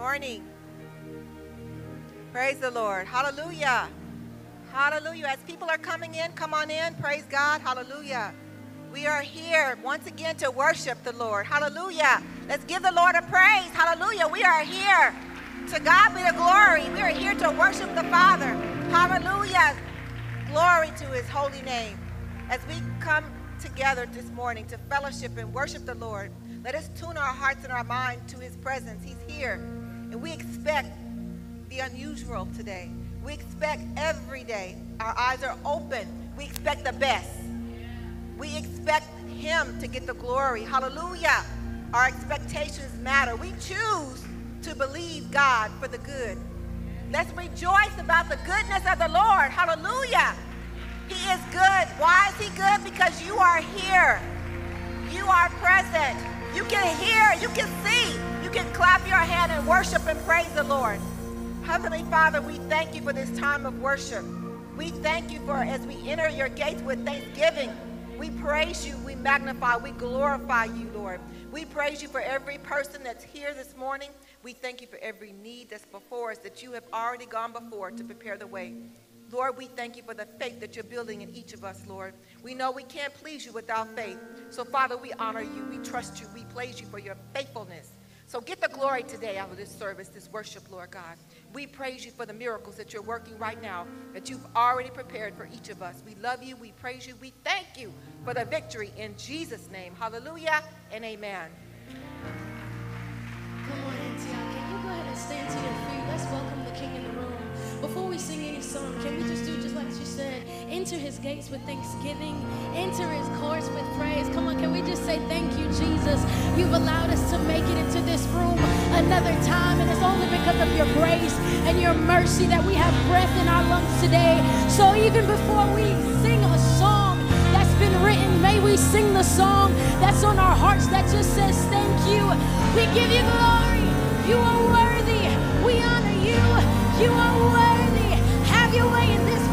Morning. Praise the Lord. Hallelujah. Hallelujah. As people are coming in, come on in. Praise God. Hallelujah. We are here once again to worship the Lord. Hallelujah. Let's give the Lord a praise. Hallelujah. We are here. To God be the glory. We are here to worship the Father. Hallelujah. Glory to his holy name. As we come together this morning to fellowship and worship the Lord, let us tune our hearts and our mind to his presence. He's here. And we expect the unusual today. We expect every day. Our eyes are open. We expect the best. We expect him to get the glory. Hallelujah. Our expectations matter. We choose to believe God for the good. Let's rejoice about the goodness of the Lord. Hallelujah. He is good. Why is he good? Because you are here. You are present. You can hear, you can see, you can clap your hand and worship and praise the Lord. Heavenly Father, we thank you for this time of worship. We thank you for as we enter your gates with thanksgiving. We praise you, we magnify, we glorify you, Lord. We praise you for every person that's here this morning. We thank you for every need that's before us that you have already gone before to prepare the way. Lord, we thank you for the faith that you're building in each of us, Lord. We know we can't please you without faith. So, Father, we honor you, we trust you, we praise you for your faithfulness. So, get the glory today out of this service, this worship, Lord God. We praise you for the miracles that you're working right now, that you've already prepared for each of us. We love you, we praise you, we thank you for the victory in Jesus' name. Hallelujah and amen. Come on, Antioch. Can you go ahead and stand to your feet? Let's welcome the King in the room. Before we sing any song, can we just do she said? Enter his gates with thanksgiving, enter his courts with praise. Come on, can we just say thank you, Jesus? You've allowed us to make it into this room another time, and it's only because of your grace and your mercy that we have breath in our lungs today. So even before we sing a song that's been written, may we sing the song that's on our hearts that just says thank you. We give you glory. You are worthy. We honor you. You are worthy.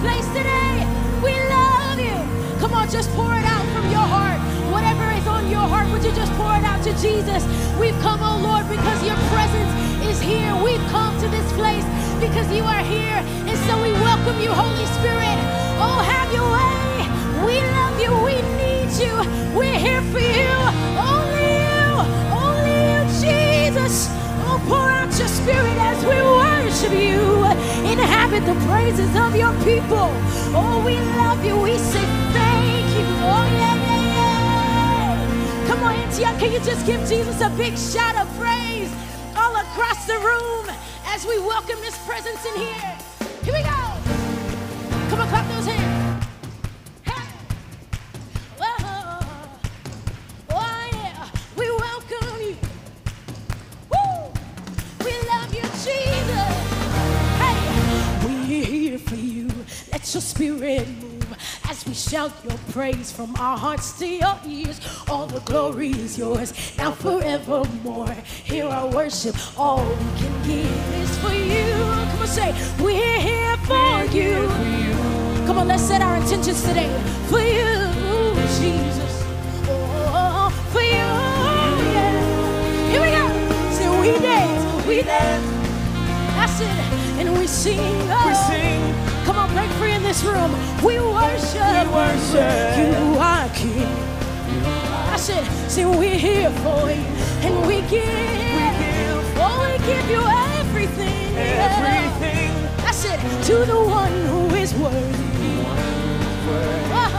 Place today. We love you. Come on, just pour it out from your heart. Whatever is on your heart, would you just pour it out to Jesus? We've come, oh Lord, because your presence is here. We've come to this place because you are here. And so we welcome you, Holy Spirit. Oh, have your way. We love you. We need you. We're here for you. Only you. Only you, Jesus. The praises of your people. Oh, we love you. We say thank you. Oh, yeah, yeah, yeah. Come on, Antioch. Can you just give Jesus a big shout of praise all across the room as we welcome his presence in here? Here we go. Come on, clap those hands. Let your spirit move as we shout your praise from our hearts to your ears. All the glory is yours now forevermore. Hear our worship. All we can give is for you. Come on, say, we're here for you. Come on, let's set our intentions today for you, Jesus. Oh, for you. Yeah. Here we go. Say, we dance, we dance. That's it. And we sing. Oh. We sing. On, break free in this room. We worship. We worship. You are King. That's it. Say, we're here for you. And we give. We give Oh, we give you everything. everything. That's it. To the one who is worthy. Oh, oh, oh.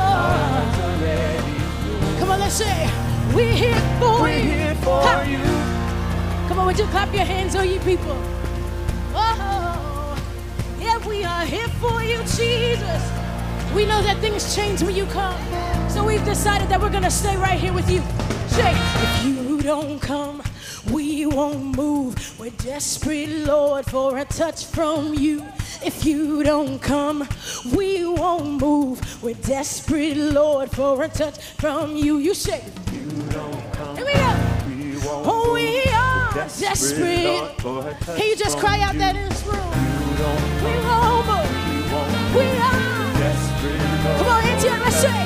Come on, let's say, we're here for We're you. here for. Come on, would you clap your hands, oh you people? Oh, oh yeah, we are here for you, Jesus. We know that things change when you come. So we've decided that we're gonna stay right here with you. Say, if you don't come, we won't move. We're desperate, Lord, for a touch from you. If you don't come, we won't move. We're desperate, Lord, for a touch from you. You say, You don't come. here we go. We won't Oh, we are Desperate, desperate. Lord, for a touch Can you just cry out you. that in this room? We won't move. We are. desperate. Come on, into it, let's say,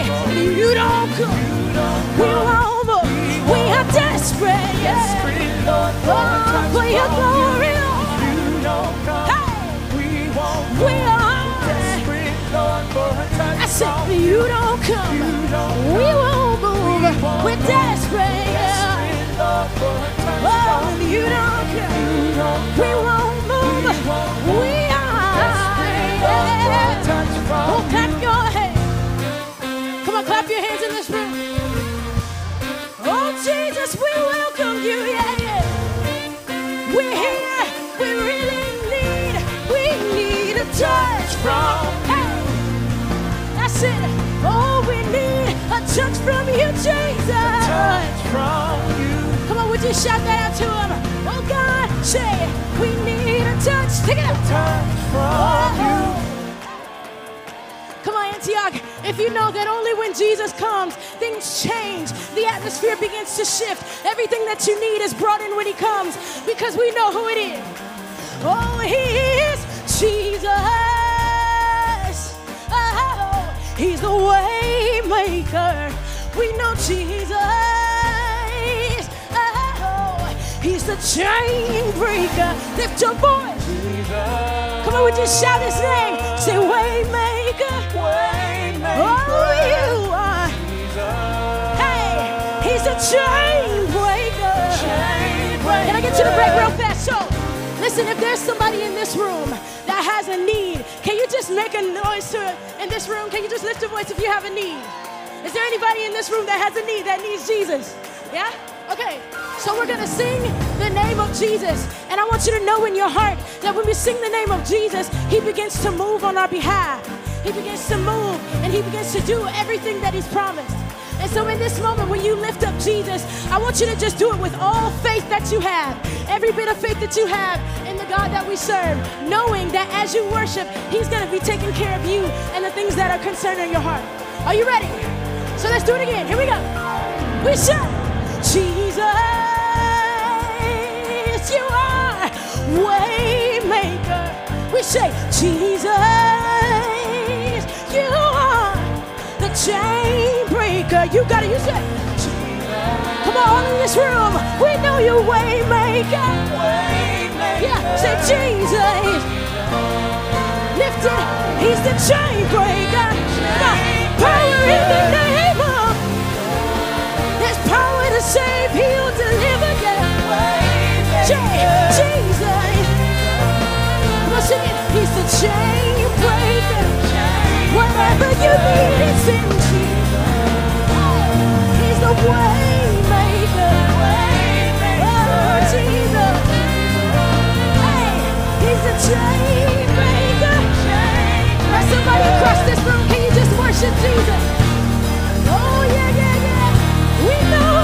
you don't come. We won't move. We are desperate, yeah. Lord, oh, for your glory, Lord. Hey, we are. I said, you don't come. We won't move. We're desperate, yeah. Oh, you don't come. We won't move. We Oh, clap your hands. Come on, clap your hands in this room. Oh, Jesus, we welcome you. Yeah, yeah. We're here. We really need, we need a touch from hey. That's it. Oh, we need a touch from you, Jesus. A touch from you. Come on, would you shout that out to him? Oh, God, say, we need a touch. Take it up. Oh. Come on, oh. Antioch. If you know that only when Jesus comes, things change. The atmosphere begins to shift. Everything that you need is brought in when He comes because we know who it is. Oh, He is Jesus. Oh, He's the way maker. We know Jesus. He's the chain breaker. Lift your voice. Come on, would you shout His name? Say, Waymaker. Oh, you are. Hey, he's a chain breaker. Can I get you to break real fast? So, listen, if there's somebody in this room that has a need, can you just make a noise to it in this room? Can you just lift your voice if you have a need? Is there anybody in this room that has a need that needs Jesus? Yeah? Okay. So we're gonna sing the name of Jesus. And I want you to know in your heart that when we sing the name of Jesus, He begins to move on our behalf. He begins to move and He begins to do everything that He's promised. And so, in this moment, when you lift up Jesus, I want you to just do it with all faith that you have, every bit of faith that you have in the God that we serve, knowing that as you worship, He's going to be taking care of you and the things that are concerning your heart. Are you ready? So, let's do it again. Here we go. We shout, Jesus, you are waymaker. We say, Jesus, you are the chain breaker. You got it. You say, come on, all in this room. We know you waymaker. Yeah, say Jesus. Lift it. He's the chain breaker. On. Power in the name save, heal, deliver. Yeah. J- Jesus. Come on, sing it. He's the chain breaker. Whatever you need, it's in Jesus. He's the way maker. Oh, Jesus. Hey, he's the chain breaker. Now, somebody across this room, can you just worship Jesus? Oh, yeah, yeah, yeah. We know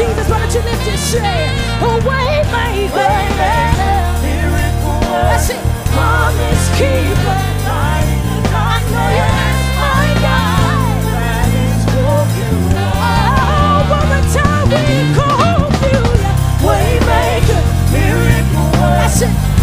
Jesus, why don't you lift this say, Away, maker. That's it. Promise keeper. I know you're oh, time we call you. Miracle.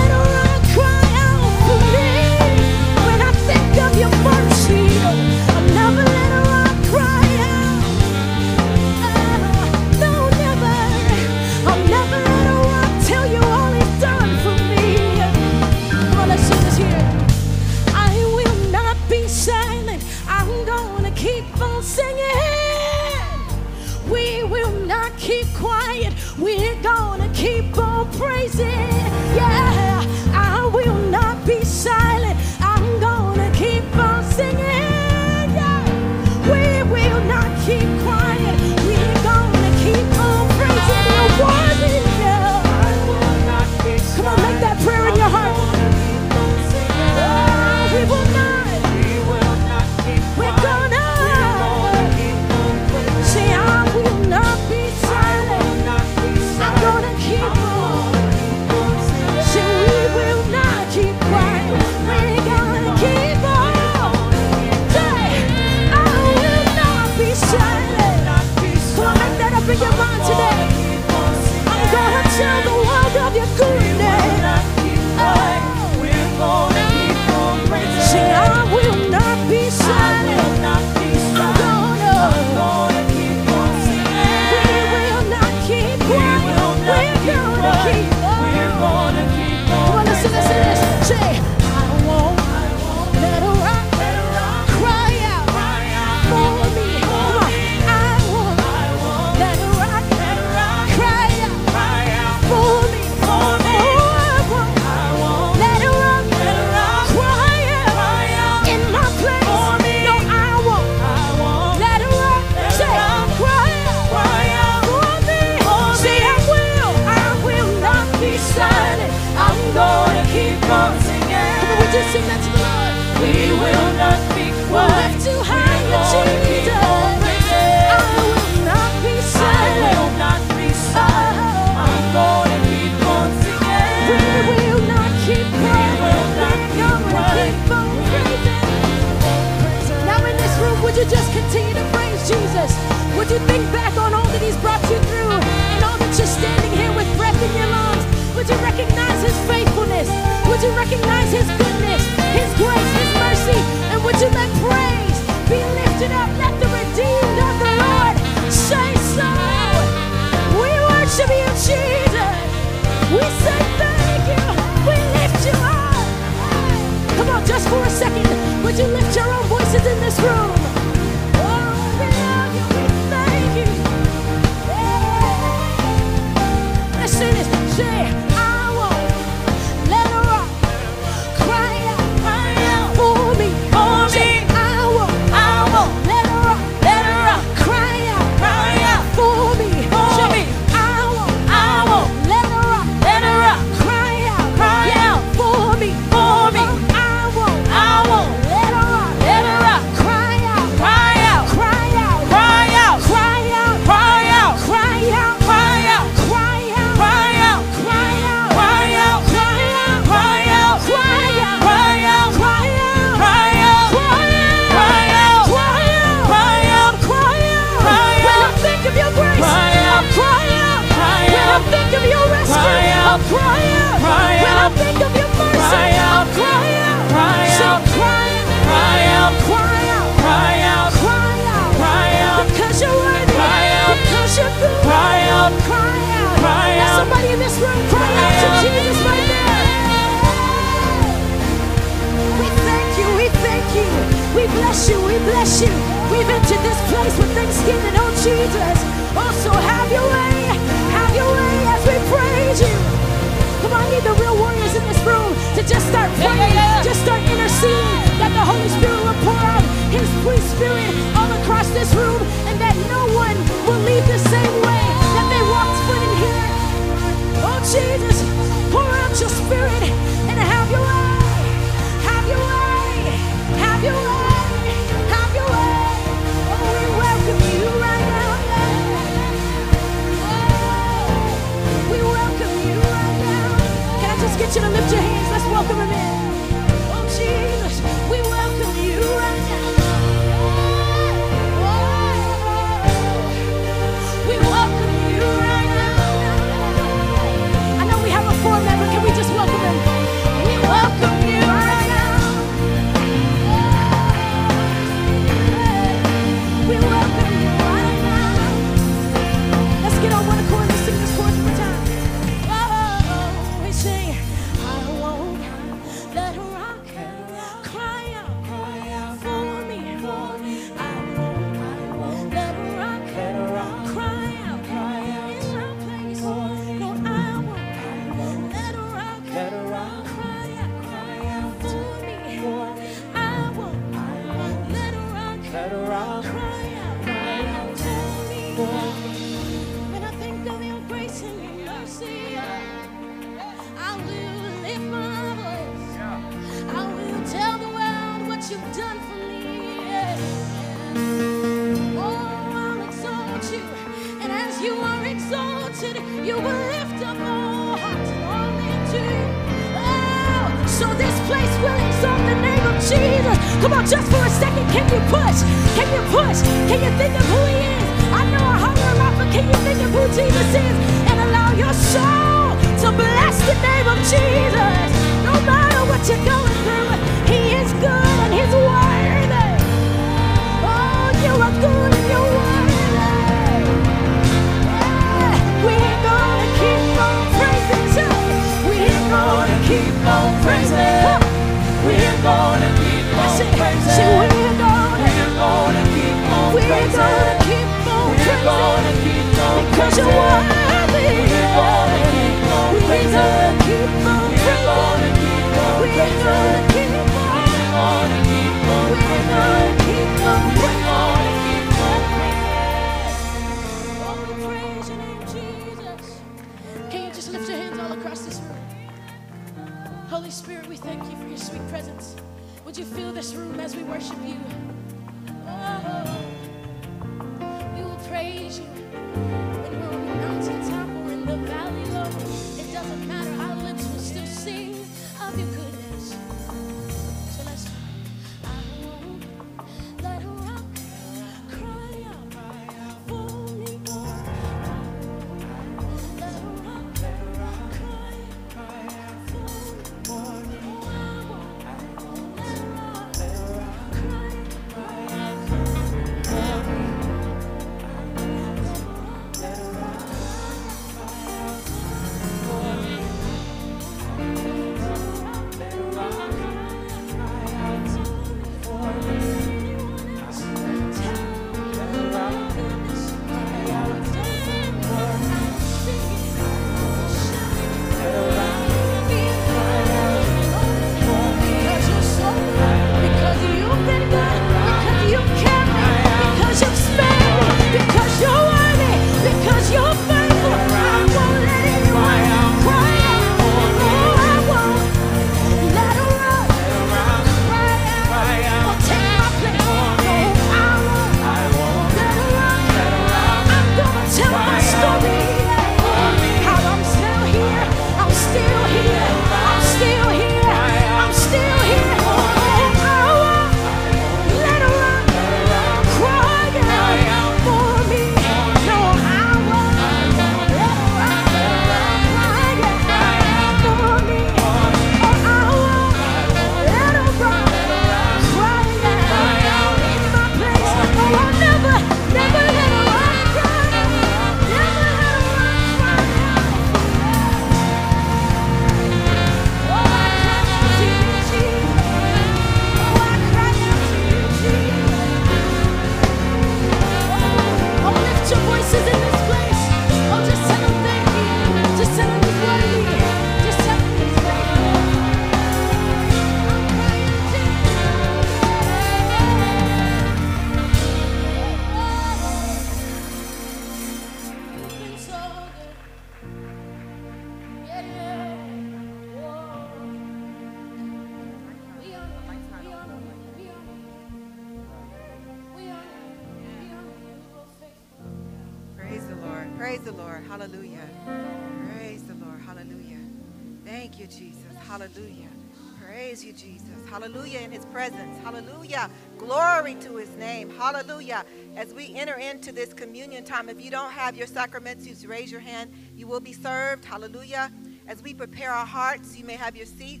In his presence. Hallelujah. Glory to his name. Hallelujah. As we enter into this communion time, if you don't have your sacraments, you raise your hand. You will be served. Hallelujah. As we prepare our hearts, you may have your seat.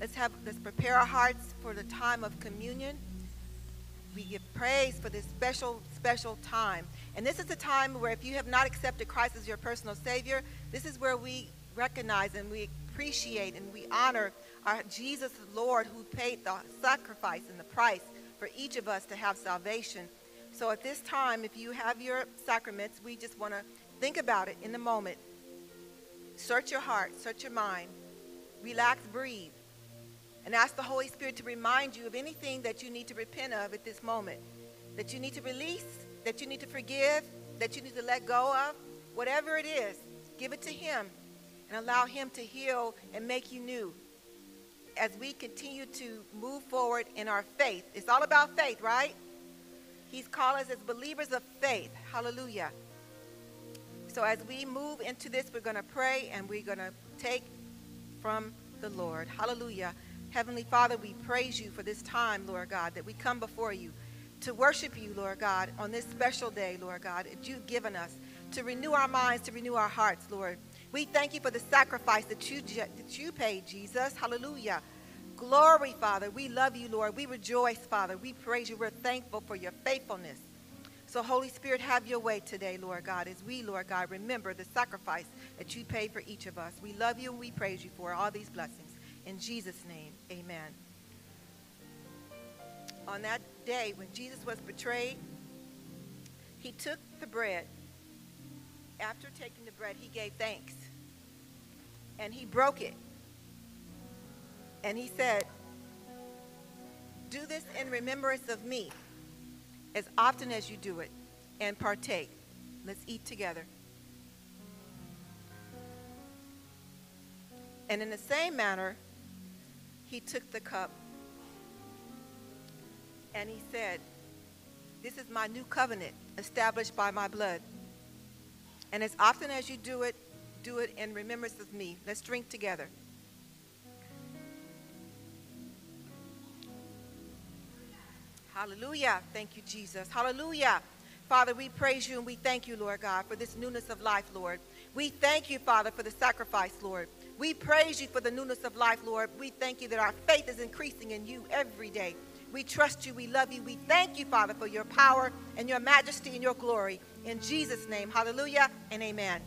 Let's have let's prepare our hearts for the time of communion. We give praise for this special, special time. And this is a time where if you have not accepted Christ as your personal Savior, this is where we recognize and we appreciate and we honor our Jesus Lord who paid the sacrifice and the price for each of us to have salvation. So at this time, if you have your sacraments, we just want to think about it in the moment. Search your heart, search your mind, relax, breathe, and ask the Holy Spirit to remind you of anything that you need to repent of at this moment, that you need to release, that you need to forgive, that you need to let go of. Whatever it is, give it to Him and allow Him to heal and make you new. As we continue to move forward in our faith, it's all about faith, right? He's called us as believers of faith. Hallelujah. So as we move into this, we're going to pray and we're going to take from the Lord. Hallelujah. Heavenly Father, we praise you for this time, Lord God, that we come before you to worship you, Lord God, on this special day, Lord God, that you've given us to renew our minds, to renew our hearts, Lord. We thank you for the sacrifice that you, that you paid, Jesus. Hallelujah. Glory, Father. We love you, Lord. We rejoice, Father. We praise you. We're thankful for your faithfulness. So, Holy Spirit, have your way today, Lord God, as we, Lord God, remember the sacrifice that you paid for each of us. We love you and we praise you for all these blessings. In Jesus' name, amen. On that day when Jesus was betrayed, he took the bread. After taking the bread, he gave thanks. And he broke it. And he said, Do this in remembrance of me as often as you do it and partake. Let's eat together. And in the same manner, he took the cup and he said, This is my new covenant established by my blood. And as often as you do it, do it in remembrance of me. Let's drink together. Hallelujah. Thank you, Jesus. Hallelujah. Father, we praise you and we thank you, Lord God, for this newness of life, Lord. We thank you, Father, for the sacrifice, Lord. We praise you for the newness of life, Lord. We thank you that our faith is increasing in you every day. We trust you. We love you. We thank you, Father, for your power and your majesty and your glory. In Jesus' name, hallelujah and amen.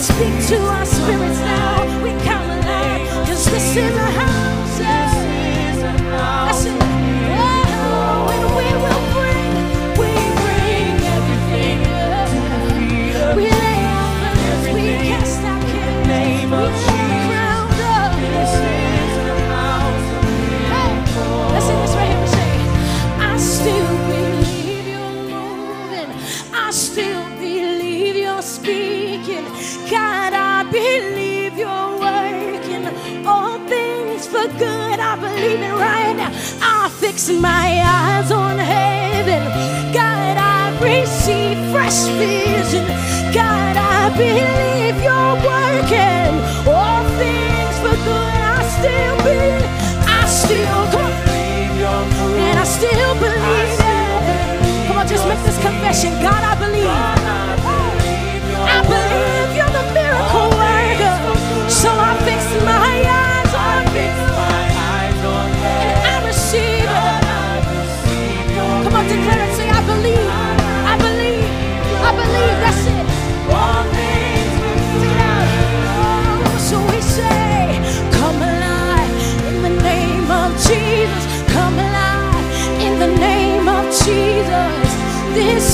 speak to us. my eyes on heaven. God, I receive fresh vision. God, I believe you're working all things for good. I still believe, I still believe, and I still believe. Come on, just make this confession. God, I believe. God, I believe. I believe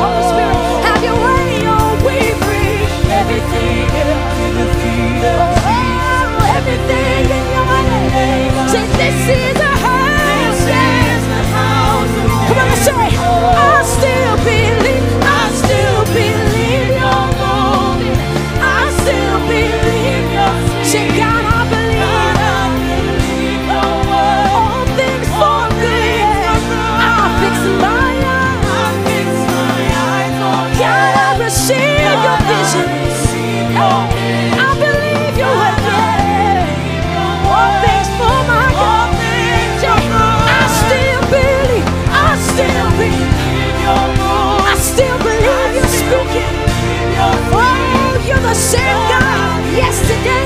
Holy Spirit, have your way. We oh, everything in your name. Say, this is a house. This is the house. Come on, let's say. the same God yesterday.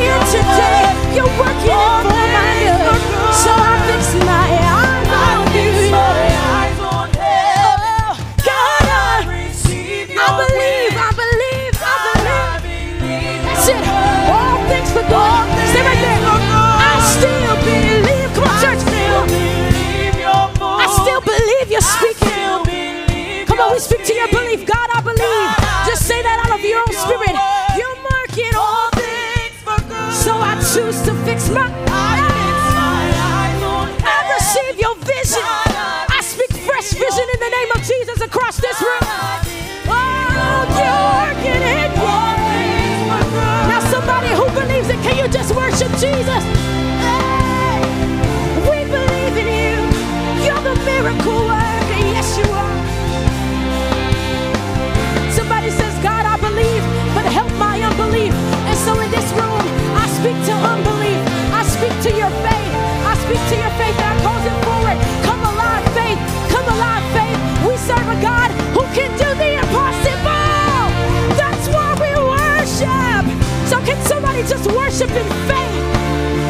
Just worship in faith.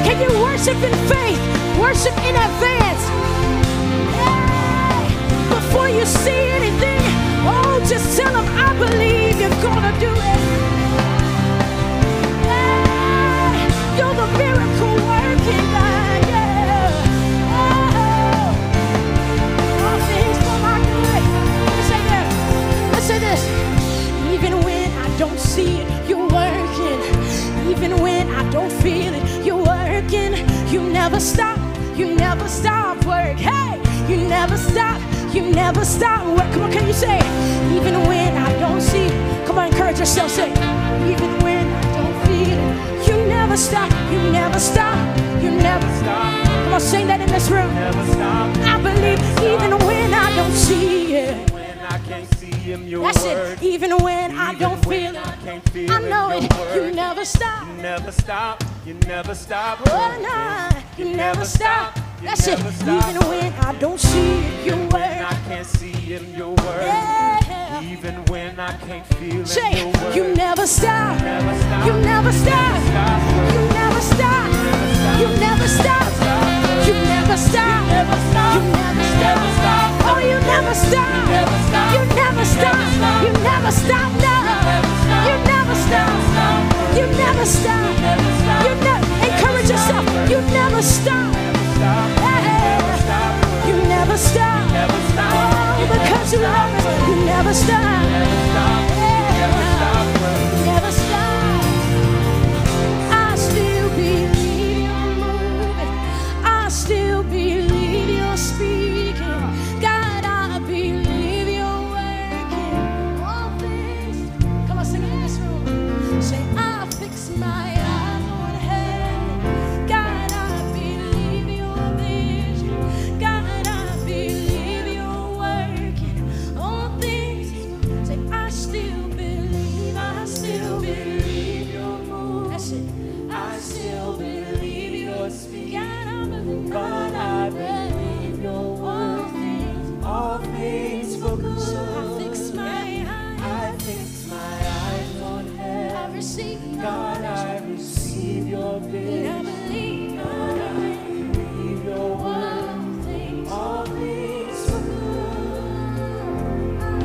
Can you worship in faith? Worship in advance. Hey, Before you see anything, oh, just tell him, I believe you're gonna do it. You're the miracle working God. Yeah. All things for my good. Let's say this. This. Even when I don't see it. Even when I don't feel it, you're working. You never stop. You never stop work. Hey, you never stop. You never stop work. Come on, can you say it? Even when I don't see it. Come on, encourage yourself. Say, even when I don't feel it, you never stop. You never stop. You never stop. Come on, sing that in this room. Never stop. I believe even when I don't see it. When I can't see him, your That's it. Even when I don't feel it. Stop. You never stop. You never stop. Oh, no. You never stop. You That's it. stop. Even when I don't see it, your When I can't see him, your word. Yeah. Even when I can't feel it, Say, your word. you never stop. never stop. You never stop. Stop You never stop. You never stop. You never stop. You never stop. Oh, you never stop. You never stop. You never stop. You never stop. You never encourage yourself. You never stop. You never stop. Oh, because you love me. You never stop. Yeah.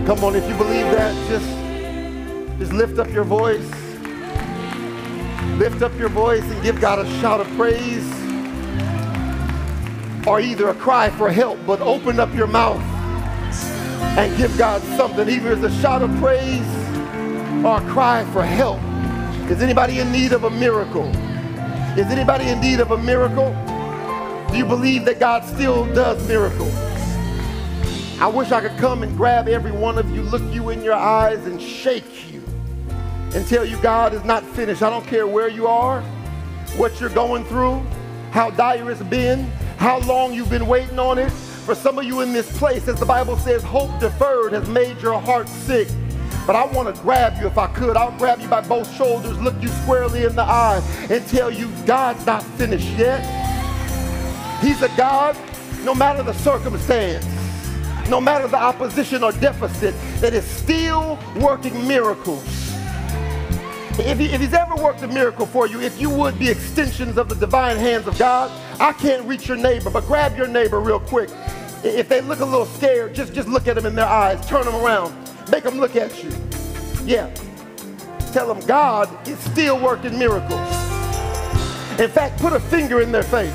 Come on, if you believe that, just, just lift up your voice. Lift up your voice and give God a shout of praise. Or either a cry for help, but open up your mouth and give God something. Either it's a shout of praise or a cry for help. Is anybody in need of a miracle? Is anybody in need of a miracle? Do you believe that God still does miracles? I wish I could come and grab every one of you, look you in your eyes, and shake you and tell you God is not finished. I don't care where you are, what you're going through, how dire it's been, how long you've been waiting on it. For some of you in this place, as the Bible says, hope deferred has made your heart sick. But I want to grab you if I could. I'll grab you by both shoulders, look you squarely in the eye, and tell you God's not finished yet. He's a God, no matter the circumstance, no matter the opposition or deficit, that is still working miracles. If, he, if he's ever worked a miracle for you, if you would be extensions of the divine hands of God, I can't reach your neighbor, but grab your neighbor real quick. If they look a little scared, just, just look at them in their eyes, turn them around, make them look at you. Yeah. Tell them God is still working miracles. In fact, put a finger in their face.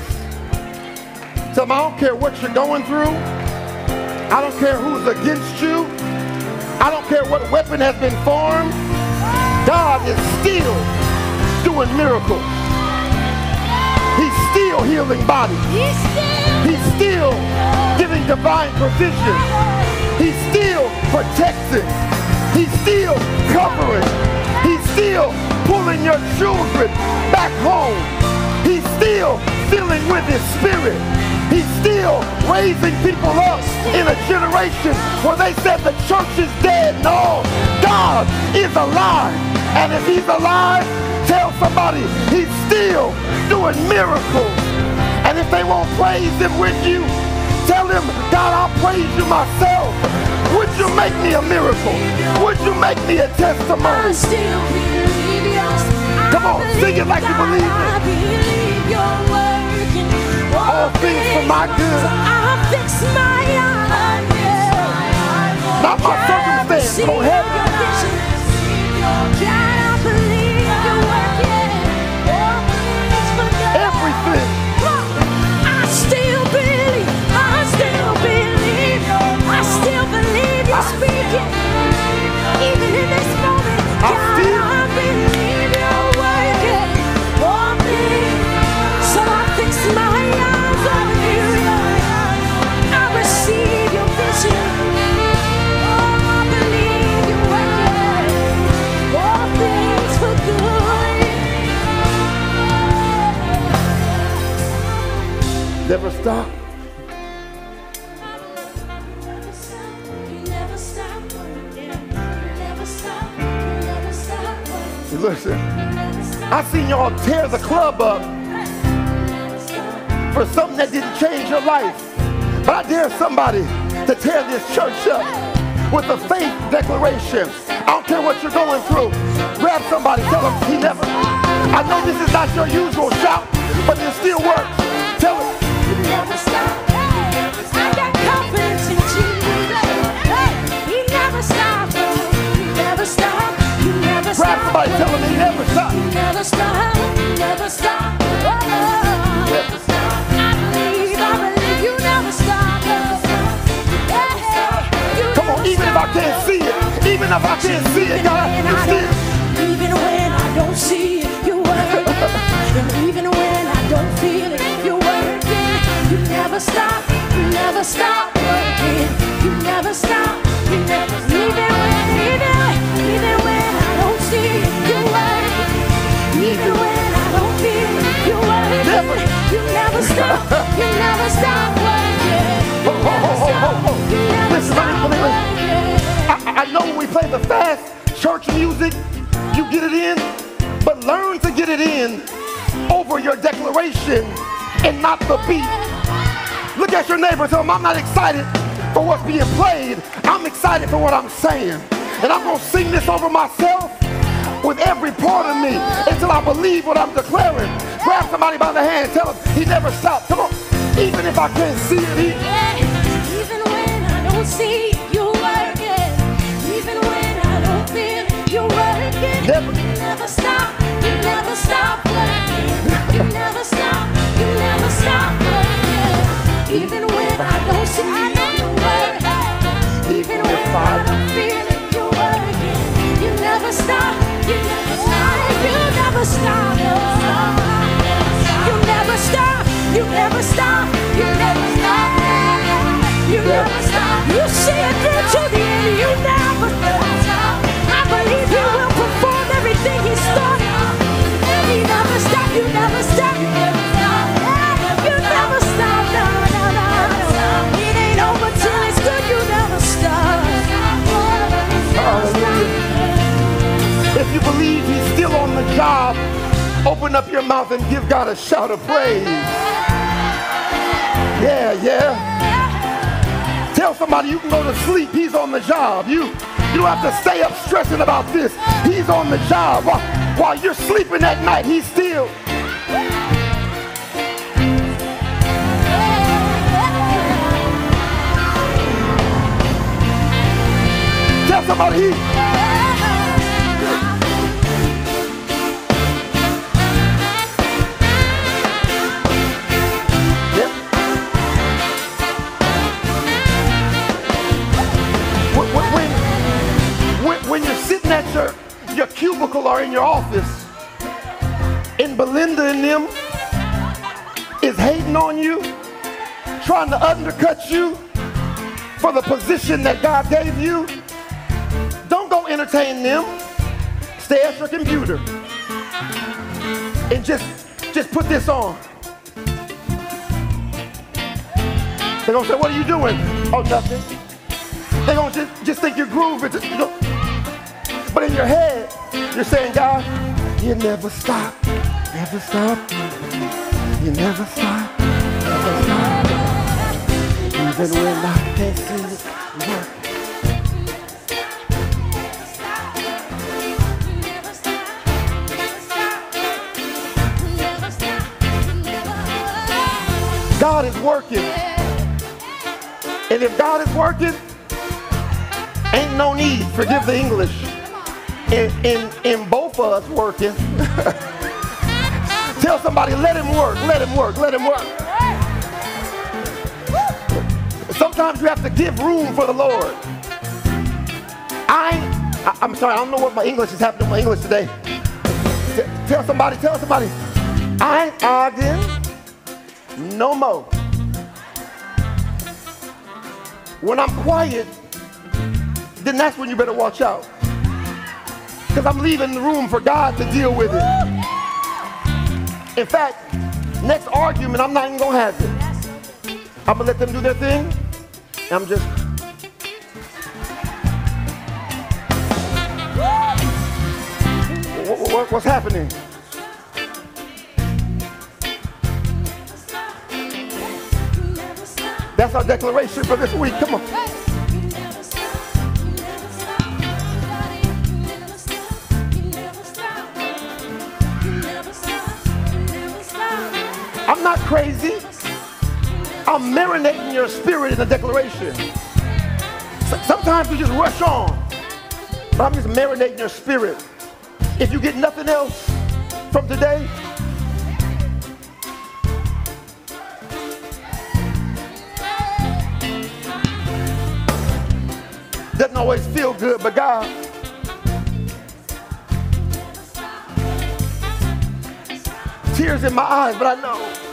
Tell them, I don't care what you're going through. I don't care who's against you. I don't care what weapon has been formed. God is still doing miracles. He's still healing bodies. He's still. Giving divine provision. He's still protecting. He's still covering. He's still pulling your children back home. He's still filling with his spirit. He's still raising people up in a generation where they said the church is dead. No, God is alive. And if he's alive, tell somebody he's still doing miracles. And if they won't praise him with you, tell him, God, I'll praise you myself. Would you make me a miracle? Would you make me a testimony? still believe yours. Come on, sing it like you believe it. I believe you're working all things for my good. So I fix my eyes. Not my circumstance. Go ahead. Never stop. Listen, I seen y'all tear the club up for something that didn't change your life. But I dare somebody to tear this church up with a faith declaration. I don't care what you're going through. Grab somebody, tell them he never. I know this is not your usual shout, but it still works. Tell them. You never stop. I got confidence in Jesus. Hey, He never. You never stop. You never stop. Grab somebody, tell them he never stops. You never stop. You never stop. Oh, oh, oh, I believe. I believe you never stop. Hey, you Come on, never even if I can't see it, even if I can't see it, God, Even you I still. don't- Even when I don't see it, you're working. and even when I don't feel it, you're working. You never stop, you never stop working. You never stop, you never even when, even, even when I don't see it, you're working. Even when I don't feel it, you're working. You never stop, you never stop working. You never stop working. I, I know when we play the fast church music, you get it in, but learn to get it in over your declaration and not the beat. Look at your neighbor, tell him I'm not excited for what's being played. I'm excited for what I'm saying. And I'm gonna sing this over myself with every part of me until I believe what I'm declaring. Grab somebody by the hand, tell him he never stops. Come on. Even if I can't see it, he Even when I don't see you working, even when I don't feel you working, Never. you never stop, you never stop working, you never stop, you never stop. Even when I don't see you working, even when I don't feel it, you working, you never stop, you never stop, you never stop. You never stop, you never stop, you never stop. You never stop. You see it through to the end. You never job, open up your mouth and give God a shout of praise. Yeah, yeah. Tell somebody you can go to sleep. He's on the job. You you don't have to stay up stressing about this. He's on the job. While, while you're sleeping at night, he's still. Tell somebody he. Your cubicle or in your office, and Belinda and them is hating on you, trying to undercut you for the position that God gave you, don't go entertain them. Stay at your computer and just just put this on. They're gonna say, "What are you doing?" Oh, nothing. They're gonna just just think you're grooving. Just, you know. But in your head, you're saying, "God, you never stop, never stop, you never stop, never stop." Even when I can't see it work. God is working. And if God is working, ain't no need, forgive the English, in, in, in both of us working. Tell somebody, let him work, let him work, let him work. Sometimes you have to give room for the Lord. I, I I'm sorry, I don't know what my English is happening with my English today. T- tell somebody, tell somebody, I ain't arguing no more. When I'm quiet, then that's when you better watch out. Because I'm leaving the room for God to deal with it. In fact, next argument, I'm not even going to have it. I'm going to let them do their thing. I'm just. What- what- what's happening? That's our declaration for this week. Come on. Not crazy. I'm marinating your spirit in the declaration. Sometimes we just rush on, but I'm just marinating your spirit. If you get nothing else from today, doesn't always feel good, but God, tears in my eyes, but I know.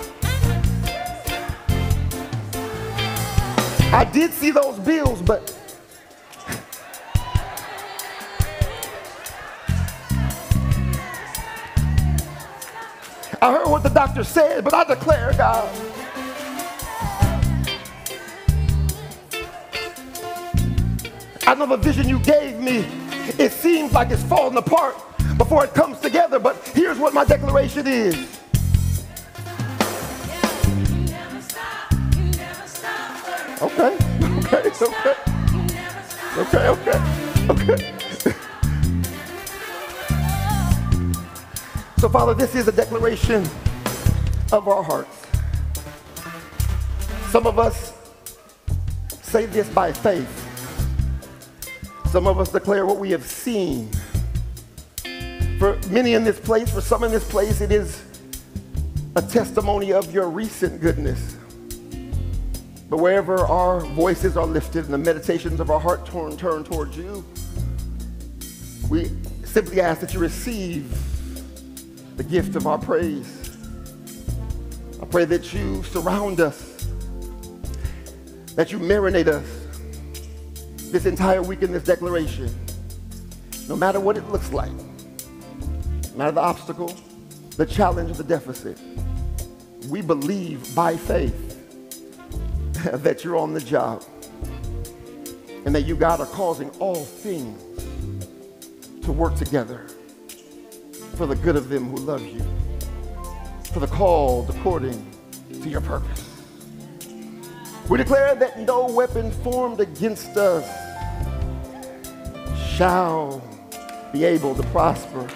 I did see those bills, but I heard what the doctor said, but I declare, God. I know the vision you gave me, it seems like it's falling apart before it comes together, but here's what my declaration is. Okay, okay, okay, okay, okay, okay. So, Father, this is a declaration of our hearts. Some of us say this by faith. Some of us declare what we have seen. For many in this place, for some in this place, it is a testimony of your recent goodness. But wherever our voices are lifted and the meditations of our heart turn, turn towards you, we simply ask that you receive the gift of our praise. I pray that you surround us, that you marinate us this entire week in this declaration, no matter what it looks like, no matter the obstacle, the challenge, the deficit. We believe by faith that you're on the job and that you, God, are causing all things to work together for the good of them who love you, for the called according to your purpose. We declare that no weapon formed against us shall be able to prosper.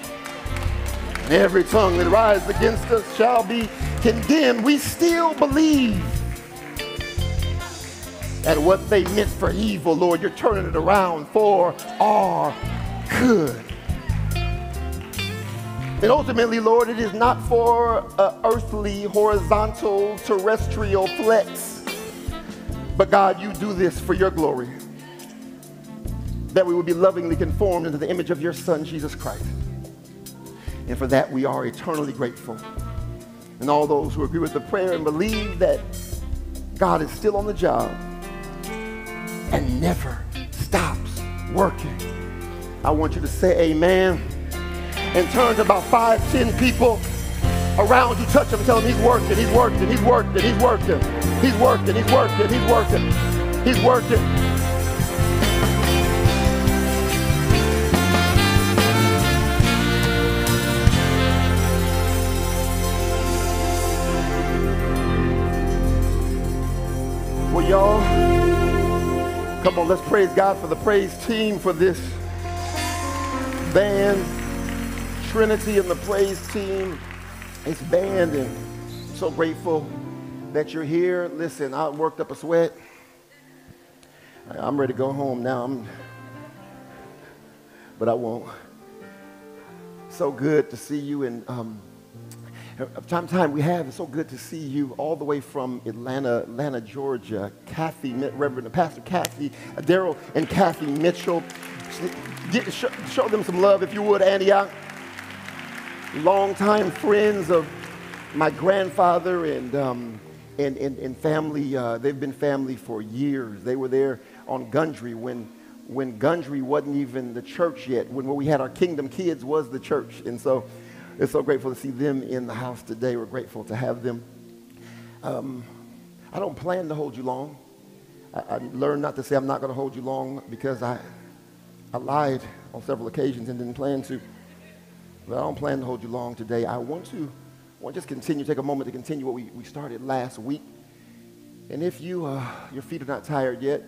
And every tongue that rises against us shall be condemned. We still believe that what they meant for evil, Lord, you're turning it around for our good. And ultimately, Lord, it is not for an earthly, horizontal, terrestrial flex. But God, you do this for your glory. That we will be lovingly conformed into the image of your Son, Jesus Christ. And for that, we are eternally grateful. And all those who agree with the prayer and believe that God is still on the job and never stops working. I want you to say amen and turn to about five, ten people around you, touch them, and tell them he's working, he's working, he's working, he's working, he's working, he's working, he's working, he's working. Well, y'all, come on, let's praise God for the praise team for this band, Trinity and the praise team. It's band, and so grateful that you're here. Listen, I worked up a sweat. I'm ready to go home now. I'm, but I won't. So good to see you and um, time to time we have. It's so good to see you all the way from Atlanta, Atlanta, Georgia. Kathy, Reverend Pastor Kathy, uh, Daryl and Kathy Mitchell. Get, show, show them some love if you would, Antioch. Longtime friends of my grandfather and, um, and, and, and family. Uh, they've been family for years. They were there on Gundry when, when Gundry wasn't even the church yet, when we had our Kingdom Kids was the church. And so it's so grateful to see them in the house today. We're grateful to have them. Um, I don't plan to hold you long. I, I learned not to say I'm not going to hold you long because I, I lied on several occasions and didn't plan to. But I don't plan to hold you long today. I want to, I want to just continue, take a moment to continue what we, we started last week. And if you, uh, your feet are not tired yet,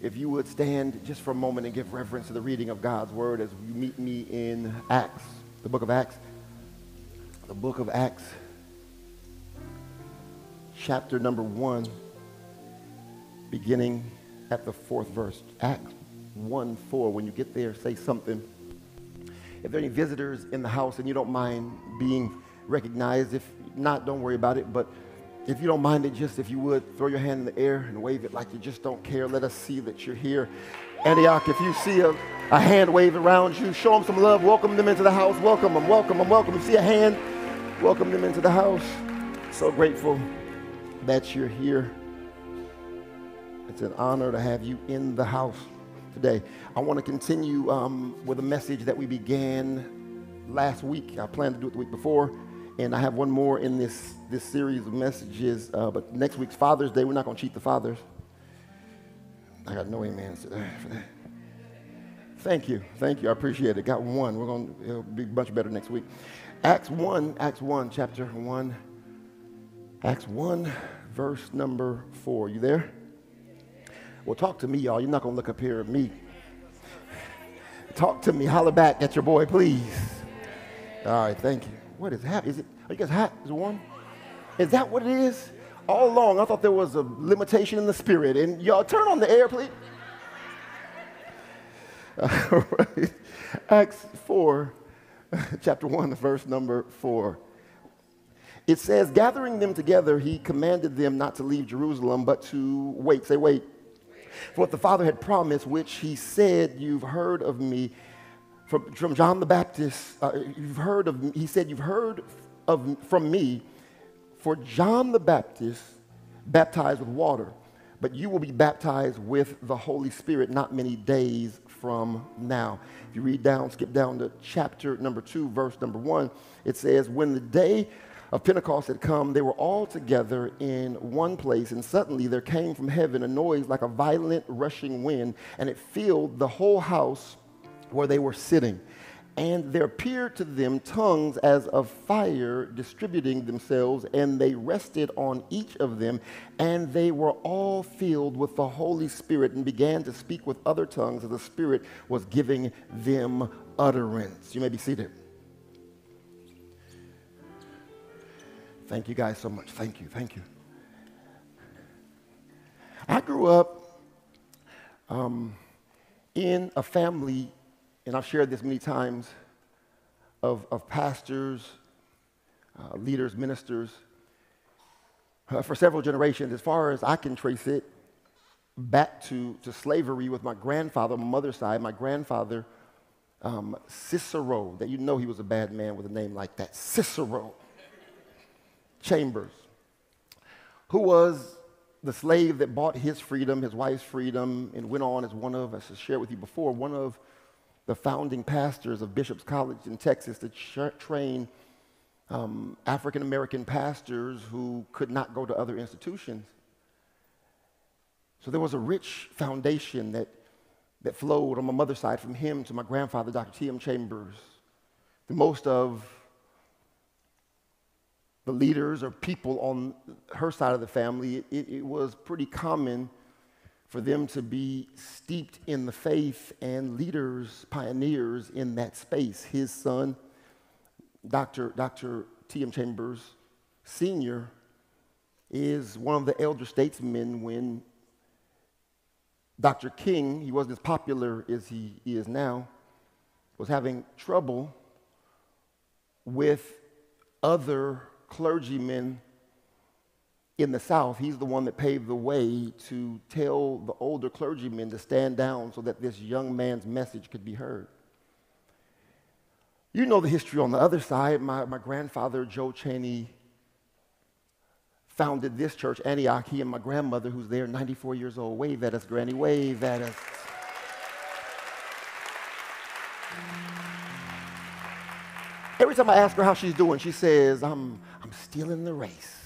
if you would stand just for a moment and give reverence to the reading of God's word as you meet me in Acts, the book of Acts. The book of Acts, chapter number one, beginning at the fourth verse. Acts 1 4. When you get there, say something. If there are any visitors in the house and you don't mind being recognized, if not, don't worry about it. But if you don't mind it, just if you would, throw your hand in the air and wave it like you just don't care. Let us see that you're here. Antioch, if you see a, a hand wave around you, show them some love. Welcome them into the house. Welcome them, welcome them, welcome them. See a hand, welcome them into the house. So grateful that you're here. It's an honor to have you in the house today. I want to continue um, with a message that we began last week. I planned to do it the week before, and I have one more in this, this series of messages. Uh, but next week's Father's Day, we're not going to cheat the fathers. I got no amens for that. Thank you. Thank you. I appreciate it. Got one. We're going to, be much better next week. Acts 1, Acts 1, chapter 1. Acts 1, verse number 4. You there? Well, talk to me, y'all. You're not going to look up here at me. Talk to me. Holler back at your boy, please. All right, thank you. What is happening? Is it, are you guys hot? Is it warm? Is that what it is? All along, I thought there was a limitation in the spirit. And y'all, turn on the air, please. All right. Acts 4, chapter 1, verse number 4. It says, Gathering them together, he commanded them not to leave Jerusalem, but to wait. Say, wait. For what the Father had promised, which he said, You've heard of me. From, from John the Baptist, uh, you've heard of me. He said, You've heard of, from me. For John the Baptist baptized with water, but you will be baptized with the Holy Spirit not many days from now. If you read down, skip down to chapter number two, verse number one, it says, When the day of Pentecost had come, they were all together in one place, and suddenly there came from heaven a noise like a violent rushing wind, and it filled the whole house where they were sitting. And there appeared to them tongues as of fire distributing themselves, and they rested on each of them, and they were all filled with the Holy Spirit and began to speak with other tongues as the Spirit was giving them utterance. You may be seated. Thank you guys so much. Thank you. Thank you. I grew up um, in a family, and I've shared this many times, of, of pastors, uh, leaders, ministers, uh, for several generations. As far as I can trace it, back to, to slavery with my grandfather, my mother's side, my grandfather, um, Cicero, that you know he was a bad man with a name like that, Cicero. Chambers, who was the slave that bought his freedom, his wife's freedom, and went on as one of, as I shared with you before, one of the founding pastors of Bishop's College in Texas to tra- train um, African American pastors who could not go to other institutions. So there was a rich foundation that, that flowed on my mother's side from him to my grandfather, Dr. T.M. Chambers. The most of the leaders or people on her side of the family, it, it, was pretty common for them to be steeped in the faith and leaders, pioneers in that space. His son, Dr. Dr. T.M. Chambers Sr., is one of the elder statesmen when Dr. King, he wasn't as popular as he is now, was having trouble with other clergymen in the South. He's the one that paved the way to tell the older clergymen to stand down so that this young man's message could be heard. You know the history on the other side. My, my grandfather, Joe Chaney, founded this church, Antioch. He and my grandmother, who's there, 94 years old, wave at us, Granny, wave at us. Every time I ask her how she's doing, she says, I'm, I'm still in the race.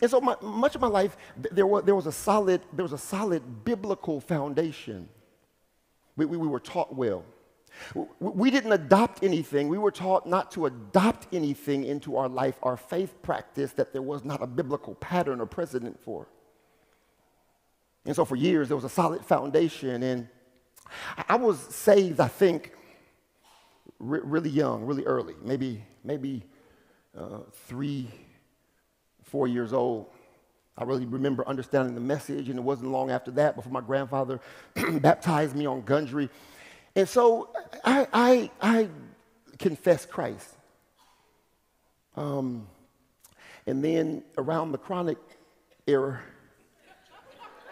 And so my, much of my life, there was, there, was a solid, there was a solid biblical foundation. We, we, we were taught well. We didn't adopt anything. We were taught not to adopt anything into our life, our faith practice that there was not a biblical pattern or precedent for. And so for years, there was a solid foundation. And I was saved, I think, re- really young, really early, maybe, maybe uh, three, four years old. I really remember understanding the message, and it wasn't long after that before my grandfather baptized me on Gundry. And so I, I, I confessed Christ. Um, and then around the chronic era,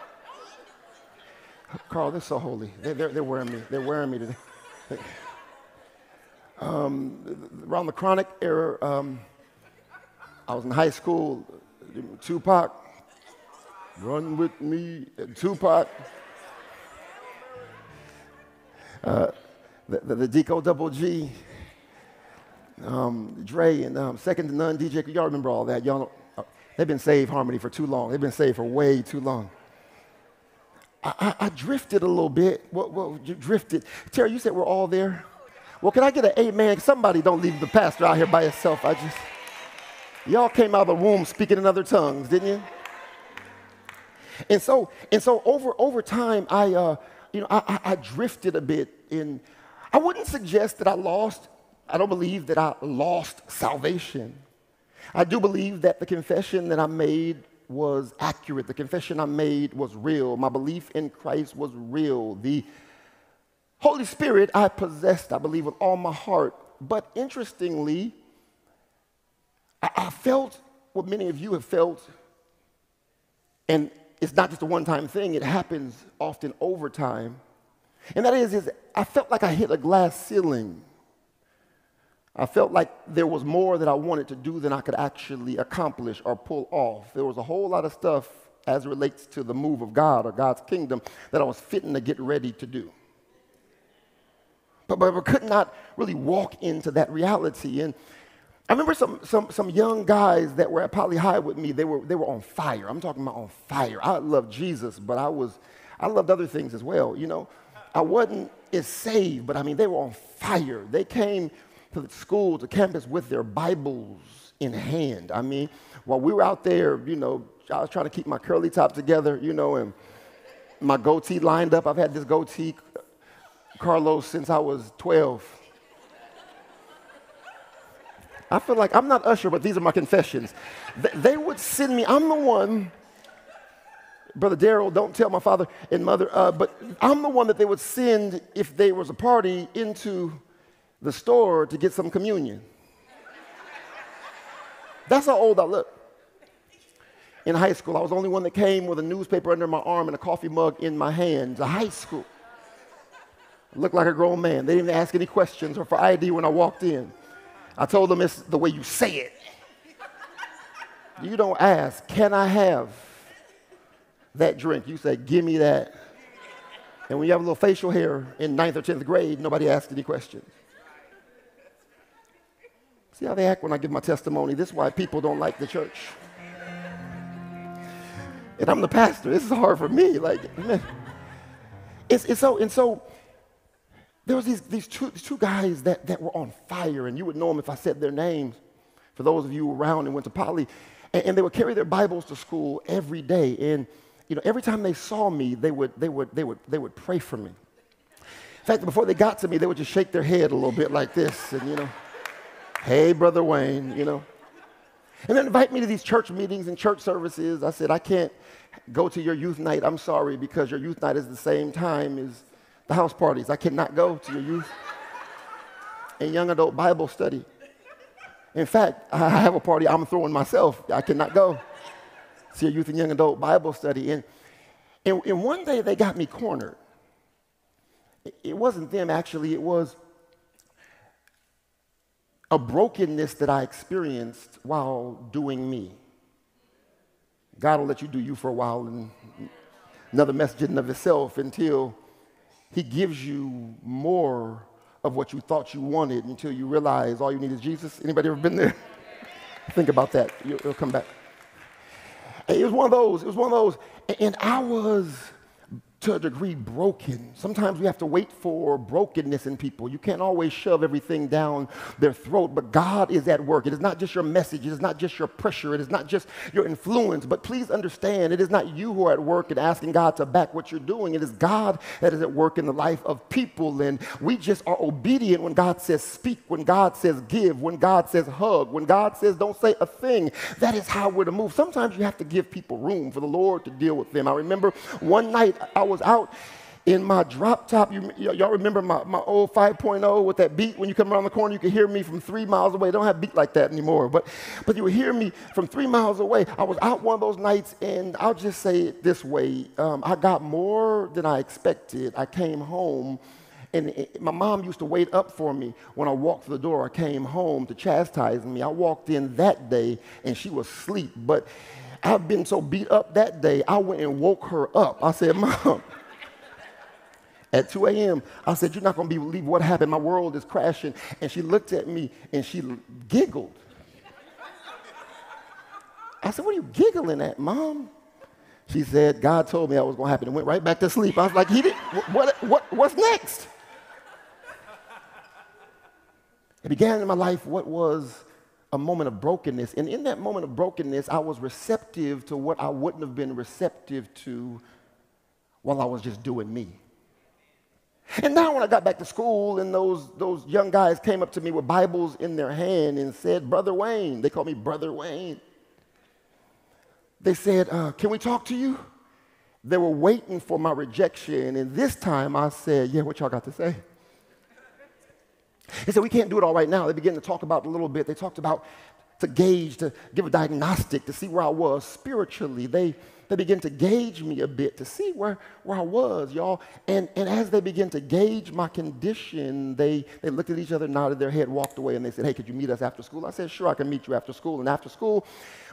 Carl, they're so holy. They're, they're, they're wearing me. They're wearing me today. Um, around the chronic era, um, I was in high school. Tupac, run with me. Tupac. Uh, the, the, the Deco Double G, um, Dre, and um, Second to None, DJ. Y'all remember all that? Y'all, uh, they've been saved harmony for too long. They've been saved for way too long. I, I, I drifted a little bit. What, what, you drifted. Terry, you said we're all there. Well, can I get an amen? Somebody don't leave the pastor out here by himself. I just, y'all came out of the womb speaking in other tongues, didn't you? And so, and so over, over time, I, uh, you know, I, I, I drifted a bit in, I wouldn't suggest that I lost, I don't believe that I lost salvation. I do believe that the confession that I made was accurate. The confession I made was real. My belief in Christ was real. The Holy Spirit I possessed, I believe, with all my heart. But interestingly, I, felt what many of you have felt, and it's not just a one-time thing, it happens often over time. And that is, is I felt like I hit a glass ceiling. I felt like there was more that I wanted to do than I could actually accomplish or pull off. There was a whole lot of stuff as it relates to the move of God or God's kingdom that I was fitting to get ready to do. But, but I could not really walk into that reality. And I remember some, some, some young guys that were at Poly High with me, they were, they were on fire. I'm talking about on fire. I loved Jesus, but I, was, I loved other things as well. You know, I wasn't as saved, but I mean, they were on fire. They came to the school, to campus with their Bibles in hand. I mean, while we were out there, you know, I was trying to keep my curly top together, you know, and my goatee lined up. I've had this goatee, Carlos, since I was 12. I feel like I'm not Usher, but these are my confessions. They would send me, I'm the one, Brother Daryl, don't tell my father and mother, uh, but I'm the one that they would send if there was a party into the store to get some communion. That's how old I look. In high school, I was the only one that came with a newspaper under my arm and a coffee mug in my hands. A high school. I looked like a grown man. They didn't even ask any questions or for ID when I walked in. I told them it's the way you say it. You don't ask, can I have that drink? You say, give me that. And when you have a little facial hair in ninth or 10th grade, nobody asks any questions. See how they act when I give my testimony? This is why people don't like the church. And I'm the pastor. This is hard for me. Like, man. It's, it's so, and so there was these, these two, two guys that, that were on fire, and you would know them if I said their names, for those of you around and went to Poly. And, and, they would carry their Bibles to school every day. And, you know, every time they saw me, they would, they would, they would, they would pray for me. In fact, before they got to me, they would just shake their head a little bit like this, and, you know, hey, Brother Wayne, you know. And then invite me to these church meetings and church services. I said, I can't go to your youth night. I'm sorry, because your youth night is the same time as the house parties. I cannot go to your youth and young adult Bible study. In fact, I have a party I'm throwing myself. I cannot go to your youth and young adult Bible study. And, and, and one day they got me cornered. It wasn't them, actually, it was a brokenness that I experienced while doing me. God will let you do you for a while and another message in of itself until He gives you more of what you thought you wanted until you realize all you need is Jesus. Anybody ever been there? Think about that. You'll, come back. It was one of those. It was one of those. And I was to a degree broken. Sometimes we have to wait for brokenness in people. You can't always shove everything down their throat, but God is at work. It is not just your message, it is not just your pressure, it is not just your influence. But please understand, it is not you who are at work and asking God to back what you're doing. It is God that is at work in the life of people. And we just are obedient when God says speak, when God says give, when God says hug, when God says don't say a thing. That is how we're to move. Sometimes you have to give people room for the Lord to deal with them. I remember one night I was was out in my drop top. You, y'all remember my, my old 5.0 with that beat? When you come around the corner, you could hear me from three miles away. They don't have beat like that anymore. But, but you would hear me from three miles away. I was out one of those nights, and I'll just say it this way um, I got more than I expected. I came home. And it, my mom used to wait up for me when I walked through the door. I came home to chastise me. I walked in that day and she was asleep. But I've been so beat up that day, I went and woke her up. I said, Mom, at 2 a.m. I said, You're not going to believe what happened. My world is crashing. And she looked at me and she giggled. I said, What are you giggling at, Mom? She said, God told me that was going to happen and went right back to sleep. I was like, He did, what, what, what's next? It began in my life what was a moment of brokenness. And in that moment of brokenness, I was receptive to what I wouldn't have been receptive to while I was just doing me. And now, when I got back to school, and those, those young guys came up to me with Bibles in their hand and said, Brother Wayne, they called me Brother Wayne. They said, uh, Can we talk to you? They were waiting for my rejection, and this time I said, Yeah, what y'all got to say? They said, We can't do it all right now. They began to talk about a little bit. They talked about to gauge, to give a diagnostic, to see where I was spiritually. They they begin to gauge me a bit to see where, where I was, y'all. And, and as they begin to gauge my condition, they, they looked at each other, nodded their head, walked away, and they said, Hey, could you meet us after school? I said, Sure, I can meet you after school. And after school,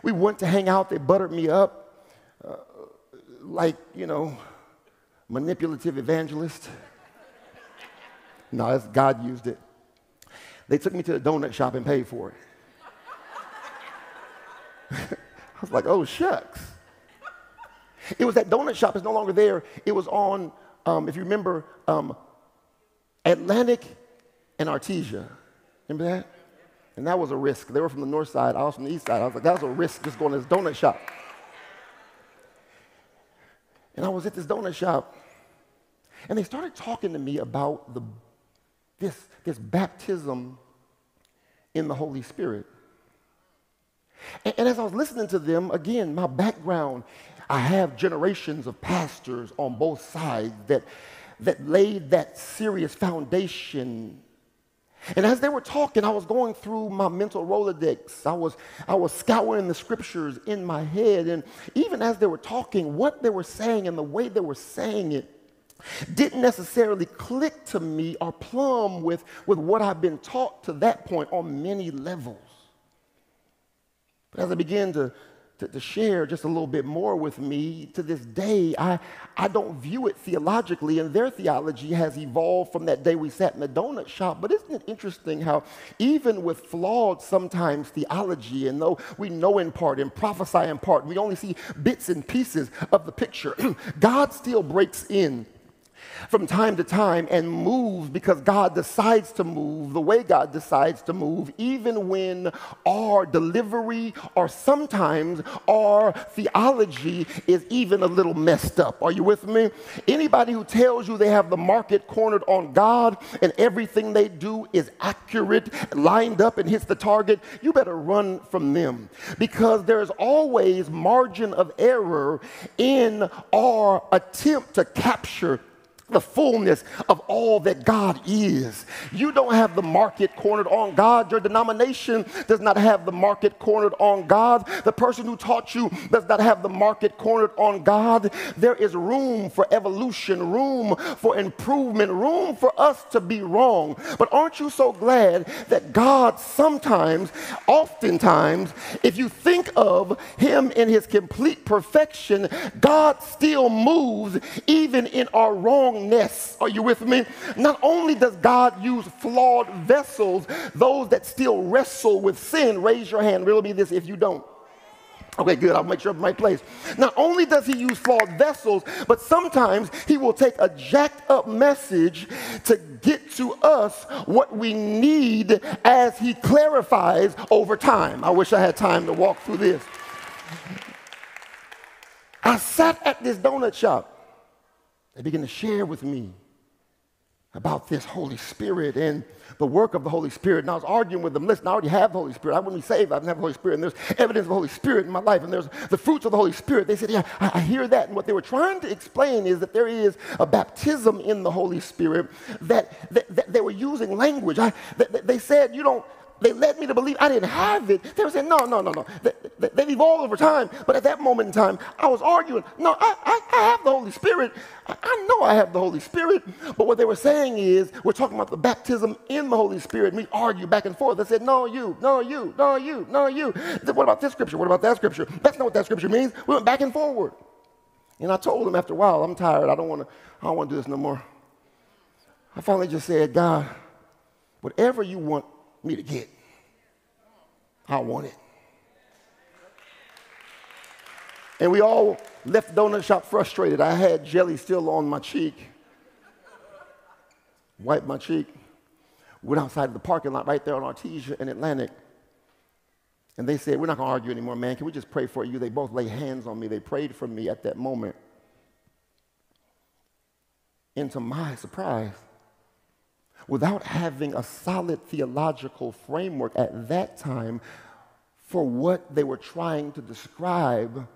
we went to hang out. They buttered me up uh, like, you know, manipulative evangelist. no, God used it. They took me to the donut shop and paid for it. I was like, oh, shucks. It was that donut shop is no longer there. It was on, um, if you remember, um, Atlantic and Artesia. Remember that? And that was a risk. They were from the north side, I was from the east side. I was like, that was a risk just going to this donut shop. And I was at this donut shop, and they started talking to me about the, this, this baptism in the Holy Spirit. And, and as I was listening to them, again, my background I have generations of pastors on both sides that, that laid that serious foundation. And as they were talking, I was going through my mental Rolodex. I was, I was scouring the scriptures in my head. And even as they were talking, what they were saying and the way they were saying it didn't necessarily click to me or plumb with, with what I've been taught to that point on many levels. But as I began to to, to, share just a little bit more with me. To this day, I, I don't view it theologically, and their theology has evolved from that day we sat in the donut shop. But isn't it interesting how, even with flawed sometimes theology, and though we know in part and prophesy in part, we only see bits and pieces of the picture, God still breaks in from time to time and moves because God decides to move the way God decides to move, even when our delivery or sometimes our theology is even a little messed up. Are you with me? Anybody who tells you they have the market cornered on God and everything they do is accurate, lined up, and hits the target, you better run from them because there's always margin of error in our attempt to capture the fullness of all that God is. You don't have the market cornered on God. Your denomination does not have the market cornered on God. The person who taught you does not have the market cornered on God. There is room for evolution, room for improvement, room for us to be wrong. But aren't you so glad that God sometimes, oftentimes, if you think of Him in His complete perfection, God still moves even in our wrong Are you with me? Not only does God use flawed vessels, those that still wrestle with sin, raise your hand. Riddle me this if you don't. Okay, good. I'll make sure I'm in my place. Not only does he use flawed vessels, but sometimes he will take a jacked up message to get to us what we need as he clarifies over time. I wish I had time to walk through this. I sat at this donut shop they began to share with me about this Holy Spirit and the work of the Holy Spirit. And I was arguing with them, listen, I already have the Holy Spirit. I wouldn't be saved, I didn't have the Holy Spirit. And there's evidence of the Holy Spirit in my life, and there's the fruits of the Holy Spirit. They said, yeah, I, I hear that. And what they were trying to explain is that there is a baptism in the Holy Spirit that, that, that they were using language. I, that, they said, you don't, they led me to believe I didn't have it. They were saying, no, no, no, no. They, they, they've evolved over time. But at that moment in time, I was arguing, no, I, I, I have the Holy Spirit. I, I, know I have the Holy Spirit. But what they were saying is, we're talking about the baptism in the Holy Spirit. We argue back and forth. They said, no, you, no, you, no, you, no, you. Said, what about this scripture? What about that scripture? That's not what that scripture means. We went back and forward. And I told them after a while, I'm tired. I don't want to, I don't want to do this no more. I finally just said, God, whatever you want me to get. I want it. And we all left the donut shop frustrated. I had jelly still on my cheek. Wiped my cheek. Went outside of the parking lot right there on Artesia and Atlantic. And they said, We're not going to argue anymore, man. Can we just pray for you? They both laid hands on me. They prayed for me at that moment. And to my surprise, without having a solid theological framework at that time for what they were trying to describe,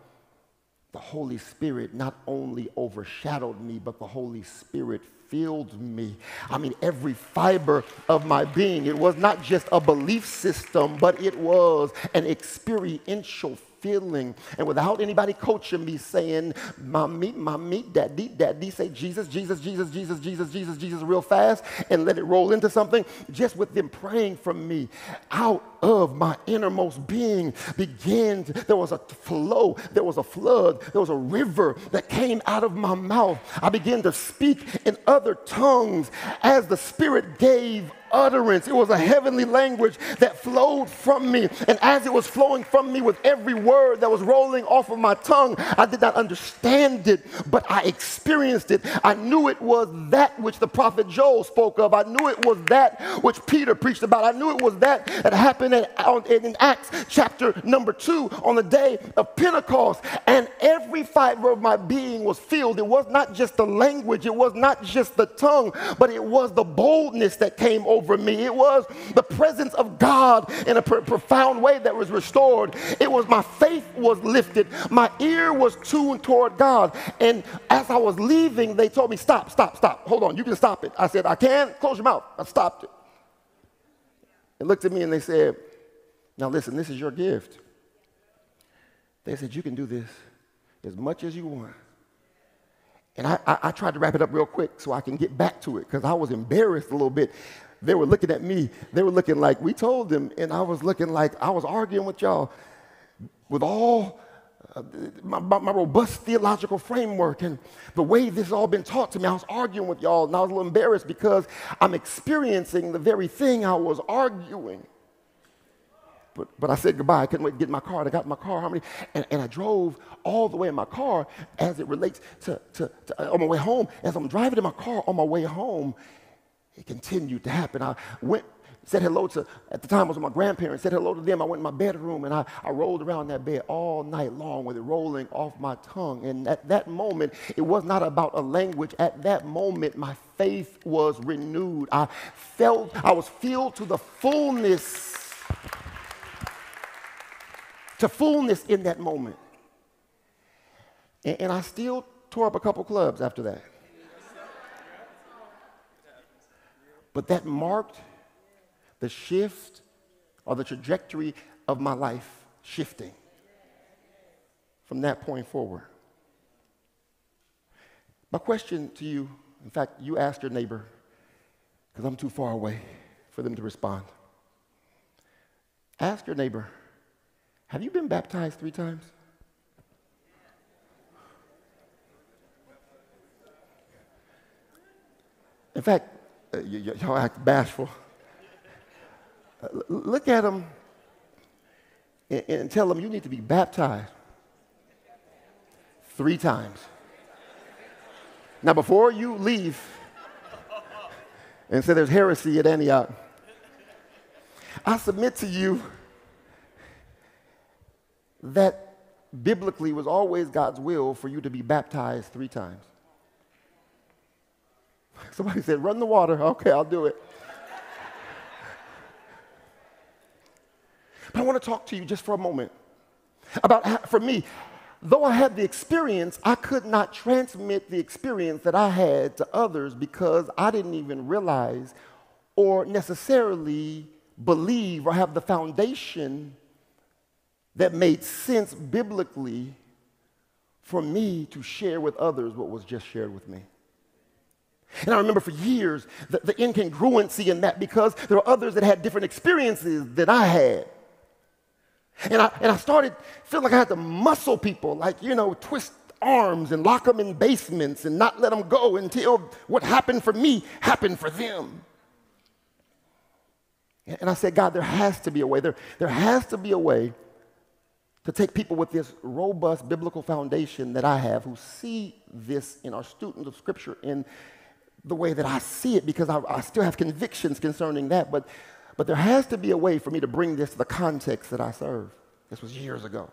the Holy Spirit not only overshadowed me, but the Holy Spirit filled me. I mean, every fiber of my being. It was not just a belief system, but it was an experiential feeling. And without anybody coaching me saying, mommy, mommy, daddy, daddy, say Jesus, Jesus, Jesus, Jesus, Jesus, Jesus, Jesus real fast and let it roll into something. Just with them praying for me out of my innermost being began. there was a flow, there was a flood, there was a river that came out of my mouth. I began to speak in other tongues as the Spirit gave utterance. It was a heavenly language that flowed from me. And as it was flowing from me with every word that was rolling off of my tongue, I did not understand it, but I experienced it. I knew it was that which the prophet Joel spoke of. I knew it was that which Peter preached about. I knew it was that that happened in, Acts chapter number two on the day of Pentecost. And every fiber of my being was filled. It was not just the language, it was not just the tongue, but it was the boldness that came over me. It was the presence of God in a pr- profound way that was restored. It was my faith was lifted. My ear was tuned toward God. And as I was leaving, they told me, stop, stop, stop. Hold on, you can stop it. I said, I can't. Close your mouth. I stopped it. They looked at me and they said, now listen, this is your gift. They said, you can do this as much as you want. And I, I, I, tried to wrap it up real quick so I can get back to it because I was embarrassed a little bit they were looking at me. They were looking like we told them, and I was looking like I was arguing with y'all with all uh, my, my, robust theological framework and the way this has all been taught to me. I was arguing with y'all, and I was a little embarrassed because I'm experiencing the very thing I was arguing. But, but I said goodbye. I couldn't wait to get in my car. And I got in my car, how many? And, and I drove all the way in my car as it relates to, to, to uh, on my way home. As I'm driving in my car on my way home, it continued to happen. I went, said hello to, at the time I was my grandparents, said hello to them. I went in my bedroom and I, I rolled around that bed all night long with it rolling off my tongue. And at that moment, it was not about a language. At that moment, my faith was renewed. I felt, I was filled to the fullness to fullness in that moment. And, and I still tore up a couple clubs after that. But that marked the shift or the trajectory of my life shifting from that point forward. My question to you, in fact, you asked your neighbor, because I'm too far away for them to respond. Ask your neighbor, have you been baptized three times? In fact, uh, y- y- y'all act bashful. Uh, look at them and, and tell them you need to be baptized three times. Now, before you leave and say there's heresy at Antioch, I submit to you that biblically was always God's will for you to be baptized three times. Somebody said, run the water. Okay, I'll do it. but I want to talk to you just for a moment about, how, for me, though I had the experience, I could not transmit the experience that I had to others because I didn't even realize or necessarily believe or have the foundation that made sense biblically for me to share with others what was just shared with me. And I remember for years the, the incongruency in that because there were others that had different experiences than I had. And I, and I started feeling like I had to muscle people, like, you know, twist arms and lock them in basements and not let them go until what happened for me happened for them. And I said, God, there has to be a way. There, there has to be a way to take people with this robust biblical foundation that I have who see this in our students of Scripture in the way that I see it because I, I still have convictions concerning that. But, but there has to be a way for me to bring this to the context that I serve. This was years ago.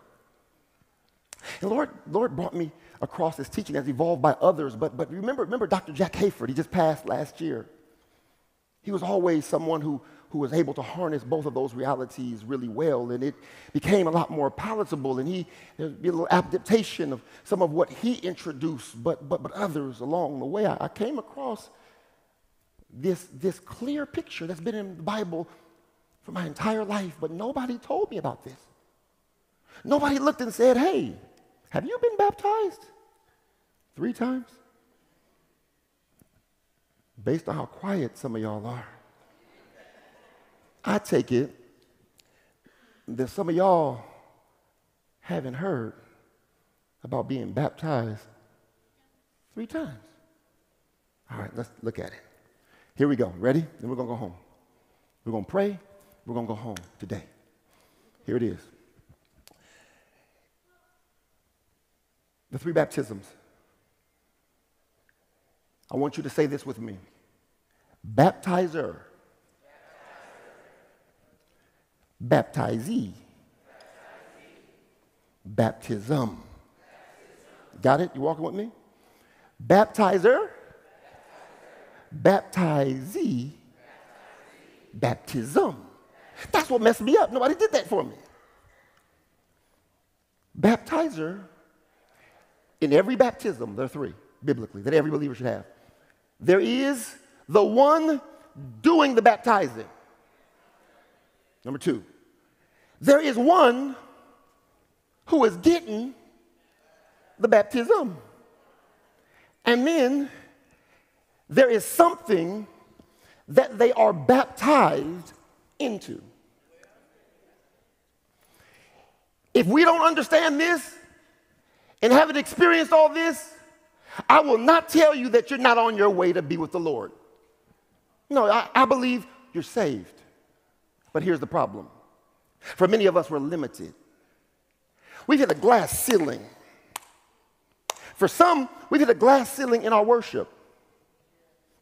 And Lord, Lord brought me across this teaching as evolved by others. But, but remember, remember Dr. Jack Hayford, he just passed last year. He was always someone who, who was able to harness both of those realities really well. And it became a lot more palatable. And he, there'd be a little adaptation of some of what he introduced, but, but, but others along the way. I, I came across this, this clear picture that's been in the Bible for my entire life, but nobody told me about this. Nobody looked and said, hey, have you been baptized three times? Based on how quiet some of y'all are. I take it that some of y'all haven't heard about being baptized three times. All right, let's look at it. Here we go. Ready? Then we're going to go home. We're going to pray. We're going to go home today. Here it is. The three baptisms. I want you to say this with me baptizer, baptizee, baptism. Got it? You walking with me? Baptizer, baptizee, baptism. That's what messed me up. Nobody did that for me. Baptizer, in every baptism, there are three biblically that every believer should have. There is the one doing the baptizing. Number two, there is one who is getting the baptism. And then there is something that they are baptized into. If we don't understand this and haven't experienced all this, I will not tell you that you're not on your way to be with the Lord. No, I, I believe you're saved. But here's the problem For many of us, we're limited. We've hit a glass ceiling. For some, we've hit a glass ceiling in our worship.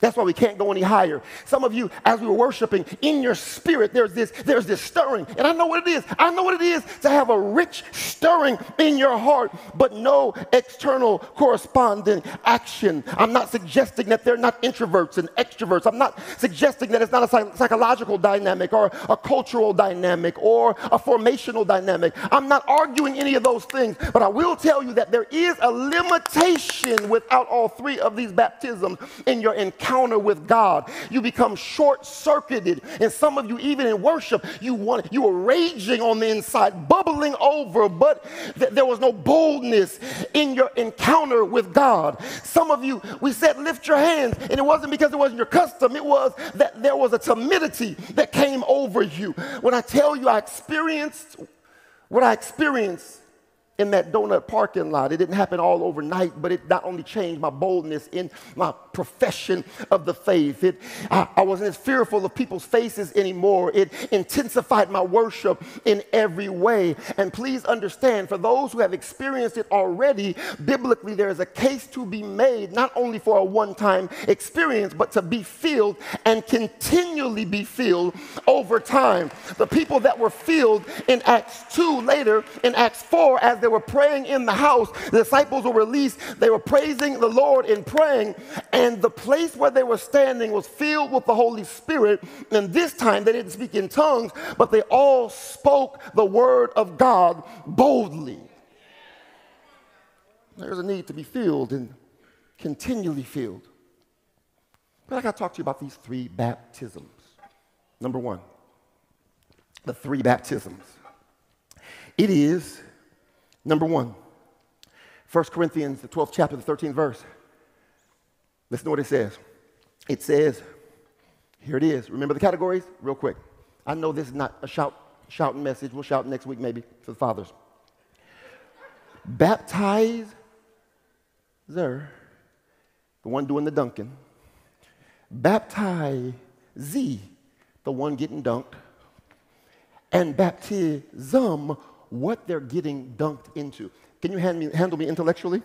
That's why we can't go any higher. Some of you, as we were worshiping, in your spirit, there's this, there's this stirring. And I know what it is. I know what it is to have a rich stirring in your heart, but no external corresponding action. I'm not suggesting that they're not introverts and extroverts. I'm not suggesting that it's not a psychological dynamic or a cultural dynamic or a formational dynamic. I'm not arguing any of those things, but I will tell you that there is a limitation without all three of these baptisms in your encounter encounter with God. You become short circuited. And some of you, even in worship, you want you were raging on the inside, bubbling over, but th- there was no boldness in your encounter with God. Some of you, we said, lift your hands, and it wasn't because it wasn't your custom, it was that there was a timidity that came over you. When I tell you I experienced what I experienced in that donut parking lot. It didn't happen all overnight, but it not only changed my boldness in my profession of the faith, it, I, I wasn't as fearful of people's faces anymore. It intensified my worship in every way. And please understand, for those who have experienced it already, biblically, there is a case to be made, not only for a one time experience, but to be filled and continually be filled over time. The people that were filled in Acts 2 later, in Acts 4, as they were praying in the house, the disciples were released. They were praising the Lord in praying, and the place where they were standing was filled with the Holy Spirit. And this time they didn't speak in tongues, but they all spoke the word of God boldly. There's a need to be filled and continually filled. But I got to talk to you about these three baptisms. Number one, the three baptisms. It is Number one, 1 Corinthians, the 12th chapter, the 13th verse. Listen to what it says. It says, here it is. Remember the categories? Real quick. I know this is not a shout, shouting message. We'll shout next week maybe for the fathers. Baptizer, the one doing the dunking. Baptize, the one getting dunked. And baptism, what they're getting dunked into. Can you hand me, handle me intellectually?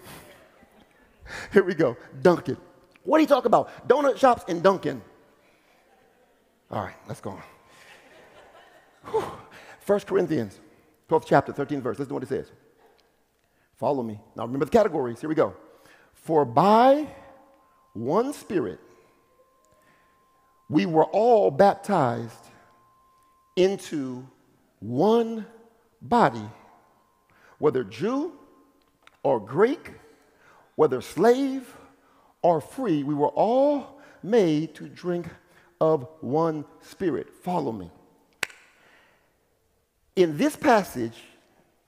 Here we go. Dunkin'. What do you talk about? Donut shops and Dunkin'. All right, let's go on. 1 Corinthians, 12th chapter, 13th verse. Listen to what it says. Follow me. Now remember the categories. Here we go. For by one Spirit we were all baptized into one body, whether Jew or Greek, whether slave or free, we were all made to drink of one spirit. Follow me. In this passage,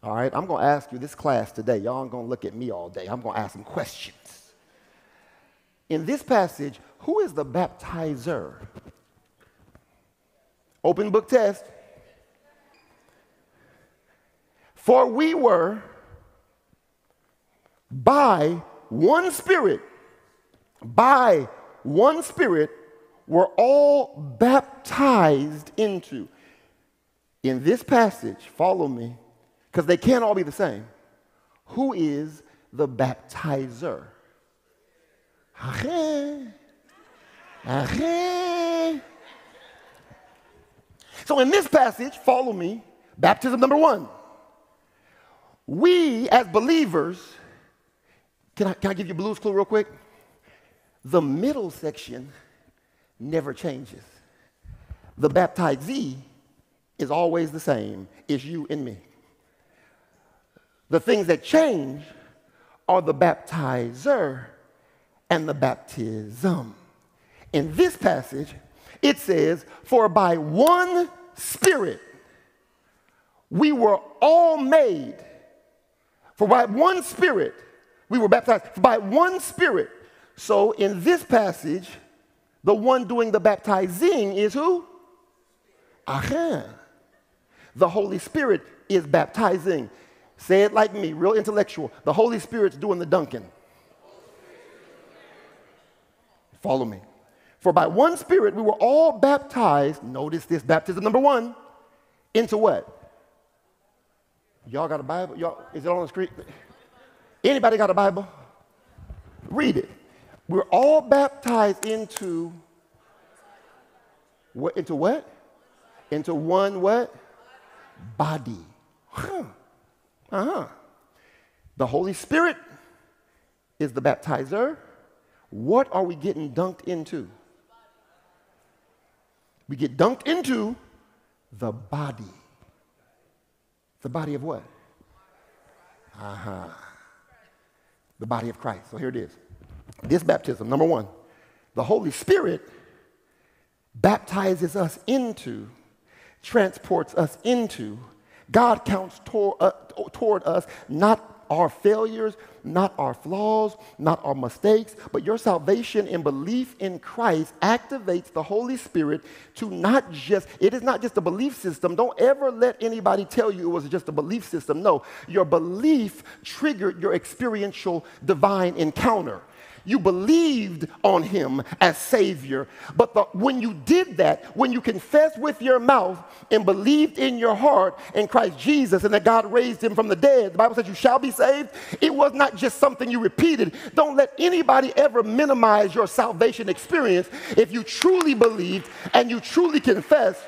all right, I'm going to ask you this class today. Y'all aren't going to look at me all day. I'm going to ask some questions. In this passage, who is the baptizer? Open book test. For we were by one Spirit, by one Spirit, were all baptized into. In this passage, follow me, because they can't all be the same. Who is the baptizer? So in this passage, follow me, baptism number one we as believers, can I, can I give you a blues clue real quick? The middle section never changes. The baptizee is always the same, it's you and me. The things that change are the baptizer and the baptism. In this passage, it says, For by one Spirit we were all made for by one Spirit we were baptized. By one Spirit. So in this passage, the one doing the baptizing is who? Aha. The Holy Spirit is baptizing. Say it like me, real intellectual. The Holy Spirit's doing the dunking. Follow me. For by one Spirit we were all baptized, notice this baptism number one, into what? Y'all got a Bible? Y'all, is it on the screen? Anybody got a Bible? Read it. We're all baptized into what? Into what? Into one what? Body. Huh. Uh-huh. The Holy Spirit is the baptizer. What are we getting dunked into? We get dunked into the body. The body of what? Uh huh. The body of Christ. So here it is. This baptism, number one, the Holy Spirit baptizes us into, transports us into. God counts toward, uh, toward us not our failures, not our flaws, not our mistakes, but your salvation and belief in Christ activates the Holy Spirit to not just, it is not just a belief system. Don't ever let anybody tell you it was just a belief system. No, your belief triggered your experiential divine encounter. You believed on him as Savior. But the, when you did that, when you confessed with your mouth and believed in your heart in Christ Jesus and that God raised him from the dead, the Bible says you shall be saved. It was not just something you repeated. Don't let anybody ever minimize your salvation experience if you truly believed and you truly confess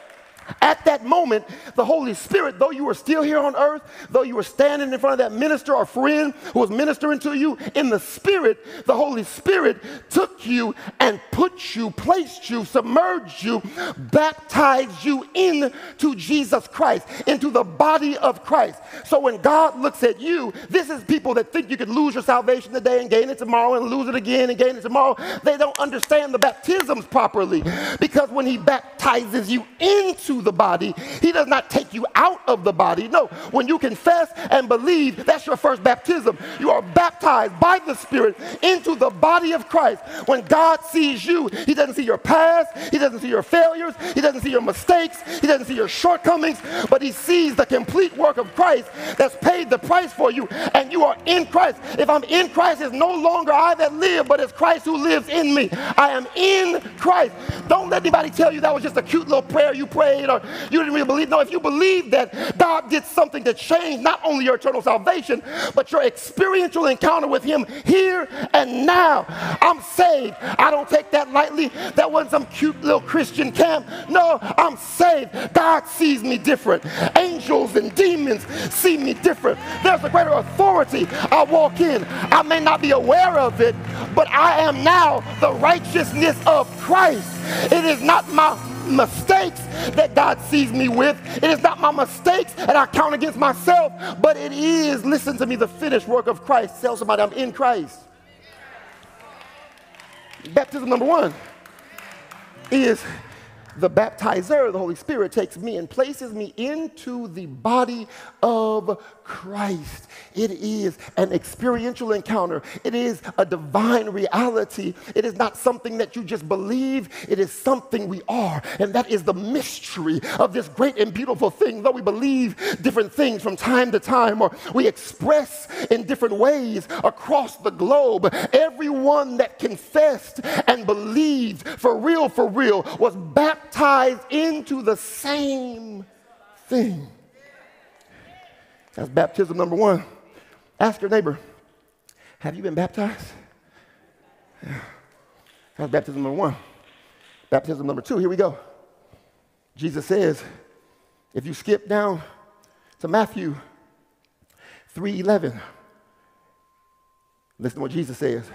at that moment, the Holy Spirit, though you were still here on earth, though you were standing in front of that minister or friend who was ministering to you, in the Spirit, the Holy Spirit took you and put you, placed you, submerged you, baptized you into Jesus Christ, into the body of Christ. So when God looks at you, this is people that think you could lose your salvation today and gain it tomorrow and lose it again and gain it tomorrow. They don't understand the baptisms properly because when He baptizes you into the body. He does not take you out of the body. No, when you confess and believe, that's your first baptism. You are baptized by the Spirit into the body of Christ. When God sees you, He doesn't see your past, He doesn't see your failures, He doesn't see your mistakes, He doesn't see your shortcomings, but He sees the complete work of Christ that's paid the price for you, and you are in Christ. If I'm in Christ, it's no longer I that live, but it's Christ who lives in me. I am in Christ. Don't let anybody tell you that was just a cute little prayer you prayed or you didn't really believe. No, if you believe that God did something to change not only your eternal salvation, but your experiential encounter with Him here and now. I'm saved. I don't take that lightly. That wasn't some cute little Christian camp. No, I'm saved. God sees me different. Angels and demons see me different. There's a greater authority I walk in. I may not be aware of it, but I am now the righteousness of Christ. It is not my mistakes that God sees me with. It is not my mistakes that I count against myself, but it is, listen to me, the finished work of Christ. Tell somebody I'm in Christ. Baptism number one is the baptizer, the Holy Spirit, takes me and places me into the body of Christ. It is an experiential encounter. It is a divine reality. It is not something that you just believe, it is something we are. And that is the mystery of this great and beautiful thing. Though we believe different things from time to time, or we express in different ways across the globe, everyone that confessed and believed for real, for real, was baptized into the same thing. That's baptism number one. Ask your neighbor, have you been baptized? That's baptism number one. Baptism number two, here we go. Jesus says, if you skip down to Matthew 3:11, listen to what Jesus says.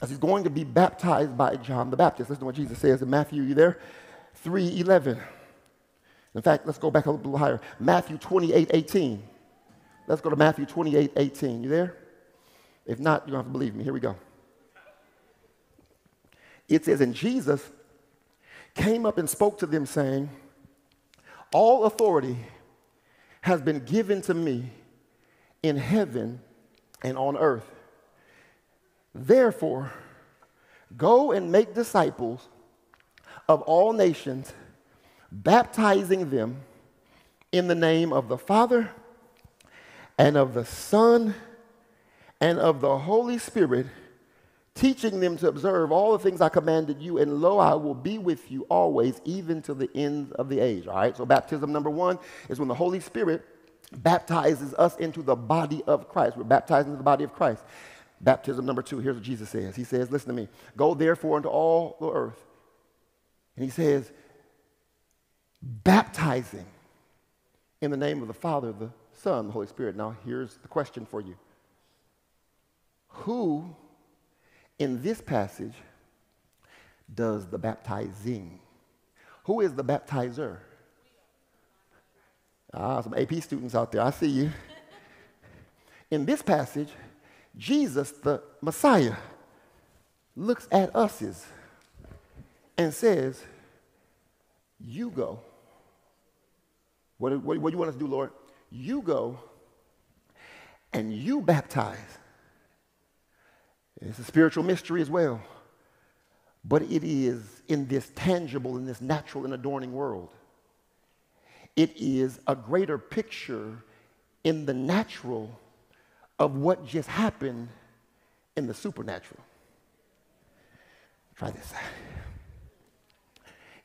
As he's going to be baptized by John the Baptist. Listen to what Jesus says in Matthew, you there? 3:11. In fact, let's go back a little higher. Matthew 28 18. Let's go to Matthew 28 18. You there? If not, you don't have to believe me. Here we go. It says, And Jesus came up and spoke to them, saying, All authority has been given to me in heaven and on earth. Therefore, go and make disciples of all nations baptizing them in the name of the Father and of the Son and of the Holy Spirit, teaching them to observe all the things I commanded you, and lo, I will be with you always, even to the end of the age. All right, so baptism number one is when the Holy Spirit baptizes us into the body of Christ. We're baptized into the body of Christ. Baptism number two, here's what Jesus says. He says, Listen to me, go therefore into all the earth. And he says, baptizing in the name of the Father, the Son, the Holy Spirit. Now, here's the question for you Who in this passage does the baptizing? Who is the baptizer? Ah, some AP students out there, I see you. In this passage, Jesus, the Messiah, looks at us and says, You go. What, what, what do you want us to do, Lord? You go and you baptize. It's a spiritual mystery as well, but it is in this tangible, in this natural and adorning world. It is a greater picture in the natural of what just happened in the supernatural. Try this.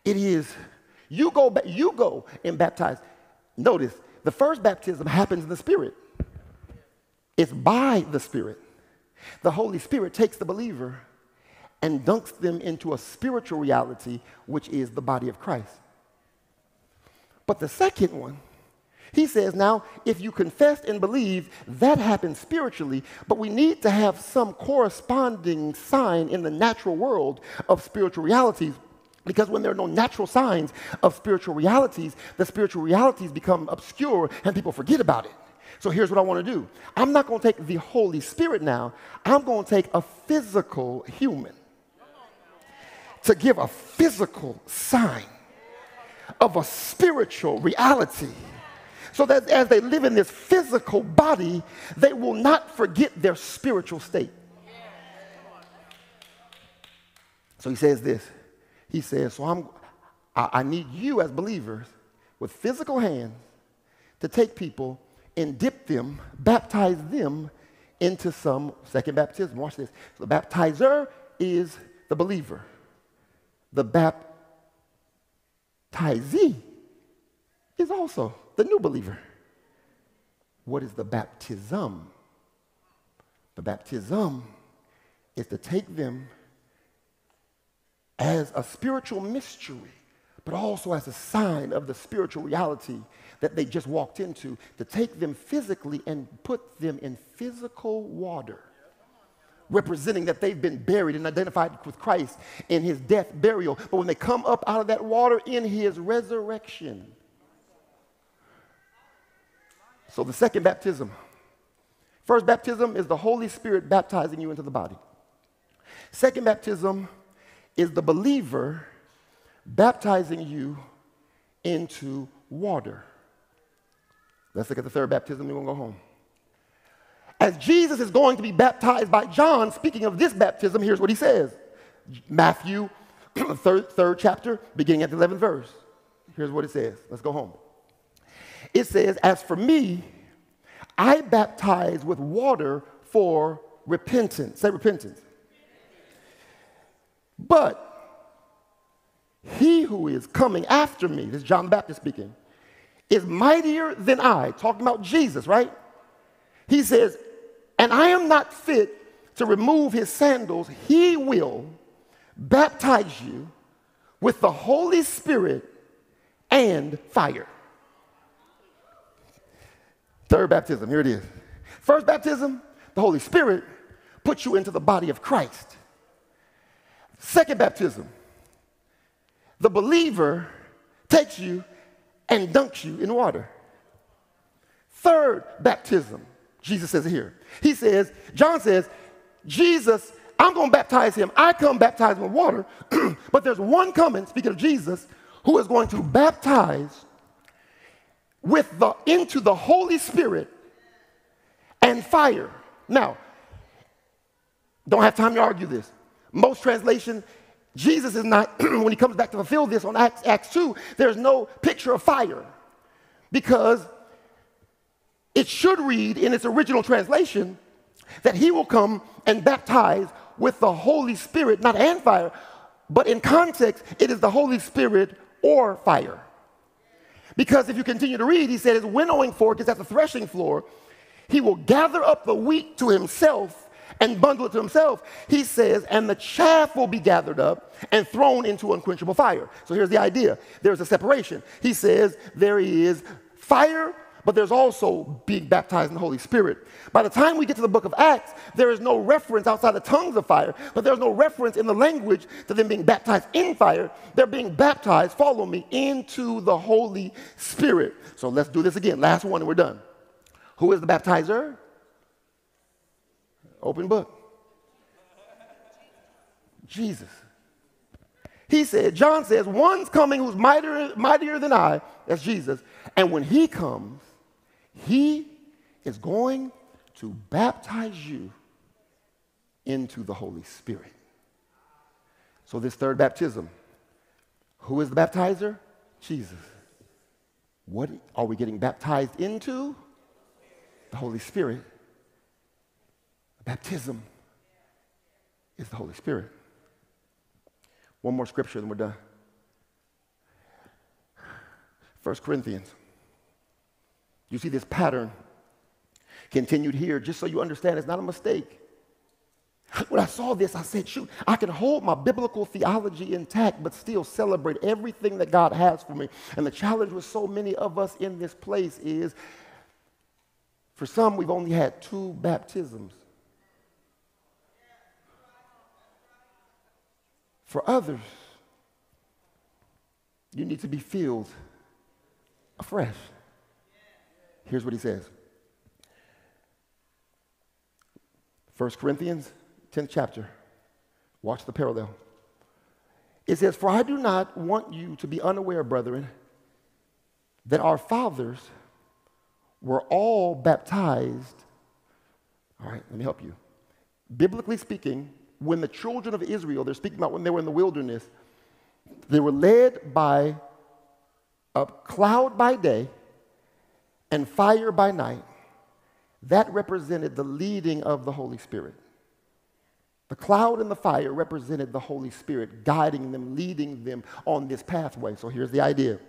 It is you go you go and baptize. Notice the first baptism happens in the spirit. It's by the spirit. The Holy Spirit takes the believer and dunks them into a spiritual reality, which is the body of Christ. But the second one, he says, now, if you confess and believe, that happens spiritually, but we need to have some corresponding sign in the natural world of spiritual realities. Because when there are no natural signs of spiritual realities, the spiritual realities become obscure and people forget about it. So here's what I want to do I'm not going to take the Holy Spirit now, I'm going to take a physical human to give a physical sign of a spiritual reality. So that as they live in this physical body, they will not forget their spiritual state. So he says this. He says, So I'm, I, I need you as believers with physical hands to take people and dip them, baptize them into some second baptism. Watch this. So the baptizer is the believer. The baptizee is also the new believer. What is the baptism? The baptism is to take them as a spiritual mystery, but also as a sign of the spiritual reality that they just walked into, to take them physically and put them in physical water, representing that they've been buried and identified with Christ in his death, burial. But when they come up out of that water in his resurrection. So the second baptism. First baptism is the Holy Spirit baptizing you into the body. Second baptism is the believer baptizing you into water. Let's look at the third baptism, we're going go home. As Jesus is going to be baptized by John, speaking of this baptism, here's what he says Matthew, third, third chapter, beginning at the 11th verse. Here's what it says. Let's go home. It says, As for me, I baptize with water for repentance. Say repentance. But he who is coming after me, this is John Baptist speaking, is mightier than I. Talking about Jesus, right? He says, and I am not fit to remove his sandals. He will baptize you with the Holy Spirit and fire. Third baptism, here it is. First baptism, the Holy Spirit puts you into the body of Christ. Second baptism, the believer takes you and dunks you in water. Third baptism, Jesus says here. He says, John says, Jesus, I'm going to baptize him. I come baptize him with water, but there's one coming, speaking of Jesus, who is going to baptize with the into the Holy Spirit and fire. Now, don't have time to argue this. Most translation Jesus is not, when he comes back to fulfill this on Acts, Acts 2, there's no picture of fire because it should read in its original translation that he will come and baptize with the Holy Spirit, not and fire, but in context, it is the Holy Spirit or fire. Because if you continue to read, he said his winnowing fork is at the threshing floor. He will gather up the wheat to himself and bundle it to himself. He says, and the chaff will be gathered up and thrown into unquenchable fire. So here's the idea there's a separation. He says, there is fire, but there's also being baptized in the Holy Spirit. By the time we get to the book of Acts, there is no reference outside the tongues of fire, but there's no reference in the language to them being baptized in fire. They're being baptized, follow me, into the Holy Spirit. So let's do this again. Last one and we're done. Who is the baptizer? Open book. Jesus. He said, John says, one's coming who's mightier, mightier than I, that's Jesus. And when he comes, he is going to baptize you into the Holy Spirit. So, this third baptism, who is the baptizer? Jesus. What are we getting baptized into? The Holy Spirit. Baptism is the Holy Spirit. One more scripture, then we're done. 1 Corinthians. You see this pattern continued here, just so you understand it's not a mistake. When I saw this, I said, shoot, I can hold my biblical theology intact, but still celebrate everything that God has for me. And the challenge with so many of us in this place is for some, we've only had two baptisms. For others, you need to be filled afresh. Here's what he says 1 Corinthians, 10th chapter. Watch the parallel. It says, For I do not want you to be unaware, brethren, that our fathers were all baptized. All right, let me help you. Biblically speaking, when the children of Israel, they're speaking about when they were in the wilderness, they were led by a cloud by day and fire by night. That represented the leading of the Holy Spirit. The cloud and the fire represented the Holy Spirit guiding them, leading them on this pathway. So here's the idea.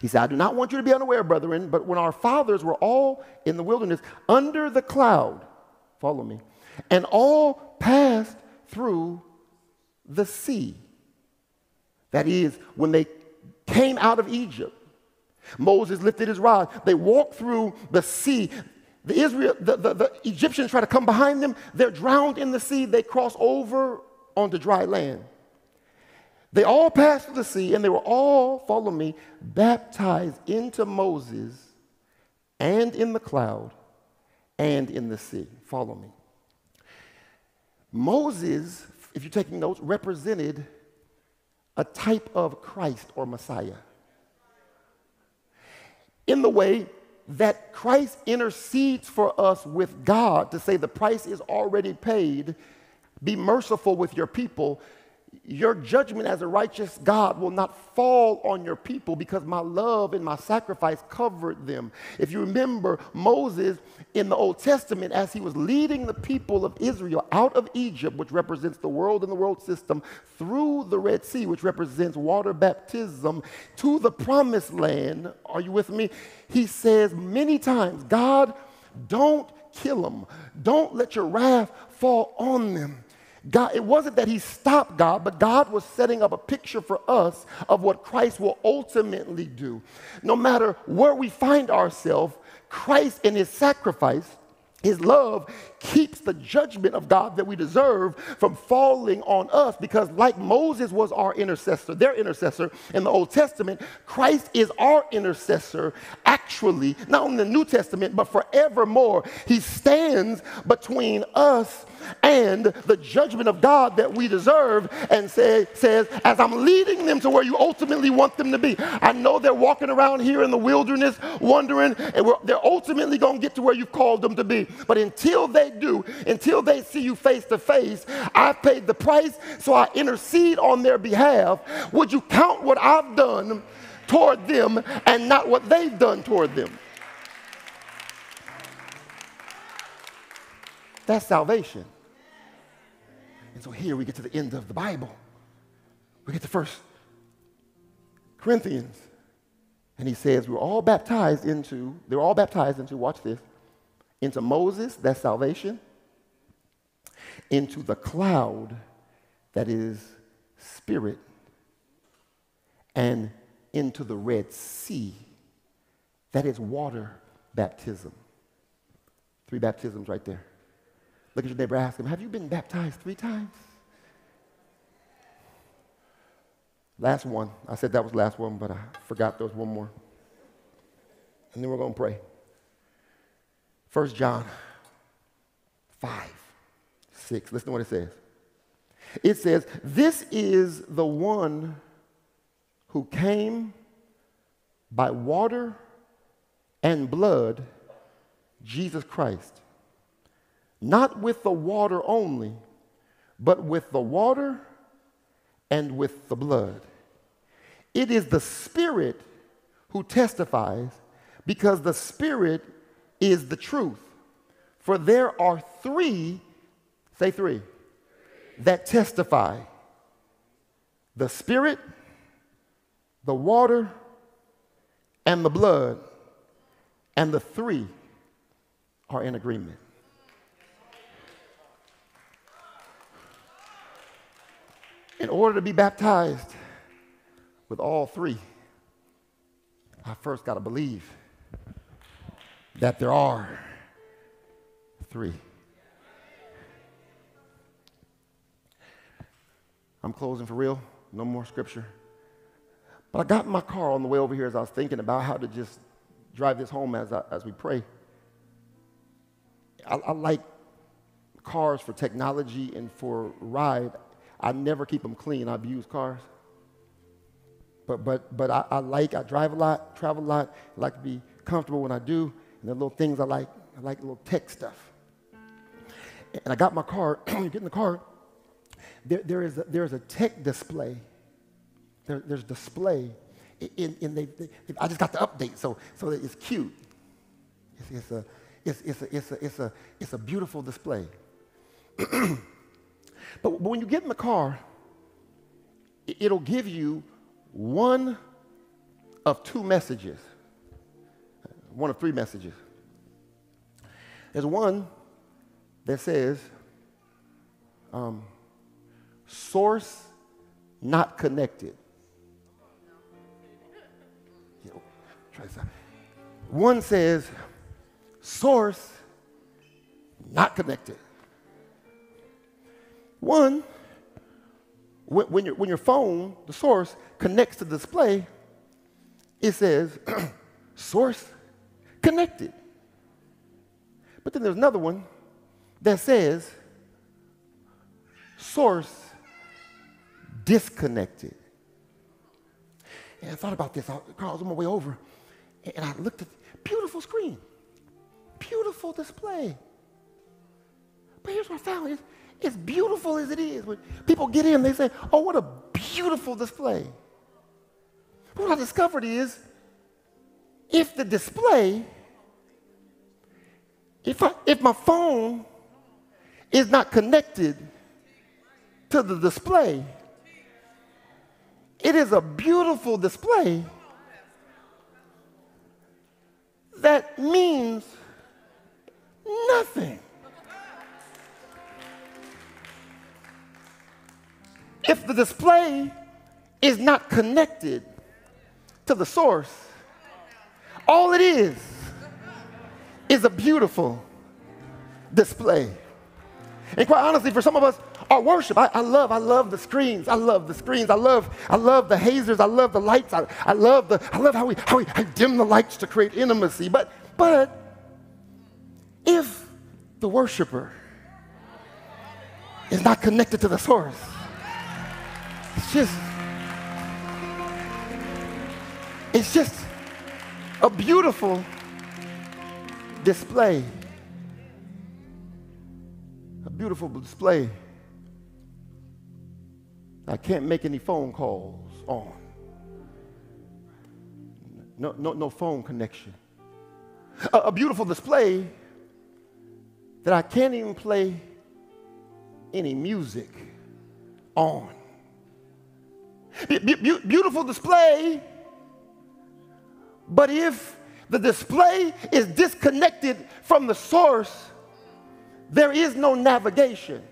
He said, I do not want you to be unaware, brethren, but when our fathers were all in the wilderness under the cloud, follow me, and all passed through the sea. That is, when they came out of Egypt, Moses lifted his rod. They walked through the sea. The, Israel, the, the, the Egyptians try to come behind them. They're drowned in the sea. They cross over onto dry land. They all passed through the sea and they were all, follow me, baptized into Moses and in the cloud and in the sea. Follow me. Moses, if you're taking notes, represented a type of Christ or Messiah. In the way that Christ intercedes for us with God to say the price is already paid, be merciful with your people your judgment as a righteous God will not fall on your people because my love and my sacrifice covered them. If you remember Moses in the Old Testament, as he was leading the people of Israel out of Egypt, which represents the world and the world system, through the Red Sea, which represents water baptism, to the promised land, are you with me? He says many times, God, don't kill them, don't let your wrath fall on them. God, it wasn't that he stopped God, but God was setting up a picture for us of what Christ will ultimately do. No matter where we find ourselves, Christ in his sacrifice his love keeps the judgment of God that we deserve from falling on us because, like Moses was our intercessor, their intercessor in the Old Testament, Christ is our intercessor actually, not in the New Testament, but forevermore. He stands between us and the judgment of God that we deserve and say, says, As I'm leading them to where you ultimately want them to be, I know they're walking around here in the wilderness wondering, and they're ultimately going to get to where you've called them to be. But until they do, until they see you face to face, I've paid the price, so I intercede on their behalf. Would you count what I've done toward them and not what they've done toward them? That's salvation. And so here we get to the end of the Bible. We get to First Corinthians. And he says, We're all baptized into, they're all baptized into, watch this, into Moses, that's salvation, into the cloud, that is spirit, and into the Red Sea, that is water baptism. Three baptisms right there. Look at your neighbor, ask him, Have you been baptized three times? Last one. I said that was last one, but I forgot there was one more. And then we're going to pray. 1 John 5, 6. Listen to what it says. It says, This is the one who came by water and blood, Jesus Christ. Not with the water only, but with the water and with the blood. It is the Spirit who testifies because the Spirit is the truth. For there are three, say three, that testify the Spirit, the water, and the blood, and the three are in agreement. In order to be baptized with all three, I first got to believe that there are three. I'm closing for real. No more scripture. But I got in my car on the way over here as I was thinking about how to just drive this home as, I, as we pray. I, I like cars for technology and for ride. I never keep them clean. I've used cars. But, but, but I, I like, I drive a lot, travel a lot, I like to be comfortable when I do. And the little things I like, I like little tech stuff. And I got my car, get in the car, there, there, is, a, there is a tech display. There, there's display. In, in they, they, I just got the update, so, so it's cute. It's, it's, a, it's, it's, a, it's, a, it's, a, it's a beautiful display. but, but when you get in the car, it, it'll give you one of two messages, one of three messages. There's one that says, um, source not connected. One says, source not connected. One, when, when, your, when your phone, the source, connects to the display, it says, source connected. But then there's another one that says, source disconnected. And I thought about this. I, I was on my way over, and I looked at beautiful screen, beautiful display. But here's what I found: as beautiful as it is, when people get in, they say, "Oh, what a beautiful display." But what I discovered is, if the display, if I, if my phone is not connected to the display, it is a beautiful display that means nothing. If the display is not connected to the source, all it is is a beautiful display. And quite honestly, for some of us, our worship, I, I, love, I love the screens. I love the screens. I love, I love the hazers. I love the lights. I, I love the, I love how we, how we how dim the lights to create intimacy. But, but if the worshiper is not connected to the source, it's just, it's just a beautiful display. A beautiful display. I can't make any phone calls on. No, no, no phone connection. A, a beautiful display that I can't even play any music on. Be- be- beautiful display But if the display is disconnected from the source, there is no navigation.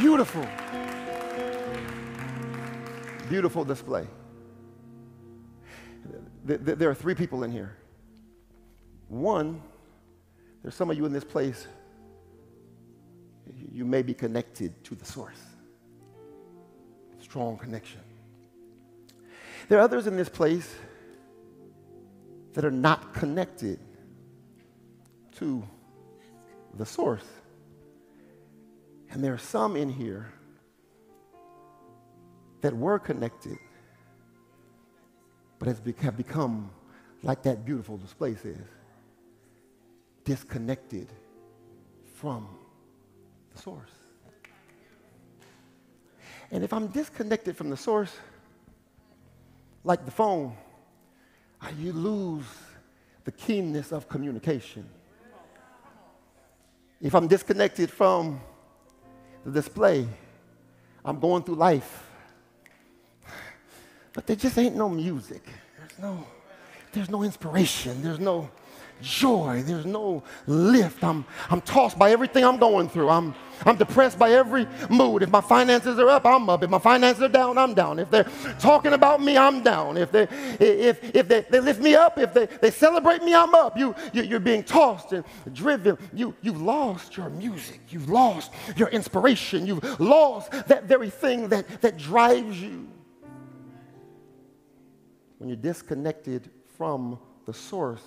Beautiful. Beautiful display. Th- th- There are three people in here. One, there's some of you in this place, you may be connected to the source. Strong connection. There are others in this place that are not connected to the source. And there are some in here that were connected, but have become, like that beautiful display says, disconnected from the source. And if I'm disconnected from the source, like the phone, you lose the keenness of communication. If I'm disconnected from the display, I'm going through life. But there just ain't no music. There's no, there's no inspiration. There's no joy. There's no lift. I'm, I'm tossed by everything I'm going through. I'm, I'm depressed by every mood. If my finances are up, I'm up. If my finances are down, I'm down. If they're talking about me, I'm down. If they, if, if they, they lift me up, if they, they celebrate me, I'm up. You, you, you're being tossed and driven. You, you've lost your music. You've lost your inspiration. You've lost that very thing that, that drives you. When you're disconnected from the source,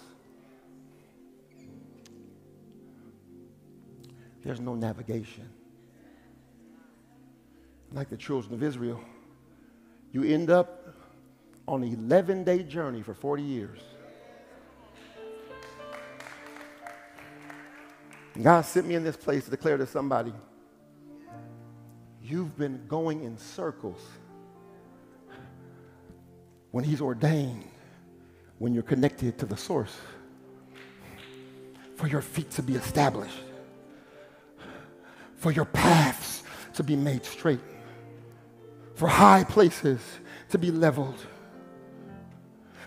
there's no navigation. Like the children of Israel, you end up on an 11 day journey for 40 years. God sent me in this place to declare to somebody you've been going in circles when He's ordained, when you're connected to the source, for your feet to be established for your paths to be made straight, for high places to be leveled,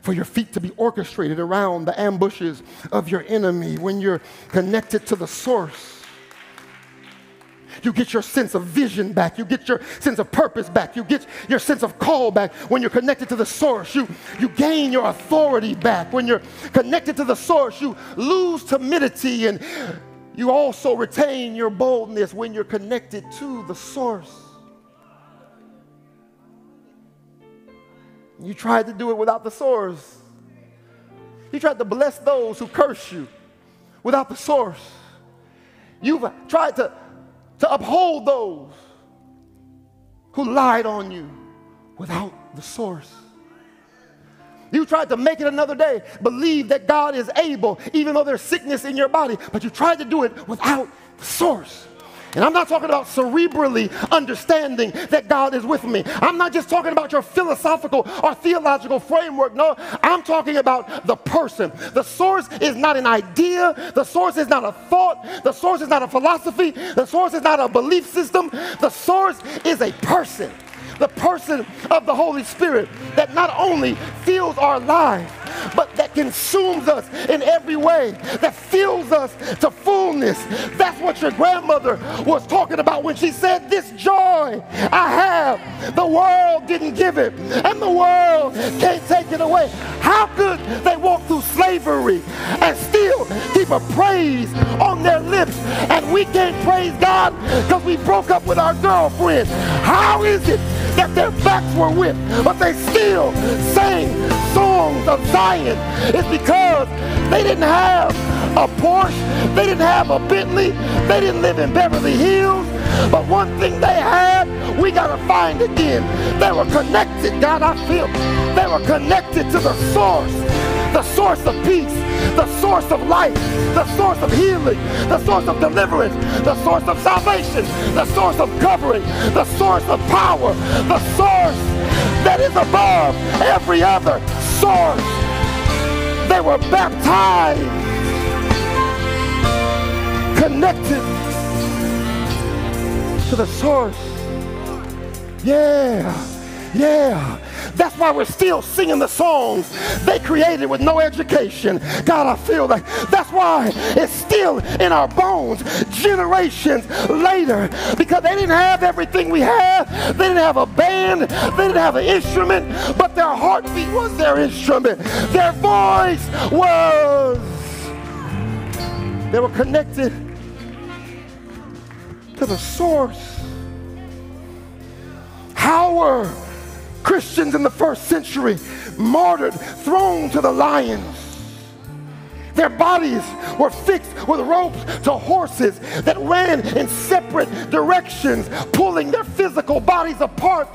for your feet to be orchestrated around the ambushes of your enemy when you're connected to the source. You get your sense of vision back. You get your sense of purpose back. You get your sense of call back when you're connected to the source. You, you gain your authority back. When you're connected to the source, you lose timidity and you also retain your boldness when you're connected to the source. You tried to do it without the source. You tried to bless those who curse you without the source. You've tried to, to uphold those who lied on you without the source. You tried to make it another day, believe that God is able, even though there's sickness in your body, but you tried to do it without the source. And I'm not talking about cerebrally understanding that God is with me. I'm not just talking about your philosophical or theological framework. No, I'm talking about the person. The source is not an idea, the source is not a thought, the source is not a philosophy, the source is not a belief system. The source is a person the person of the Holy Spirit that not only fills our life, but that consumes us in every way, that fills us to fullness. That's what your grandmother was talking about when she said, This joy I have, the world didn't give it, and the world can't take it away. How could they walk through slavery and still keep a praise on their lips, and we can't praise God because we broke up with our girlfriend? How is it that their backs were whipped, but they still sang songs of It's because they didn't have a Porsche, they didn't have a Bentley, they didn't live in Beverly Hills. But one thing they had, we got to find again. They were connected, God, I feel. They were connected to the source, the source of peace, the source of life, the source of healing, the source of deliverance, the source of salvation, the source of covering, the source of power, the source that is above every other source. They were baptized, connected to the source. Yeah, yeah. That's why we're still singing the songs they created with no education. God, I feel that. that's why it's still in our bones generations later because they didn't have everything we have. They didn't have a band, they didn't have an instrument, but their heartbeat was their instrument. Their voice was. They were connected to the source. How were Christians in the first century martyred, thrown to the lions? Their bodies were fixed with ropes to horses that ran in separate directions, pulling their physical bodies apart.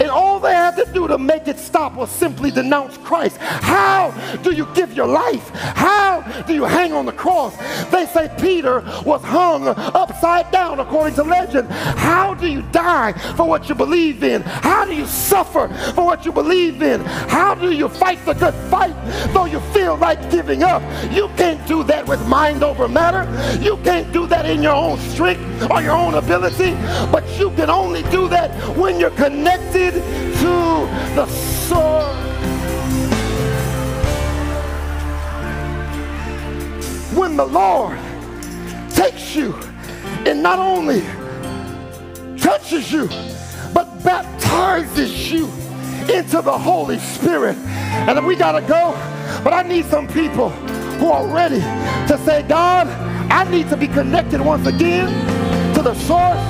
And all they had to do to make it stop was simply denounce Christ. How do you give your life? How do you hang on the cross? They say Peter was hung upside down according to legend. How do you die for what you believe in? How do you suffer for what you believe in? How do you fight the good fight though you feel like giving up? You can't do that with mind over matter. You can't do that in your own strength or your own ability, but you can only do that when you're connected to the source. When the Lord takes you and not only touches you, but baptizes you into the Holy Spirit. And we got to go, but I need some people who are ready to say, God, I need to be connected once again to the source.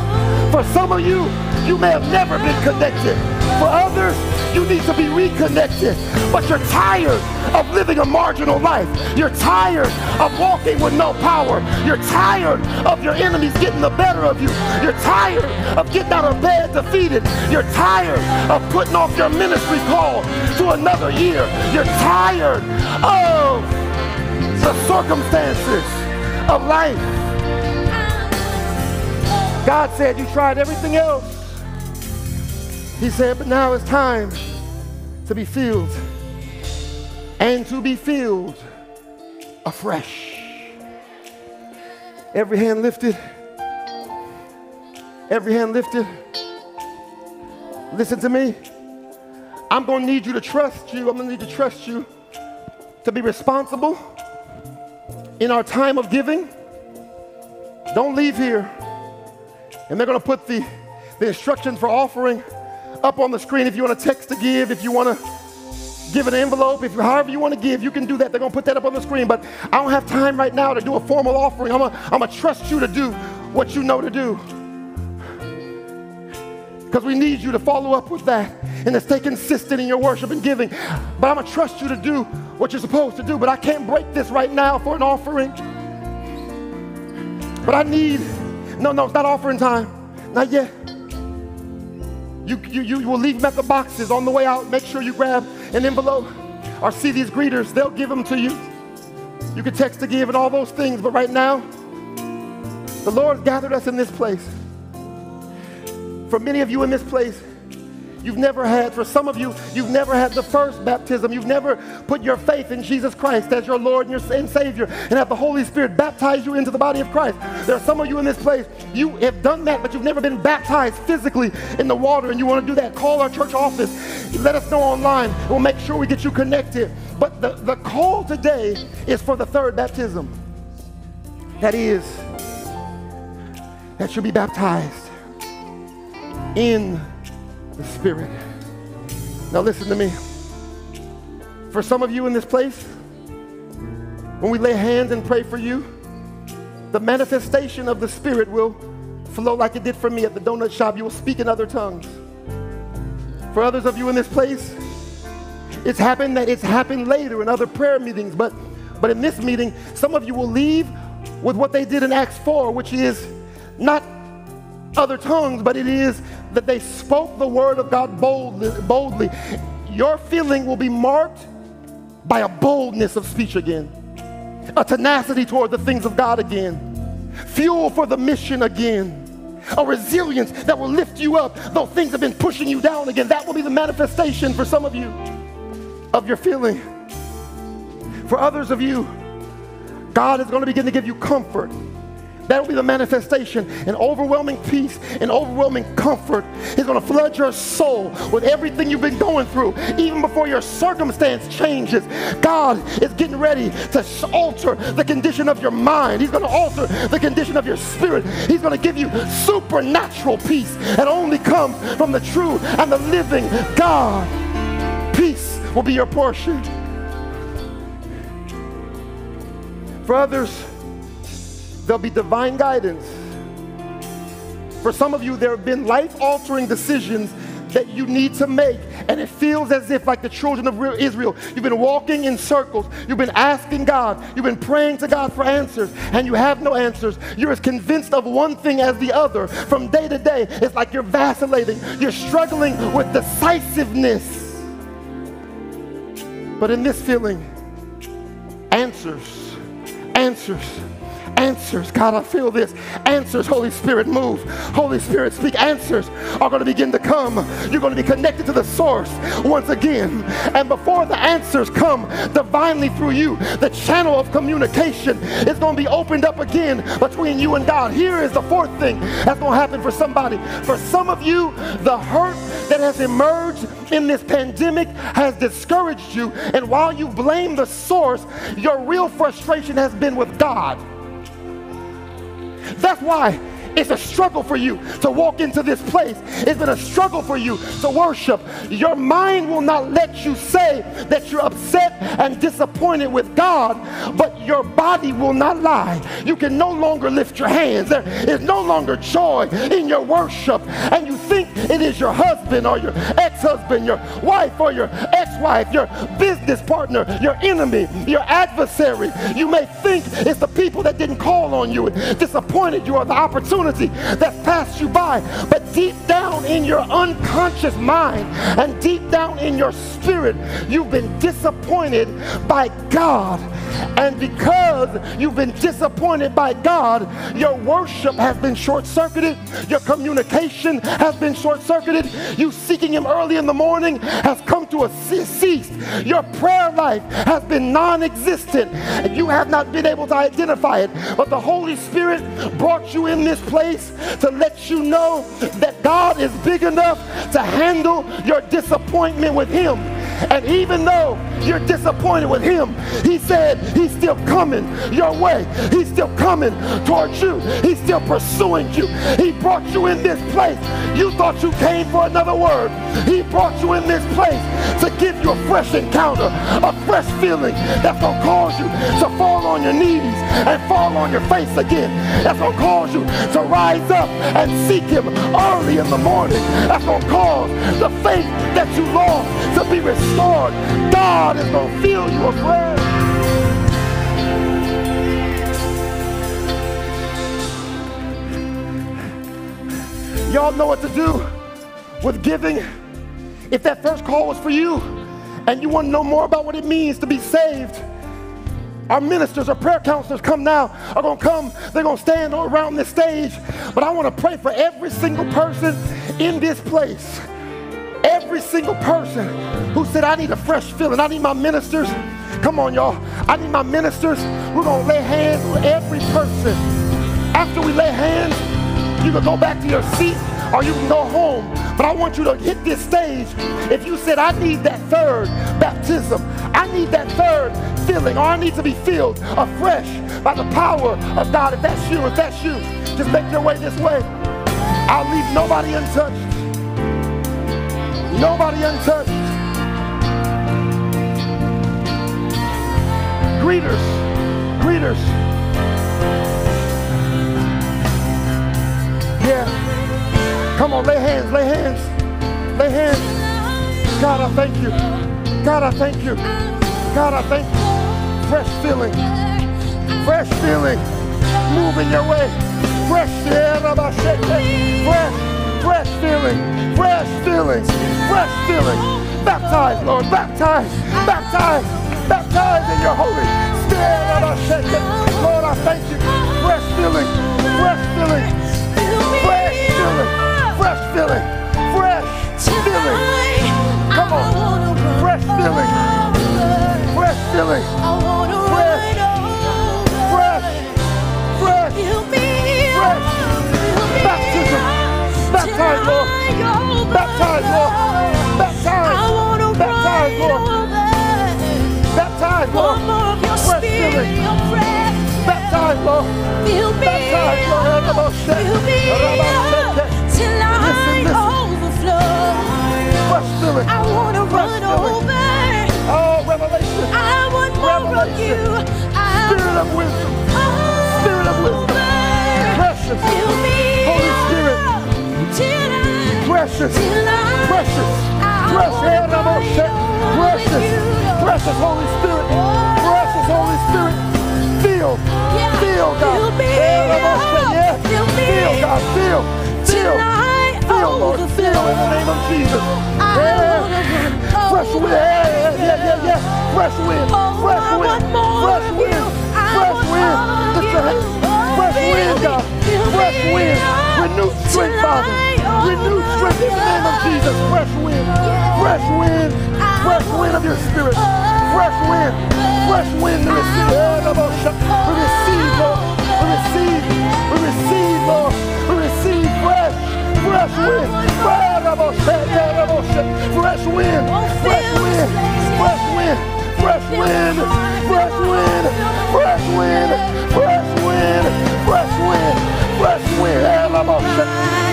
For some of you, you may have never been connected. For others, you need to be reconnected. But you're tired of living a marginal life. You're tired of walking with no power. You're tired of your enemies getting the better of you. You're tired of getting out of bed defeated. You're tired of putting off your ministry call to another year. You're tired of the circumstances of life. God said, You tried everything else. He said, But now it's time to be filled and to be filled afresh. Every hand lifted. Every hand lifted. Listen to me. I'm going to need you to trust you. I'm going to need to trust you to be responsible in our time of giving. Don't leave here. And they're going to put the, the instructions for offering up on the screen if you want to text to give, if you want to give an envelope, if however you want to give, you can do that. They're going to put that up on the screen. But I don't have time right now to do a formal offering. I'm going to trust you to do what you know to do. Because we need you to follow up with that and to stay consistent in your worship and giving. But I'm going to trust you to do what you're supposed to do. But I can't break this right now for an offering. But I need, no, no, it's not offering time. Not yet. You, you, you will leave them at the boxes on the way out. Make sure you grab an envelope or see these greeters. They'll give them to you. You can text to give and all those things. But right now, the Lord gathered us in this place. For many of you in this place, you've never had, for some of you, you've never had the first baptism. You've never put your faith in Jesus Christ as your Lord and your and Savior and have the Holy Spirit baptize you into the body of Christ. There are some of you in this place, you have done that, but you've never been baptized physically in the water and you want to do that. Call our church office. Let us know online. We'll make sure we get you connected. But the, the call today is for the third baptism. That is, that you'll be baptized in the Spirit. Now, listen to me. For some of you in this place, when we lay hands and pray for you, the manifestation of the Spirit will flow like it did for me at the donut shop. You will speak in other tongues. For others of you in this place, it's happened that it's happened later in other prayer meetings, but but in this meeting, some of you will leave with what they did in Acts 4, which is not other tongues, but it is that they spoke the word of God boldly. boldly. Your feeling will be marked by a boldness of speech again, a tenacity toward the things of God again, fuel for the mission again, a resilience that will lift you up though things have been pushing you down again. That will be the manifestation for some of you of your feeling. For others of you, God is going to begin to give you comfort That'll be the manifestation. An overwhelming peace, and overwhelming comfort is going to flood your soul with everything you've been going through, even before your circumstance changes. God is getting ready to alter the condition of your mind. He's going to alter the condition of your spirit. He's going to give you supernatural peace that only comes from the true and the living God. Peace will be your portion. For others, there'll be divine guidance. For some of you, there have been life altering decisions that you need to make, and it feels as if, like the children of Israel, you've been walking in circles, you've been asking God, you've been praying to God for answers, and you have no answers. You're as convinced of one thing as the other. From day to day, it's like you're vacillating, you're struggling with decisiveness. But in this feeling, answers, answers, answers. God, I feel this. Answers, Holy Spirit, move. Holy Spirit, speak. Answers are going to begin to come. You're going to be connected to the source once again. And before the answers come divinely through you, the channel of communication is going to be opened up again between you and God. Here is the fourth thing that's going to happen for somebody. For some of you, the hurt that has emerged in this pandemic has discouraged you. And while you blame the source, your real frustration has been with God. That's why it's a struggle for you to walk into this place. It's been a struggle for you to worship. Your mind will not let you say that you're upset and disappointed with God, but your body will not lie. You can no longer lift your hands. There is no longer joy in your worship. And you think it is your husband or your ex husband, your wife or your ex wife, your business partner, your enemy, your adversary. You may think it's the people that didn't call on you and disappointed you or the opportunity that passed you by. But deep down in your unconscious mind and deep down in your spirit, you've been disappointed by God. And because you've been disappointed by God, your worship has been short circuited, your communication has been short circuited, you seeking Him early in the morning has come to a cease, your prayer life has been non existent, and you have not been able to identify it. But the Holy Spirit brought you in this place to let you know that God is big enough to handle your disappointment with Him. And even though you're disappointed with him, he said he's still coming your way. He's still coming towards you. He's still pursuing you. He brought you in this place. You thought you came for another word. He brought you in this place to give you a fresh encounter, a fresh feeling that's going to cause you to fall on your knees and fall on your face again. That's going to cause you to rise up and seek him early in the morning. That's going to cause the faith that you lost to be restored. God is going to fill you afresh. Y'all know what to do with giving. If that first call was for you and you want to know more about what it means to be saved, our ministers, our prayer counselors come now, are going to come. They're going to stand around this stage. But I want to pray for every single person in this place. Every single person who said, I need a fresh feeling. I need my ministers. Come on, y'all. I need my ministers. We're going to lay hands on every person. After we lay hands, you can go back to your seat or you can go home. But I want you to hit this stage. If you said, I need that third baptism, I need that third filling, or I need to be filled afresh by the power of God. If that's you, if that's you, just make your way this way. I'll leave nobody untouched. Nobody untouched. Greeters, greeters. Yeah. Come on, lay hands, lay hands, lay hands. God, I thank you. God, I thank you. God, I thank you. Fresh feeling, fresh feeling. Moving your way. Fresh, fresh, fresh feeling, fresh feeling, fresh feeling. Baptize, Lord, baptize, baptize, baptize in your holy spirit. Lord, I thank you. Fresh feeling, fresh feeling, fresh feeling, fresh feeling, fresh feeling. Come on, fresh feeling, fresh feeling, Baptize, Lord. Baptize. Baptize, Lord. Baptize, Lord. Fresh filling. Baptize, Lord. Baptize, Lord. Fill me up till I overflow. Fresh filling. I want to run over. Oh, revelation. I want more revelation. of you. I Spirit of wisdom. Spirit of wisdom. Precious. Holy Spirit precious, precious, precious, precious, precious Holy Spirit, precious Holy Spirit, feel, feel God, yeah, feel God, feel, feel, feel Lord, feel in the name of Jesus, fresh wind, yeah, yeah, yeah, yeah, fresh wind, fresh wind, fresh wind, fresh wind, fresh wind, God, fresh wind up Renewed strength, Father. I Renewed strength in the name of Jesus. Fresh wind. Fresh wind. Fresh wind of your spirit. Fresh wind. Fresh wind to receive. We receive, Lord. We receive. We receive, Lord. We receive fresh. Fresh wind. Fresh wind. Fresh wind. Fresh wind. Fresh wind. Fresh wind. Fresh wind. Fresh wind. Fresh wind. Fresh wind.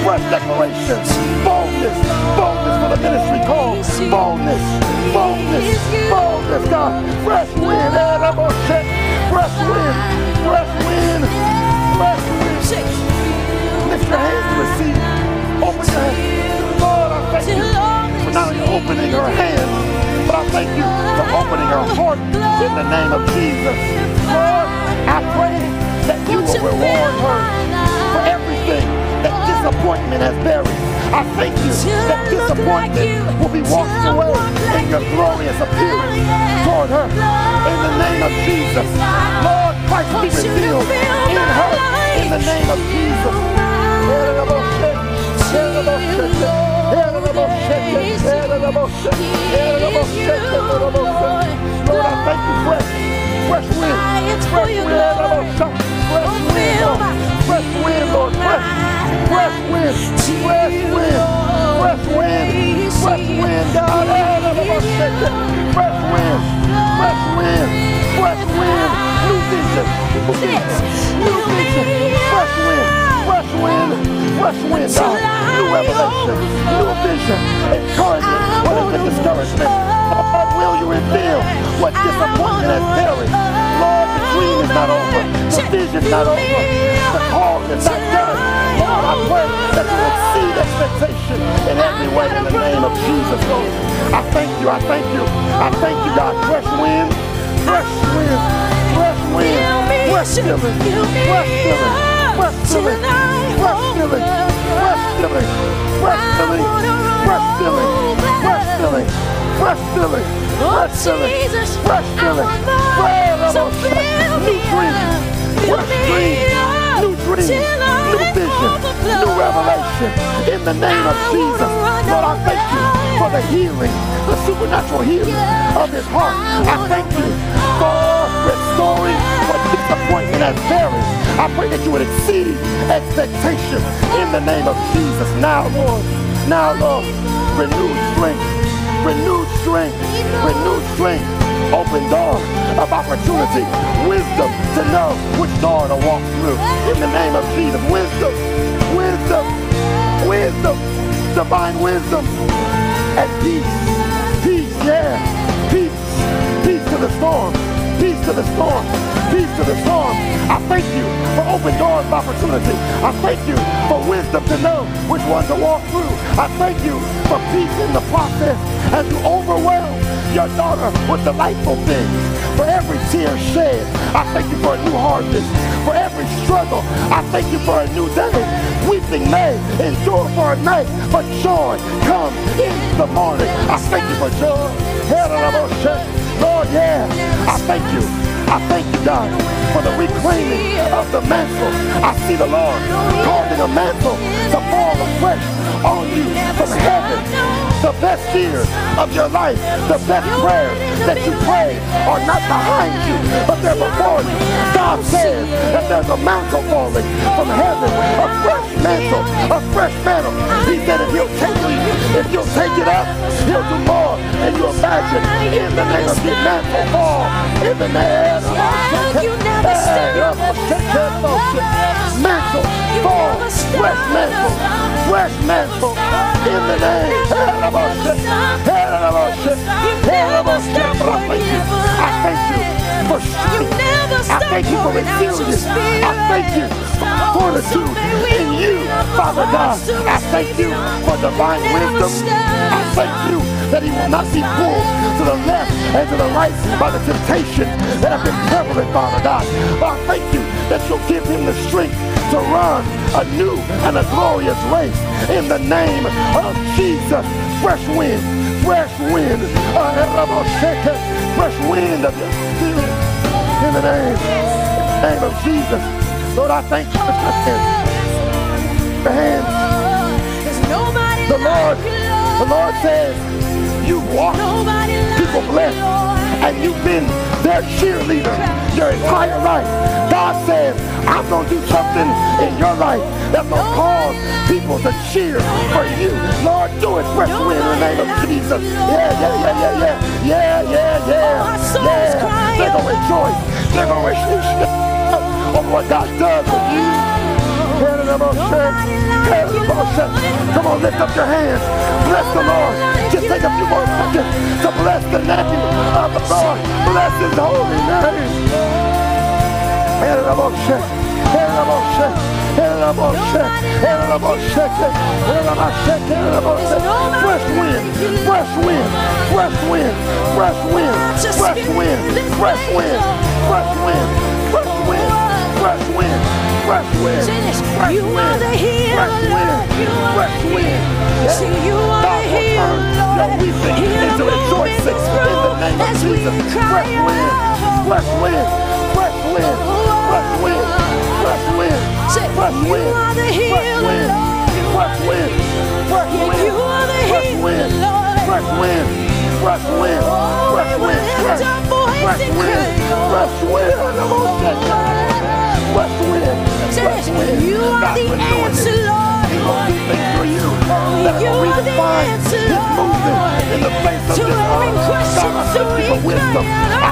Fresh declaration. Boldness. Boldness for the ministry call. Boldness. Boldness. Boldness, God. Fresh wind. Fresh wind. Fresh wind. Fresh wind. Lift your hands to receive. Open your hands. Lord, I thank you for not only opening her hands, but I thank you for opening her heart in the name of Jesus. Lord, I pray that you will reward her disappointment has buried. I thank you that disappointment will be washed away in your glorious appearance toward her. In the name of Jesus. Lord, Christ be revealed in her in the name of Jesus. Lord, I thank you fresh, fresh wind, fresh wind, fresh wind, Lord, fresh wind, Lord, fresh, wind, fresh wind, fresh wind, fresh wind, God. fresh wind, God, fresh wind, fresh wind, fresh wind, new vision, new vision, new vision, fresh wind, fresh wind, fresh wind, God, new revelation, new vision, encouragement, what is the discouragement? Lord, will you reveal? What disappointment has buried? Lord, the dream is not over, the vision is not over, the call is not done. Lord, I pray that you exceed expectation in every way in the name of Jesus, Lord. I thank you, I thank you, I thank you, God. Fresh wind, fresh wind, fresh wind, fresh filling, fresh filling, fresh filling, fresh filling, fresh filling, fresh filling, fresh filling, fresh filling, fresh filling, fresh filling, fresh filling, new dream, fresh dream, new dream, new vision, new revelation in the name of Jesus. Lord, I thank you for the healing, the supernatural healing of his heart. I thank you for restoring what disappointment has buried. I pray that you would exceed expectation in the name of Jesus. Now, Lord, now, Lord, renewed strength, renewed strength, renewed strength. Open door of opportunity, wisdom to know which door to walk through. In the name of Jesus, wisdom, wisdom, wisdom, divine wisdom, and peace, peace, yeah, peace, peace to the storm, peace to the storm, peace to the storm. I thank you for open doors of opportunity. I thank you for wisdom to know which one to walk through. I thank you for peace in the process as you overwhelm your daughter with delightful things. For every tear shed, I thank you for a new harvest. For every struggle, I thank you for a new day. Weeping may endure for a night, but joy comes in the morning. I thank you for joy. Lord, yeah, I thank you. I thank you, God, for the reclaiming of the mantle. I see the Lord causing a mantle to fall afresh on you from heaven. The best years of your life, the best prayers that you pray are not behind you, but they're before you. God says that there's a mantle falling from heaven, a fresh mantle, a fresh mantle. He said if you'll take it, if you'll take it up, he'll do more than you imagine. In the name of the mantle fall, in the name of You never never stop. Mantle, fall, fresh mantle, fresh mantle, in the name. I thank you for strength. I thank you for resilience. I thank you for fortitude in you, Father God. I thank you for divine wisdom. I thank you that he will not be pulled to the left and to the right by the temptation that have been prevalent, Father God. I thank you that you'll give him the strength to run a new and a glorious race in the name of Jesus. Fresh wind, fresh wind, ah, fresh wind of your spirit in the name, name of Jesus. Lord, I thank you for your hands. Your hands. The Lord, the Lord says, you've walked people blessed, and you've been their cheerleader your entire life. God says, I'm going to do something in your life that's going to cause people to cheer for you. Lord, do it fresh wind in the name of Jesus. Yeah, yeah, yeah, yeah, yeah. Yeah, yeah, yeah. Yeah. They're going to rejoice. They're going to rejoice over what God does with you. Come on, lift up your hands. Bless the Lord. Just take a few more seconds to bless the name of the Lord. Bless his holy name. Fresh wind, fresh wind, fresh wind, fresh wind, fresh wind, fresh wind, fresh wind, fresh wind, fresh wind, fresh wind, fresh You are the wind, healer, fresh wind, you are fresh the wind. healer. See, you are the healer, weeping Heal the rejoicing moving in the name of as we cry Fresh wind, out. fresh wind, fresh wind, fresh wind, fresh wind, fresh you wind, are the healer, wind, fresh wind, fresh wind, you are the healer, Lord. fresh wind, fresh wind, oh, fresh wind, lift fresh, our voice fresh and wind, cry, fresh wind, fresh wind, Say fresh this, wind. you are the answer. Lord for you. That's this in the face of thank you for wisdom. I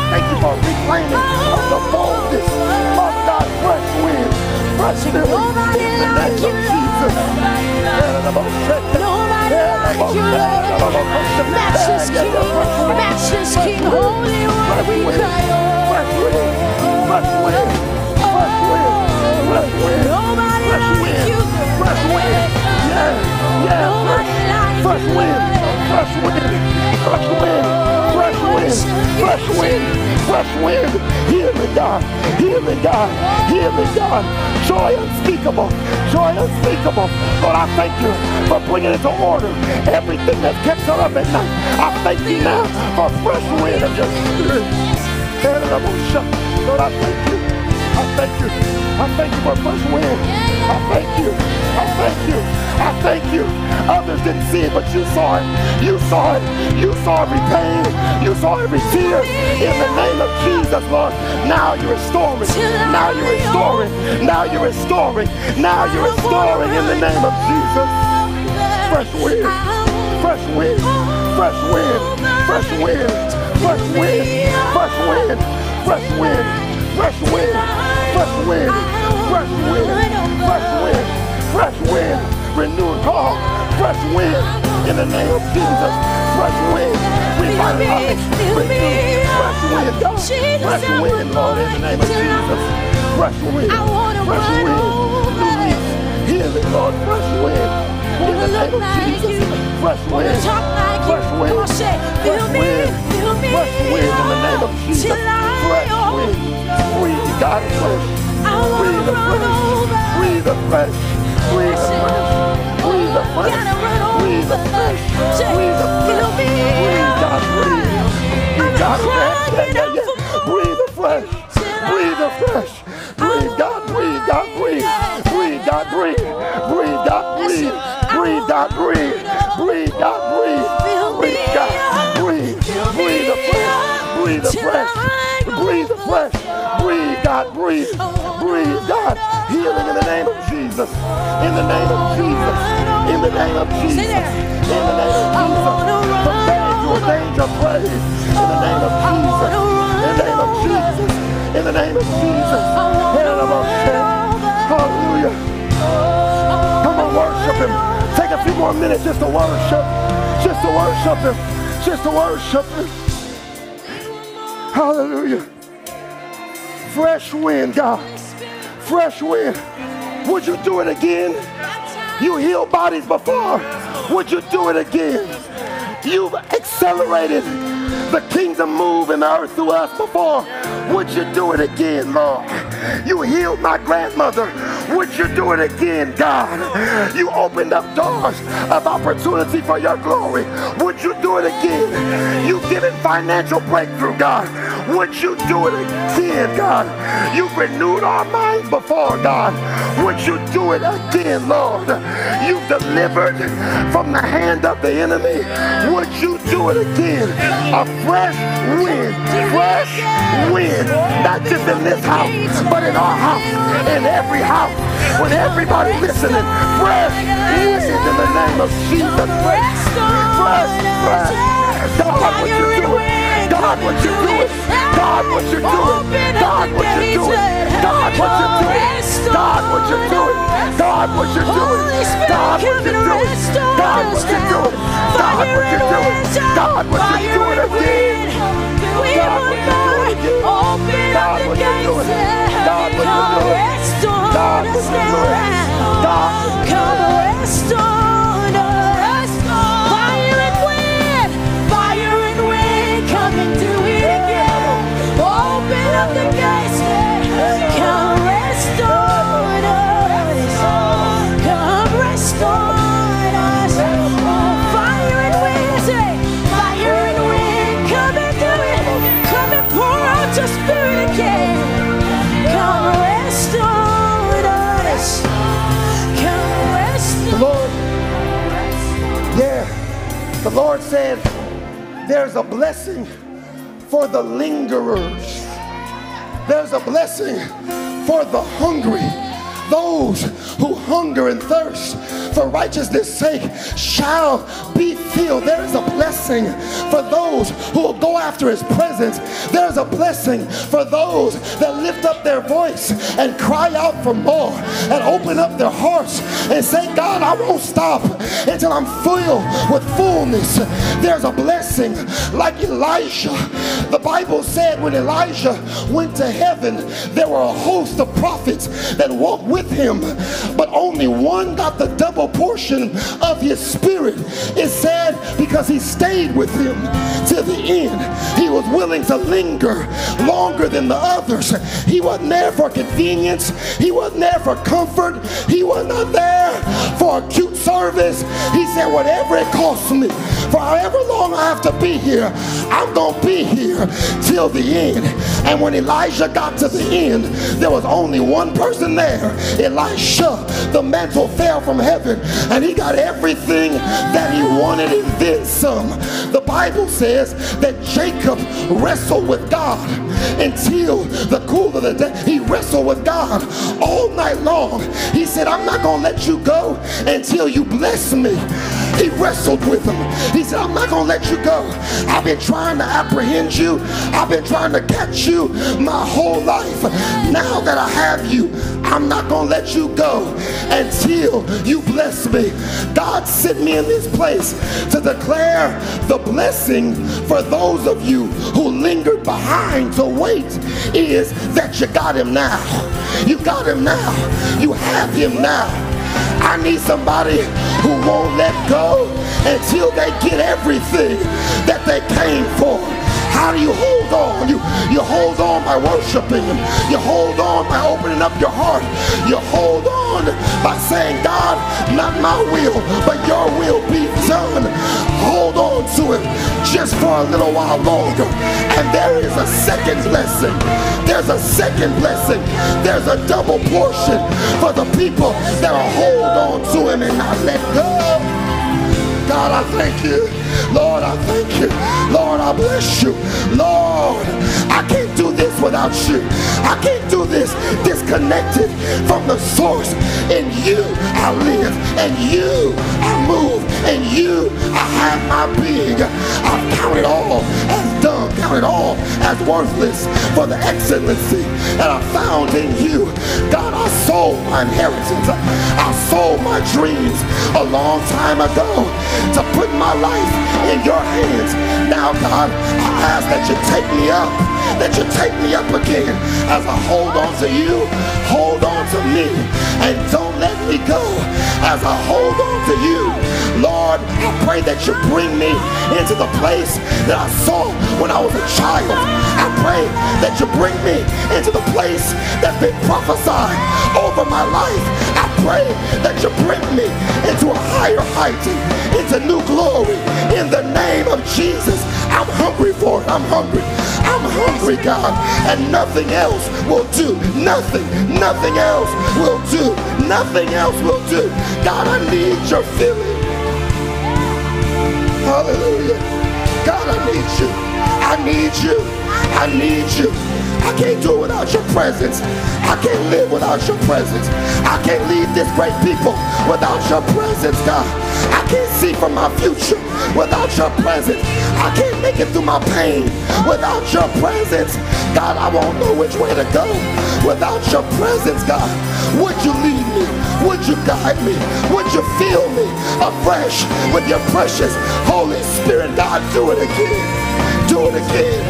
reclaiming the boldness of fresh wind, fresh in the name of Jesus. Nobody like you fresh wind. Yeah, yeah, fresh you. wind, fresh wind, fresh wind, fresh wind, fresh wind, fresh wind. Healing God, healing God, healing God. Joy unspeakable, joy unspeakable. Lord, I thank you for bringing into order everything that kept her up at night. I thank you now for fresh wind of your spirit. Lord, I thank you. I thank you. I thank you for fresh wind. I thank you. I thank you. I thank you. Others didn't see it, but you saw it. You saw it. You saw every pain. You saw every tear. In the name of Jesus, Lord. Now you're restoring. Now you're restoring. Now you're restoring. Now you're restoring in the name of Jesus. Fresh wind. Fresh wind. Fresh wind. Fresh wind. Fresh wind. Fresh wind. Fresh wind. Fresh wind. Fresh wind. Fresh wind. Fresh wind. Fresh wind. Renewed call. Fresh wind. In the name of Jesus. Fresh wind. Revitalize. Renew. Fresh wind. God. Fresh wind, Lord, in the name of Jesus. Fresh wind. Fresh run wind. over. New leaf. Healing, Lord. Fresh wind. In the name of Jesus. Fresh wind. Talk like you. Fresh wind. on, say, feel Fresh me, wind. Fresh wind in the name of Jesus. Fresh wind. Breathe, God, fresh. Breathe fresh. over. Breathe the week. Of Jesus. In the name of Jesus. From danger, danger, praise. In the name of Jesus. In the name of Jesus. in the name of Jesus. Hallelujah. Come on, worship him. Take a few more minutes just to worship. Just to worship him. Just to worship him. Hallelujah. Fresh wind, God. Fresh wind. Would you do it again? You healed bodies before. Would you do it again? You've accelerated the kingdom move in the earth through us before. Would you do it again, Lord? You healed my grandmother. Would you do it again, God? You opened up doors of opportunity for your glory. Would you do it again? You've given financial breakthrough, God. Would you do it again, God? You've renewed our minds before, God. Would you do it again, Lord? You've delivered from the hand of the enemy. Would you do it again? A fresh wind, fresh wind, not just in this house, but in our house, in every house, with everybody listening. Fresh wind in the name of Jesus. Fresh, fresh, fresh. God, would you do it? God, would you do it? God, would you do it? God, would you do it? God, would you do it? God, would you do it? God, would you do it? God, would you do it? God, would you do it? God, would you do it? God, would you do it again? God, would you do it again? God, would you do it? God, would you do it? God, would you do it? God, would you do it? rest on The Lord, yeah, the Lord said, there's a blessing for the lingerers. There's a blessing for the hungry. Those who hunger and thirst for righteousness' sake shall be There is a blessing for those who will go after his presence. There's a blessing for those that lift up their voice and cry out for more and open up their hearts and say, God, I won't stop until I'm filled with fullness. There's a blessing like Elijah. The Bible said when Elijah went to heaven, there were a host of prophets that walked with him, but only one got the double portion of his spirit. It said because he stayed with him to the end. He was willing to linger longer than the others. He wasn't there for convenience. He wasn't there for comfort. He was not there for acute service. He said, whatever it costs me, for however long I have to be here, I'm going to be here till the end. And when Elijah got to the end, there was only one person there, Elisha. The mantle fell from heaven, and he got everything that he wanted and then some. The Bible says that Jacob wrestled with God until the cool of the day. He wrestled with God all night long. He said, I'm not going to let you go until you bless me. He wrestled with him. He said, I'm not going to let you go. I've been trying to apprehend you. I've been trying to catch you my whole life. Now that I have you, I'm not going to let you go until you bless me. God sent me in this place to declare the blessing for those of you who lingered behind to wait is that you got him now. You got him now. You have him now. I need somebody who won't let go until they get everything that they came for. How do you hold on? You, you hold on by worshiping Him. You hold on by opening up your heart. You hold on by saying, God, not my will, but your will be done. Hold on to Him just for a little while longer. And there is a second blessing. There's a second blessing. There's a double portion for the people that will hold on to Him and not let go. God, I thank you. Lord, I thank you. Lord, I bless you. Lord, I can't do this without you. I can't do this disconnected from the source. In you I live, and you I move, and you I have my being. I've counted all as dung, counted all as worthless for the excellency that I found in you. God, I sold my inheritance. I sold my dreams a long time ago to put my life in your hands. Now, God, I ask that you take me up, that you take me up again as I hold on to you, hold on to me, and don't let me go as I hold on to you. Lord, I pray that you bring me into the place that I saw when I was a child. I pray that you bring me into the place that's been prophesied over my life. I pray that you bring me into a higher height, into new glory in the name of Jesus. I'm hungry for it. I'm hungry. I'm hungry, God, and nothing else will do. Nothing, nothing else will do. Nothing else will do. God, I need your filling. Hallelujah. God, I need you. I need you. I need you. I can't do it without your presence. I can't live without your presence. I can't leave this great people without your presence, God. I can't see from my future without your presence. I can't make it through my pain without your presence. God, I won't know which way to go without your presence, God. Would you lead me? Would you guide me? Would you fill me afresh with your precious Holy Spirit? God, do it again. Do it again.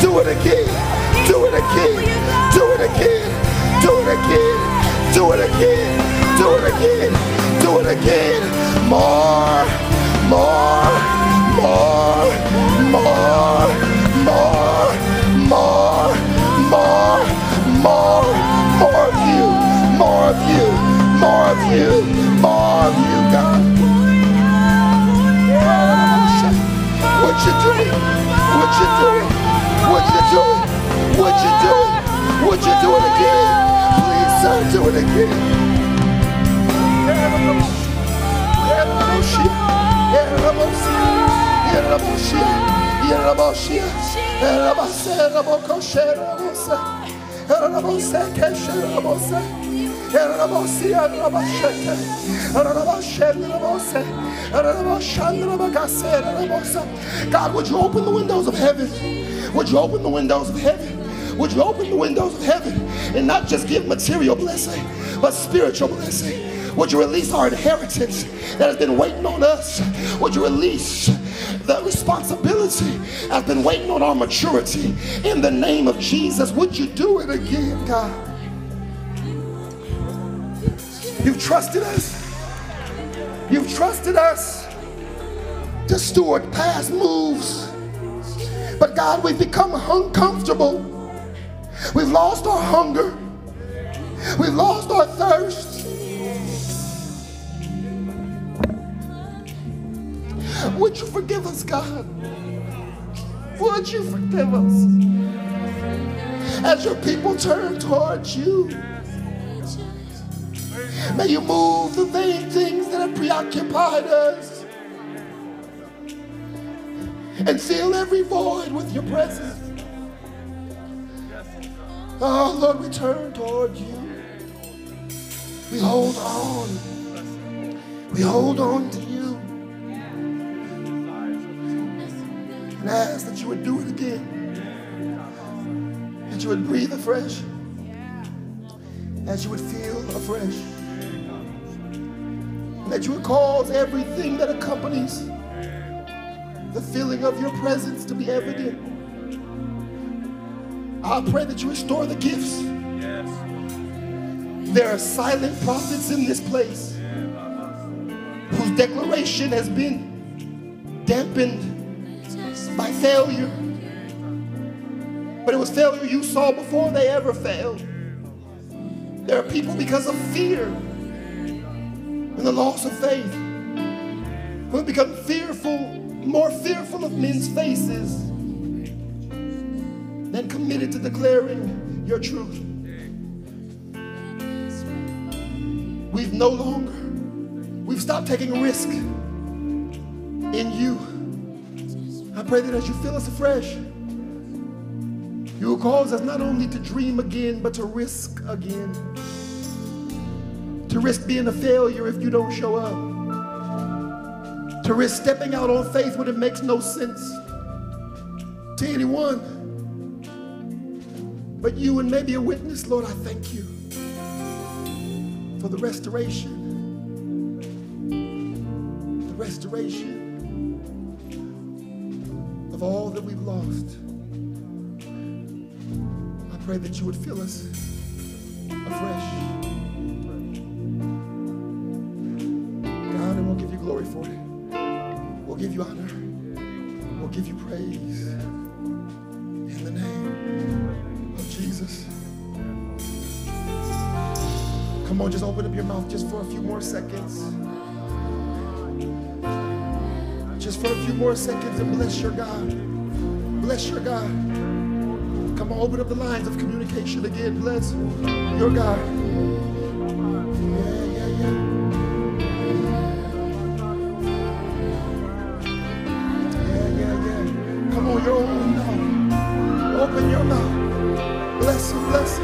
Do it again. Do it again. Do it again. Do it again. Do it again. Do it again. Do it again. More. More. More. More. More. More. More. More. More of you. More of you. More of you. More of you, God. What you doing? What you doing? What you doing? What you doing? What you doing again? Please, sir, do it again. God, would you open the windows of heaven? Would you open the windows of heaven? Would you open the windows of heaven and not just give material blessing, but spiritual blessing? Would you release our inheritance that has been waiting on us? Would you release the responsibility that has been waiting on our maturity in the name of Jesus? Would you do it again, God? You've trusted us. You've trusted us to steward past moves. But God, we've become uncomfortable. We've lost our hunger. We've lost our thirst. Would you forgive us, God? Would you forgive us? As your people turn towards you, may you move the vain things that have preoccupied us and fill every void with your presence. Oh, Lord, we turn toward you. We hold on. We hold on to you. And ask that you would do it again. That you would breathe afresh. That you would feel afresh. That you would cause everything that accompanies the feeling of your presence to be evident. I pray that you restore the gifts. There are silent prophets in this place whose declaration has been dampened by failure. But it was failure you saw before they ever failed. There are people because of fear and the loss of faith who have become fearful, more fearful of men's faces than committed to declaring your truth. We've no longer, we've stopped taking risk in you. I pray that as you fill us afresh, You will cause us not only to dream again, but to risk again. To risk being a failure if you don't show up. To risk stepping out on faith when it makes no sense to anyone. But you and maybe a witness, Lord, I thank you for the restoration. The restoration of all that we've lost. I pray that you would fill us afresh. God, and we'll give you glory for it. We'll give you honor. We'll give you praise. In the name of Jesus. Come on, just open up your mouth just for a few more seconds. Just for a few more seconds and bless your God. Bless your God. Come on, open up the lines of communication again. Bless your God. Yeah, yeah, yeah. Your own mouth. Open your mouth. Bless him, bless.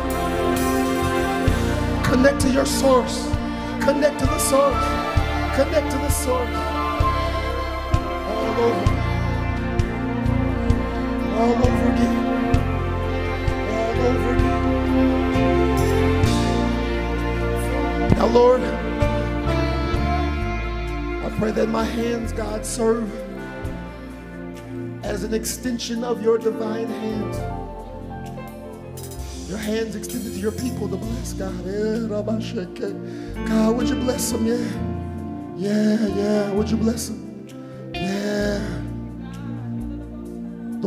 Connect to your source. Connect to the source. Connect to the source. Over. Over again. Over again. Now, Lord, I pray that my hands, God, serve as an extension of your divine hands. Your hands extended to your people to bless God. Eh, God, would you bless them? Yeah. Yeah, yeah. Would you bless them?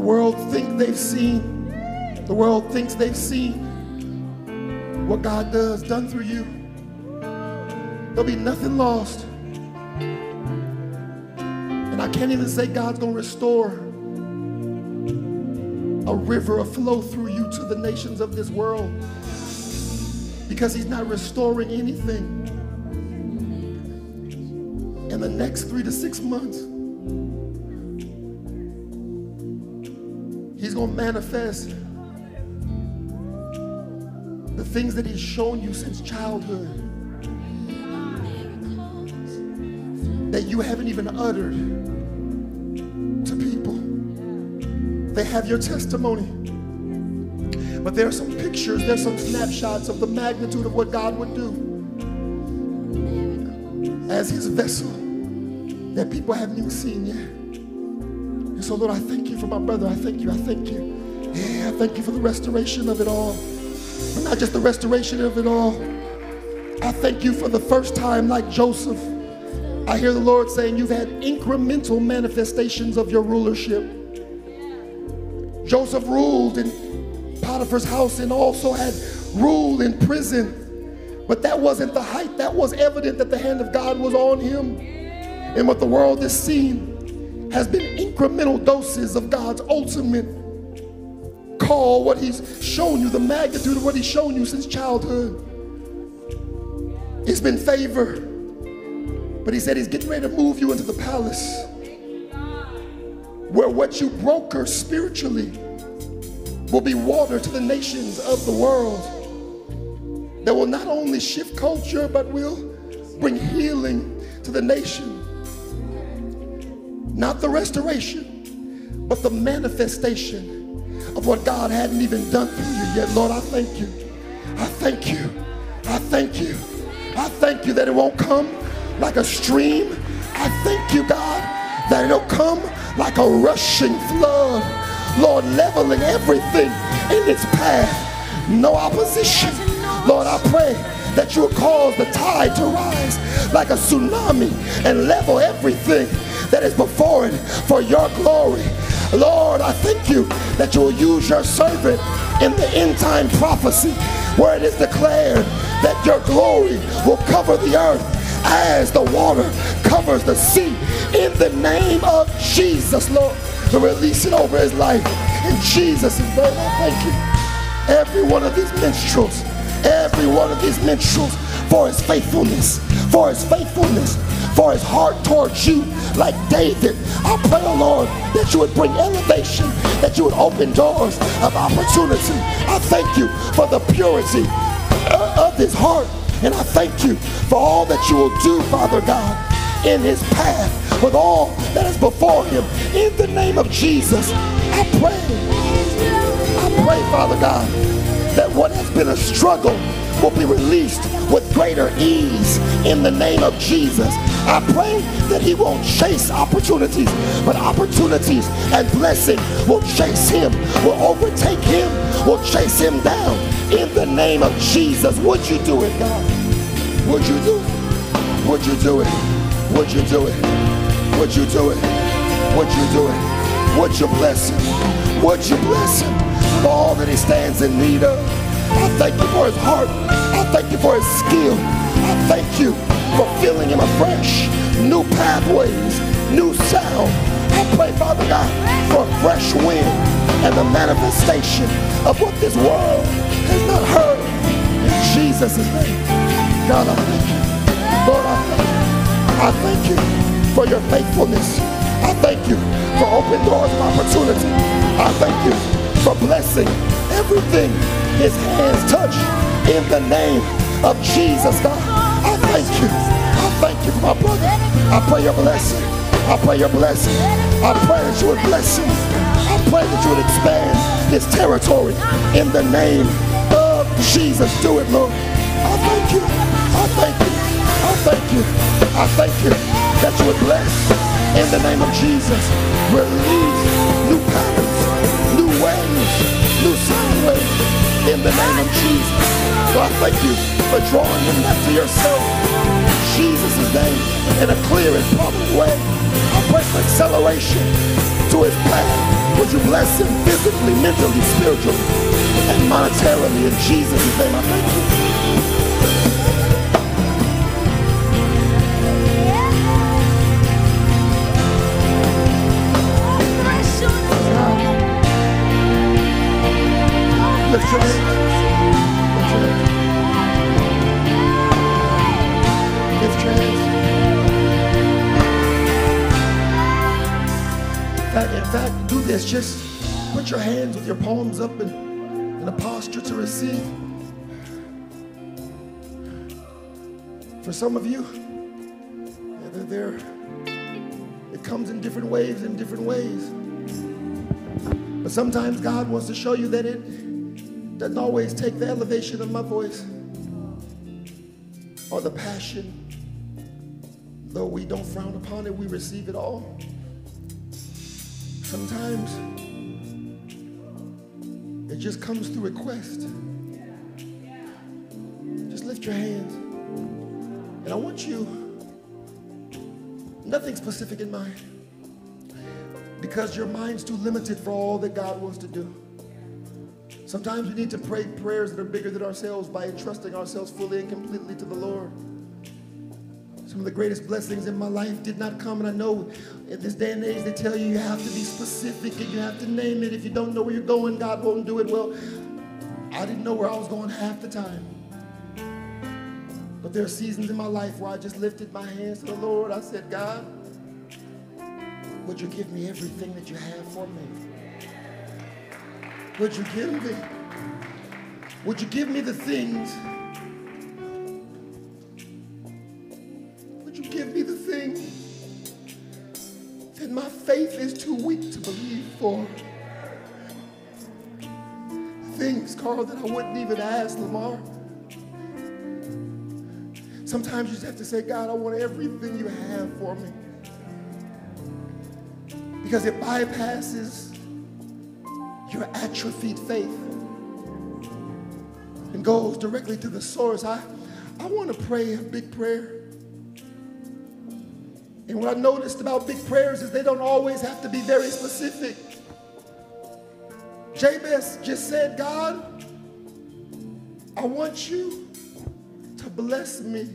World think they've seen. The world thinks they've seen what God does done through you. There'll be nothing lost. And I can't even say God's going to restore a river of flow through you to the nations of this world because he's not restoring anything in the next three to six months going to manifest the things that he's shown you since childhood that you haven't even uttered to people they have your testimony. But there are some pictures, there's some snapshots of the magnitude of what God would do as his vessel that people haven't even seen yet. So, Lord, I thank you for my brother. I thank you. I thank you. Yeah, I thank you for the restoration of it all. But not just the restoration of it all. I thank you for the first time, like Joseph. I hear the Lord saying, You've had incremental manifestations of your rulership. Joseph ruled in Potiphar's house and also had rule in prison. But that wasn't the height. That was evident that the hand of God was on him. And what the world has seen has been incremental doses of God's ultimate call, what he's shown you, the magnitude of what he's shown you since childhood. It's been favor. But he said he's getting ready to move you into the palace where what you broker spiritually will be water to the nations of the world that will not only shift culture but will bring healing to the nation. Not the restoration, but the manifestation of what God hadn't even done for you yet. Lord, I thank you. I thank you. I thank you. I thank you that it won't come like a stream. I thank you, God, that it'll come like a rushing flood. Lord, leveling everything in its path. No opposition. Lord, I pray that you will cause the tide to rise like a tsunami and level everything that is before it for your glory. Lord, I thank you that you will use your servant in the end time prophecy where it is declared that your glory will cover the earth as the water covers the sea. In the name of Jesus, Lord, to release it over his life. In Jesus' name, I thank you. Every one of these minstrels, every one of these minstrels for his faithfulness, for his faithfulness, for his heart towards you, like David. I pray, oh Lord, that you would bring elevation, that you would open doors of opportunity. I thank you for the purity of his heart. And I thank you for all that you will do, Father God, in his path with all that is before him. In the name of Jesus, I pray. I pray, Father God, what has been a struggle will be released with greater ease in the name of Jesus. I pray that he won't chase opportunities, but opportunities and blessing will chase him, will overtake him, will chase him down in the name of Jesus. Would you do it, God? Would you do it? Would you do it? Would you do it? Would you do it? Would you do it? Would you bless him? Would you bless him for all that he stands in need of? I thank you for his heart. I thank you for his skill. I thank you for filling him afresh. New pathways, new sound. I pray, Father God, for a fresh wind and the manifestation of what this world has not heard. In Jesus' name. God, I thank you. Lord, I thank you. I thank you for your faithfulness. I thank you for open doors of opportunity. I thank you for blessing everything his hands touch in the name of Jesus, God. I thank you. I thank you my brother. I pray your blessing. I pray your blessing. I pray that you would bless him. I pray that you would expand his territory in the name of Jesus. Do it, Lord. I thank you. I thank you. I thank you. I thank you that you would bless in the name of Jesus. Release new patterns, new ways, new sound waves in the name of Jesus. God, thank you for drawing him back to yourself. Jesus' name, in a clear and proper way. I pray for acceleration to his path. Would you bless him physically, mentally, spiritually, and monetarily in Jesus' name? I thank you. Lift your hands. Lift your hands. In fact, do this. Just put your hands with your palms up in, in a posture to receive. For some of you, they're there. It comes in different waves in different ways. But sometimes God wants to show you that it doesn't always take the elevation of my voice or the passion. Though we don't frown upon it, we receive it all. Sometimes it just comes through request. Just lift your hands. And I want you, nothing specific in mind, because your mind's too limited for all that God wants to do. Sometimes we need to pray prayers that are bigger than ourselves by entrusting ourselves fully and completely to the Lord. Some of the greatest blessings in my life did not come, and I know in this day and age they tell you you have to be specific and you have to name it. If you don't know where you're going, God won't do it. Well, I didn't know where I was going half the time. But there are seasons in my life where I just lifted my hands to the Lord. I said, God, would you give me everything that you have for me? Would you give me? Would you give me the things? Would you give me the things that my faith is too weak to believe for? Things, Carl, that I wouldn't even ask Lamar. Sometimes you just have to say, God, I want everything you have for me. Because it bypasses your atrophied faith and goes directly to the source. I, I want to pray a big prayer. And what I noticed about big prayers is they don't always have to be very specific. Jabez just said, God, I want you to bless me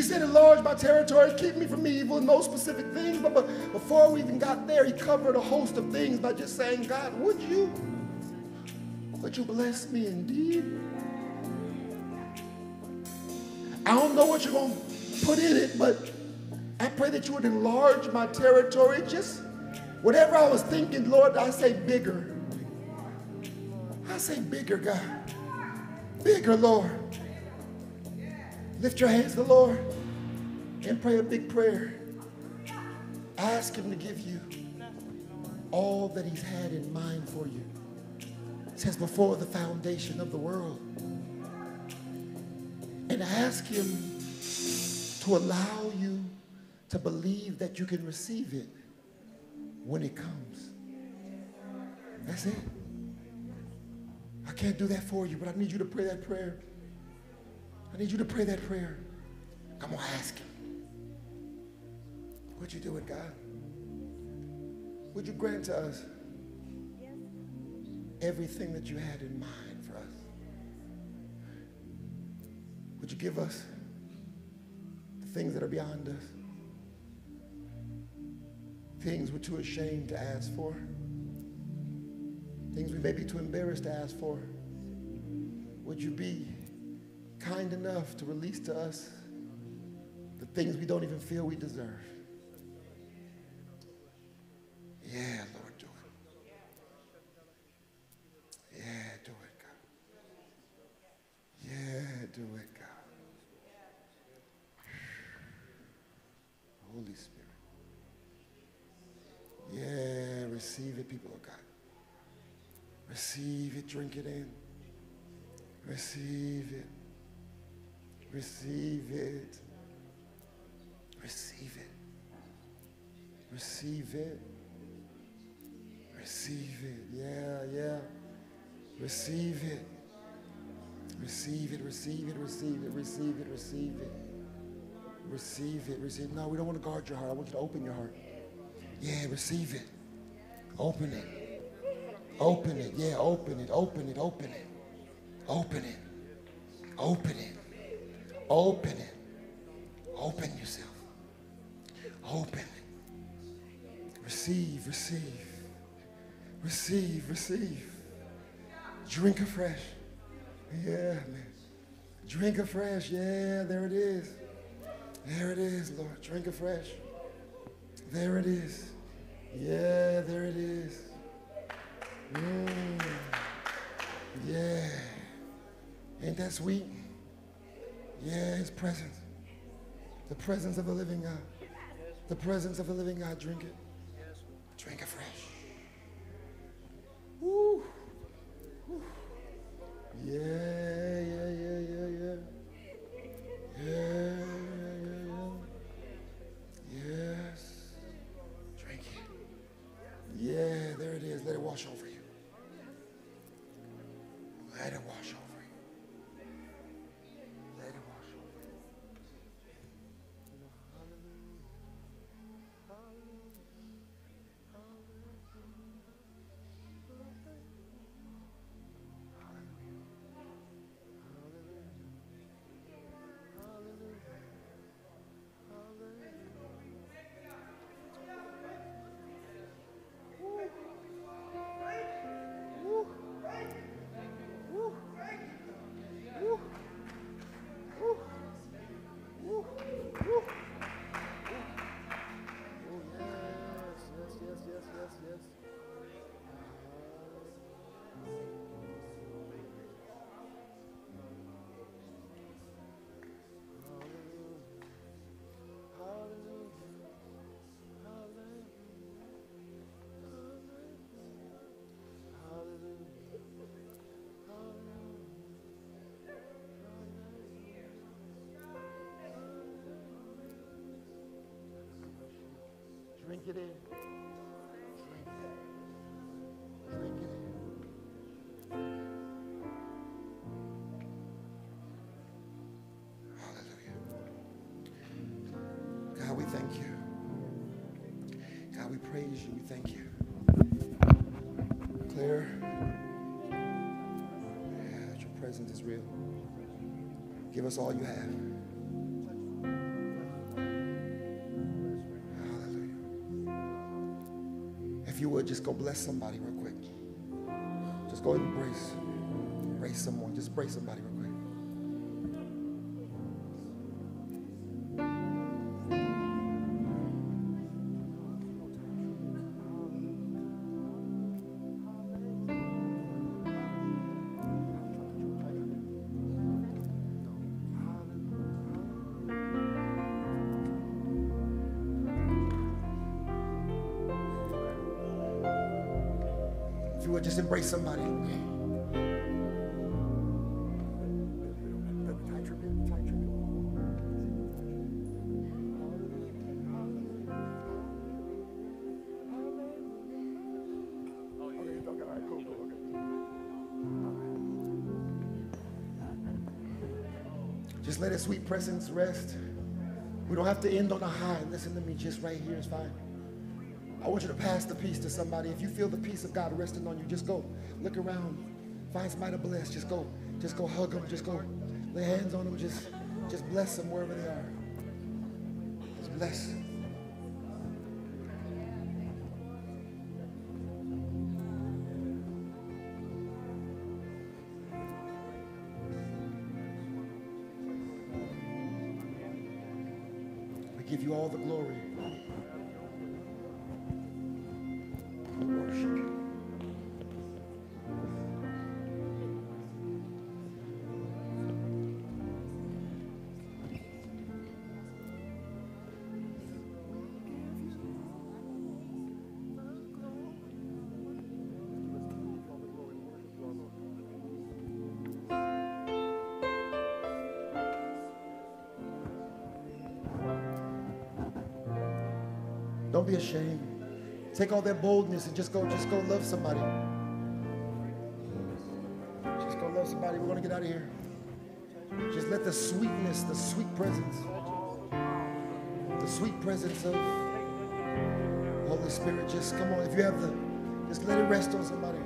He said, enlarge my territory, keep me from evil, no specific things. But, but before we even got there, he covered a host of things by just saying, God, would you? Would you bless me indeed. I don't know what you're going to put in it, but I pray that you would enlarge my territory. Just whatever I was thinking, Lord, I say bigger. I say bigger, God. Bigger, Lord. Lift your hands to the Lord and pray a big prayer. Ask Him to give you all that He's had in mind for you. since before the foundation of the world. And ask Him to allow you to believe that you can receive it when it comes. That's it. I can't do that for you, but I need you to pray that prayer. I need you to pray that prayer. Come on, ask Him. Would you do it, God? Would you grant to us everything that you had in mind for us? Would you give us the things that are beyond us? Things we're too ashamed to ask for? Things we may be too embarrassed to ask for? Would you be kind enough to release to us the things we don't even feel we deserve? Yeah, Lord, do it. Yeah, do it, God. Yeah, do it, God. Holy Spirit. Yeah, receive it, people of God. Receive it, drink it in. Receive it. Receive it. Receive it. Receive it. Receive it. Yeah, yeah. Receive it. Receive it, receive it, receive it, receive it, receive it. Receive it, receive it. No, we don't want to guard your heart. I want you to open your heart. Yeah, receive it. Open it. Open it. Yeah, open it, open it, open it. Open it. Open it. Open it. Open yourself. Open it. Receive, receive. Receive, receive. Drink afresh. Yeah, man. Drink afresh. Yeah, there it is. There it is, Lord. Drink afresh. There it is. Yeah, there it is. Mm. Yeah. Ain't that sweet? Yeah, his presence. The presence of the living God. The presence of the living God. Drink it. Drink afresh. Woo. Woo. Yeah, yeah, yeah, yeah, yeah. Yeah, yeah, yeah, yeah. Yes. Drink it. Yeah, there it is. Let it wash over you. Let it wash Drink it. God, we thank you. God, we praise you. We thank you. Claire, your presence is real. Give us all you have. Just go bless somebody real quick. Just go and embrace. Embrace someone. Just embrace somebody just embrace somebody. Just let his sweet presence rest. We don't have to end on a high. Listen to me, just right here is fine. I want you to pass the peace to somebody. If you feel the peace of God resting on you, just go. Look around. Find somebody to bless. Just go. Just go hug them. Just go lay hands on them. Just, just bless them wherever they are. Just bless. We give you all the glory. We worship you. Take all that boldness and just go, just go love somebody. Just go love somebody. We're gonna get out of here. Just let the sweetness, the sweet presence, the sweet presence of Holy Spirit just come on. If you have the, just let it rest on somebody.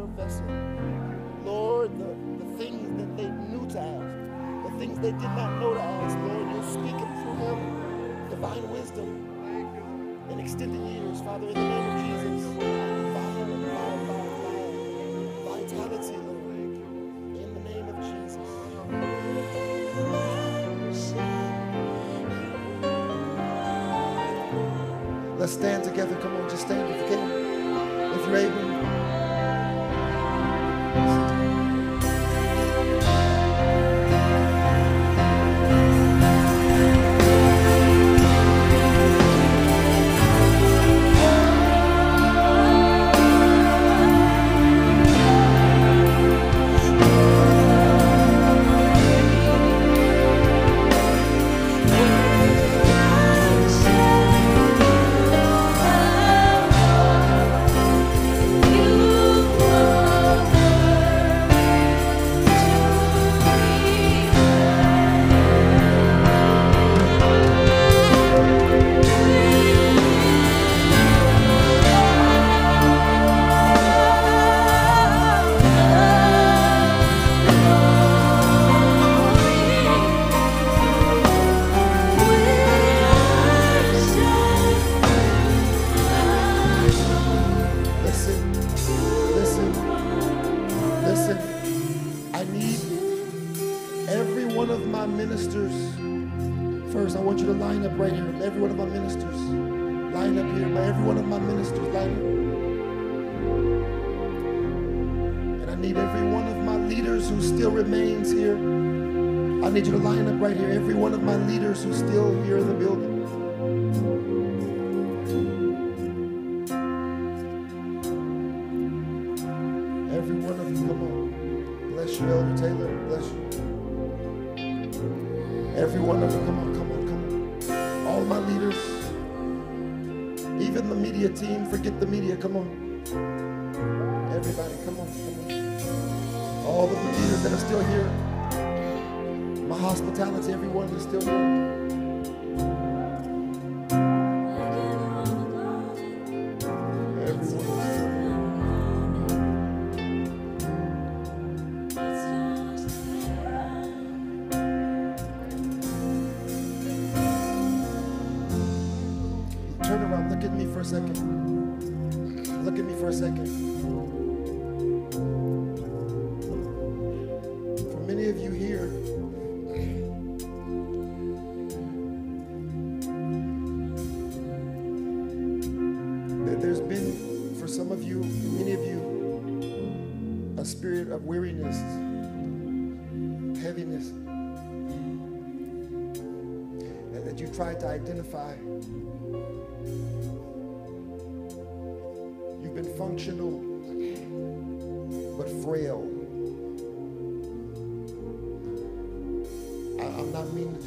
Your vessel. Lord, the, the things that they knew to ask, the things they did not know to ask, Lord, you're speaking through him, divine wisdom and extended years, Father, in the name of Jesus. Fire, fire, fire, fire. Vitality, Lord, in the name of Jesus. Let's stand together. Come on, just stand if you can. If you're able.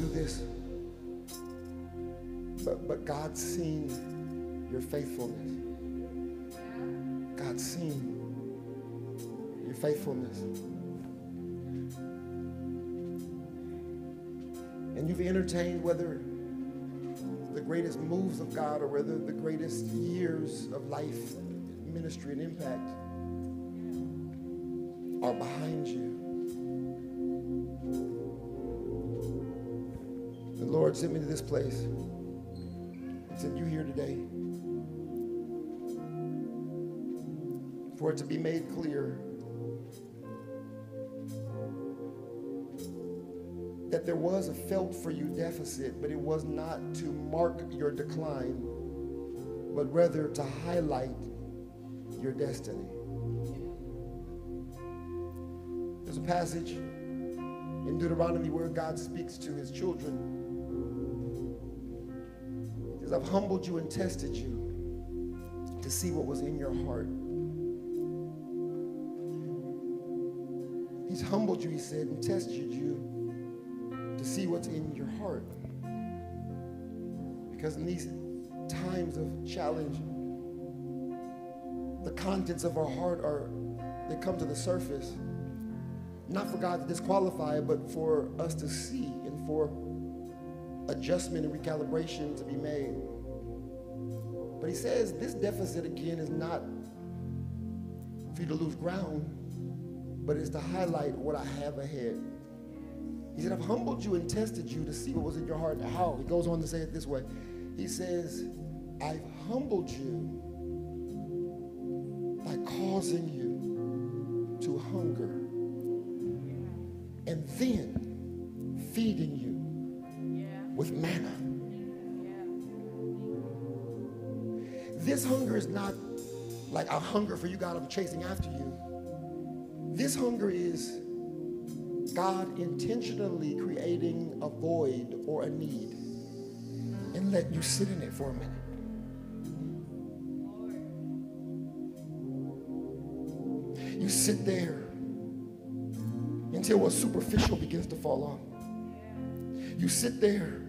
This, but, but God's seen your faithfulness. God's seen your faithfulness. And you've entertained whether the greatest moves of God or whether the greatest years of life, ministry, and impact are behind you. Lord sent me to this place and sent you here today for it to be made clear that there was a felt for you deficit, but it was not to mark your decline, but rather to highlight your destiny. There's a passage in Deuteronomy where God speaks to his children. I've humbled you and tested you to see what was in your heart. He's humbled you, he said, and tested you to see what's in your heart. Because in these times of challenge, the contents of our heart are, they come to the surface. Not for God to disqualify, but for us to see and for adjustment and recalibration to be made. But he says this deficit again is not for you to lose ground, but is to highlight what I have ahead. He said, I've humbled you and tested you to see what was in your heart. and How? He goes on to say it this way. He says, I've humbled you by causing you to hunger and then feeding you with manna. This hunger is not like a hunger for you, God, I'm chasing after you. This hunger is God intentionally creating a void or a need and let you sit in it for a minute. You sit there until what's superficial begins to fall off. You sit there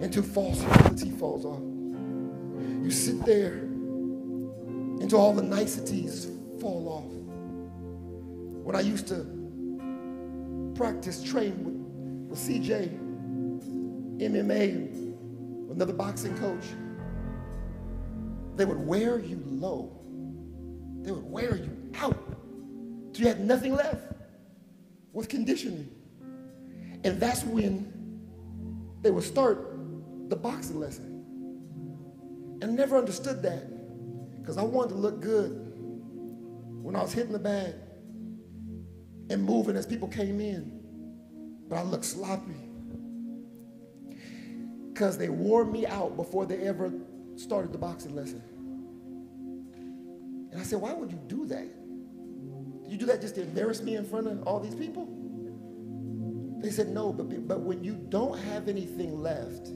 until false humility falls off. You sit there into all the niceties fall off. When I used to practice, train with, with CJ, MMA, another boxing coach, they would wear you low. They would wear you out till you had nothing left with conditioning. And that's when they would start the boxing lesson. And never understood that because I wanted to look good when I was hitting the bag and moving as people came in. But I looked sloppy. because they wore me out before they ever started the boxing lesson. And I said, Why would you do that? You do that just to embarrass me in front of all these people? They said, No, but, but when you don't have anything left,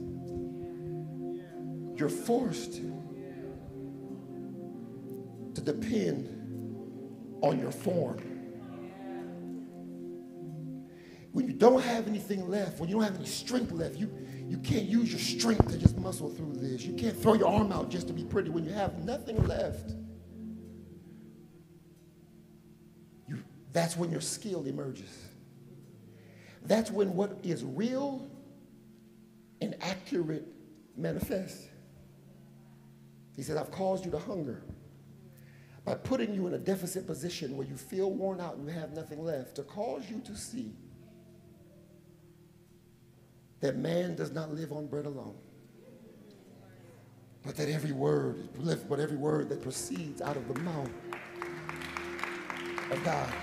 you're forced to depend on your form. When you don't have anything left, when you don't have any strength left, you, you can't use your strength to just muscle through this. You can't throw your arm out just to be pretty. When you have nothing left, you, that's when your skill emerges. That's when what is real and accurate manifests. He said, I've caused you to hunger by putting you in a deficit position where you feel worn out and you have nothing left to cause you to see that man does not live on bread alone, but that every word, but every word that proceeds out of the mouth of God.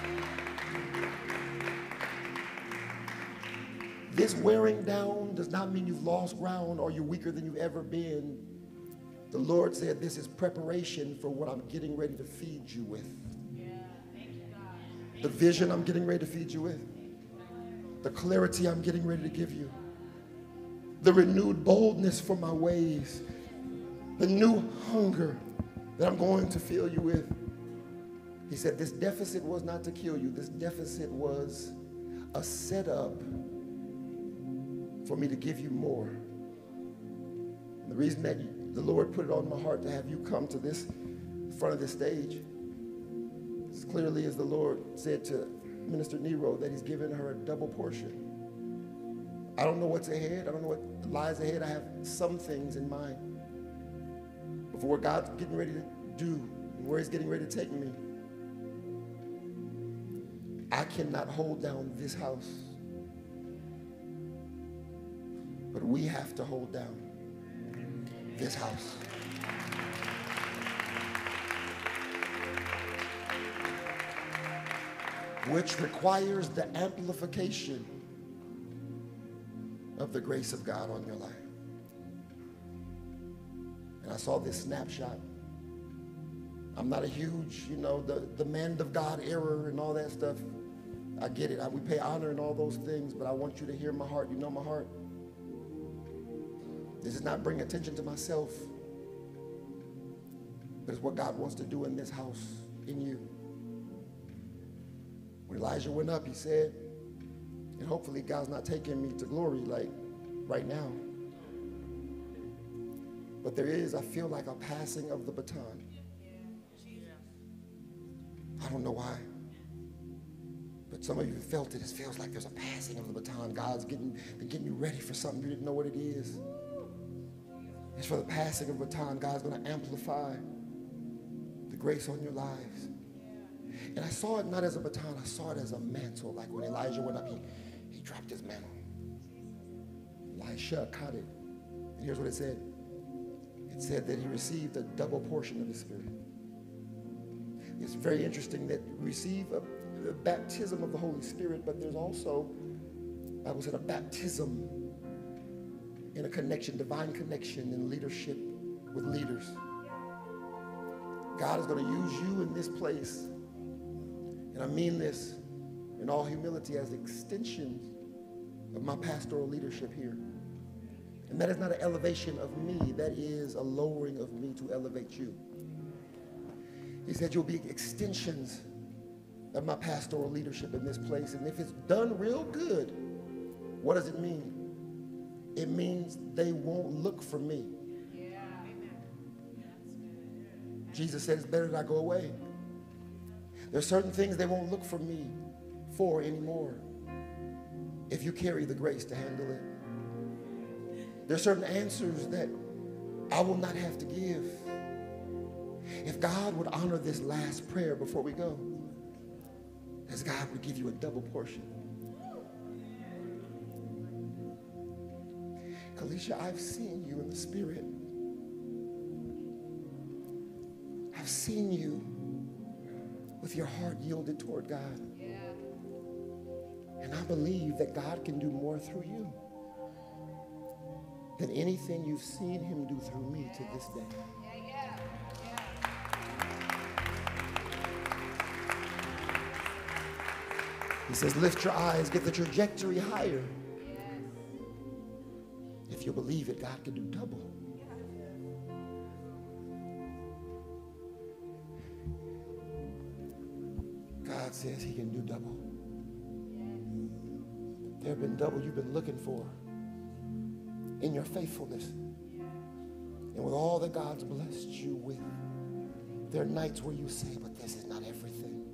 This wearing down does not mean you've lost ground or you're weaker than you've ever been. The Lord said, This is preparation for what I'm getting ready to feed you with. The vision I'm getting ready to feed you with. The clarity I'm getting ready to give you. The renewed boldness for my ways. The new hunger that I'm going to fill you with. He said, This deficit was not to kill you, this deficit was a setup for me to give you more. And the reason that the Lord put it on my heart to have you come to this front of this stage, as clearly as the Lord said to Minister Nero that He's given her a double portion. I don't know what's ahead. I don't know what lies ahead. I have some things in mind. But what God's getting ready to do and where He's getting ready to take me, I cannot hold down this house. But we have to hold down this house. Which requires the amplification of the grace of God on your life. And I saw this snapshot. I'm not a huge, you know, the, the man of God error and all that stuff. I get it. I, we pay honor and all those things, but I want you to hear my heart. You know my heart. This is not bringing attention to myself, but it's what God wants to do in this house, in you. When Elijah went up, he said, and hopefully God's not taking me to glory like right now. But there is, I feel like a passing of the baton. I don't know why. But some of you felt it. It feels like there's a passing of the baton. God's getting, getting you ready for something you didn't know what it is. It's for the passing of baton. God's going to amplify the grace on your lives. And I saw it not as a baton, I saw it as a mantle. Like when Elijah went up, he, he dropped his mantle. Elisha caught it. And here's what it said it said that he received a double portion of the Spirit. It's very interesting that you receive a, a baptism of the Holy Spirit, but there's also, I was said, a baptism in a connection, divine connection in leadership with leaders. God is going to use you in this place. And I mean this in all humility as extensions of my pastoral leadership here. And that is not an elevation of me, that is a lowering of me to elevate you. He said, You'll be extensions of my pastoral leadership in this place. And if it's done real good, what does it mean? It means they won't look for me. Jesus said, It's better that I go away. There's certain things they won't look for me for anymore if you carry the grace to handle it. There's certain answers that I will not have to give. If God would honor this last prayer before we go, as God would give you a double portion. Alicia, I've seen you in the spirit. I've seen you with your heart yielded toward God. And I believe that God can do more through you. than anything you've seen him do through me to this day. He says, lift your eyes, get the trajectory higher. Believe it, God can do double. God says he can do double. There have been double you've been looking for in your faithfulness. And with all that God's blessed you with, there are nights where you say, but this is not everything.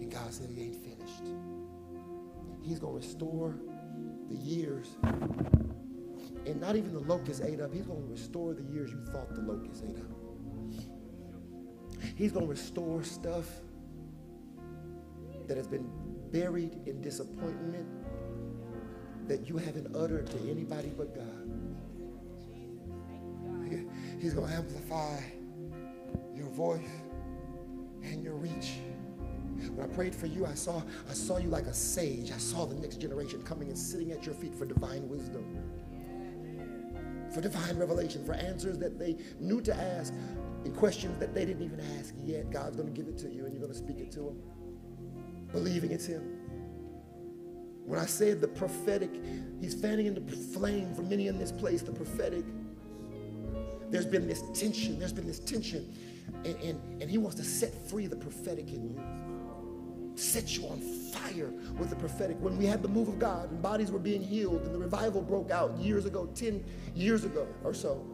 And God said he ain't finished. He's going to restore the years. And not even the locust ate up. He's going to restore the years you thought the locust ate up. He's going to restore stuff that has been buried in disappointment that you haven't uttered to anybody but God. He's going to amplify your voice and your reach. When I prayed for you, I saw, I saw you like a sage. I saw the next generation coming and sitting at your feet for divine wisdom, for divine revelation, for answers that they knew to ask, and questions that they didn't even ask yet. God's going to give it to you, and you're going to speak it to them, believing it's Him. When I said the prophetic, He's fanning into flame for many in this place, the prophetic. There's been this tension. There's been this tension. And, and, and he wants to set free the prophetic in you set you on fire with the prophetic. When we had the move of God and bodies were being healed and the revival broke out years ago, 10 years ago or so,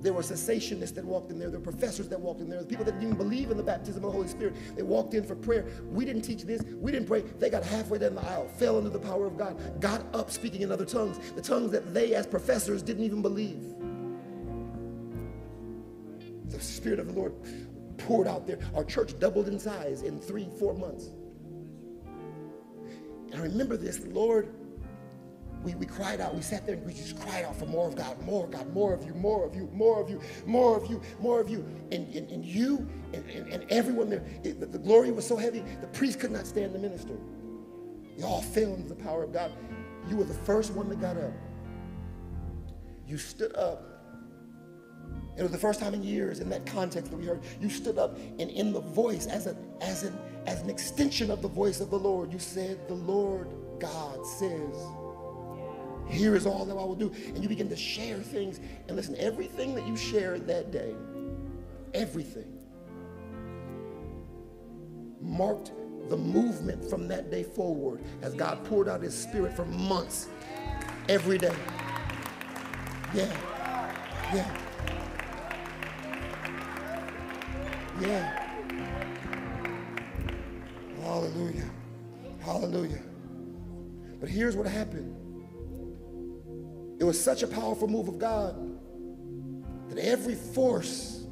there were cessationists that walked in there. There were professors that walked in there. The people that didn't even believe in the baptism of the Holy Spirit. They walked in for prayer. We didn't teach this. We didn't pray. They got halfway down the aisle, fell under the power of God, got up speaking in other tongues, the tongues that they, as professors, didn't even believe. The Spirit of the Lord poured out there. Our church doubled in size in three, four months. And I remember this, Lord, we, we cried out, we sat there and we just cried out for more of God, more God, more of you, more of you, more of you, more of you, more of you. And, and, and you and, and, and everyone there, it, the, the glory was so heavy, the priest could not stand the minister. You all fell into the power of God. You were the first one that got up. You stood up it was the first time in years in that context that we heard you stood up and in the voice, as, a, as, an, as an extension of the voice of the Lord, you said, The Lord God says, Here is all that I will do. And you begin to share things. And listen, everything that you shared that day, everything, marked the movement from that day forward as God poured out his spirit for months, every day. Yeah, yeah. Yeah. Hallelujah. Hallelujah. But here's what happened it was such a powerful move of God that every force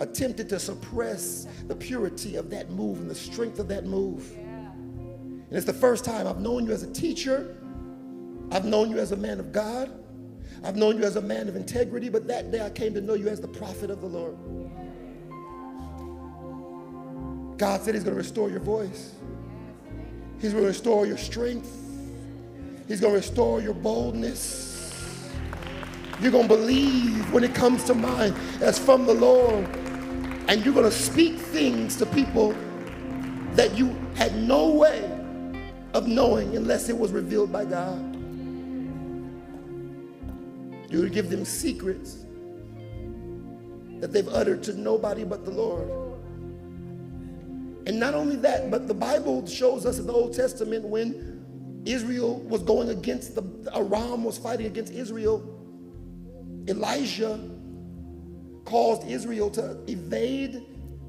attempted to suppress the purity of that move and the strength of that move. And it's the first time I've known you as a teacher, I've known you as a man of God, I've known you as a man of integrity, but that day I came to know you as the prophet of the Lord. God said He's going to restore your voice. He's going to restore your strength. He's going to restore your boldness. You're going to believe when it comes to mind as from the Lord. And you're going to speak things to people that you had no way of knowing unless it was revealed by God. You're going to give them secrets that they've uttered to nobody but the Lord. And not only that, but the Bible shows us in the Old Testament when Israel was going against the Aram was fighting against Israel, Elijah caused Israel to evade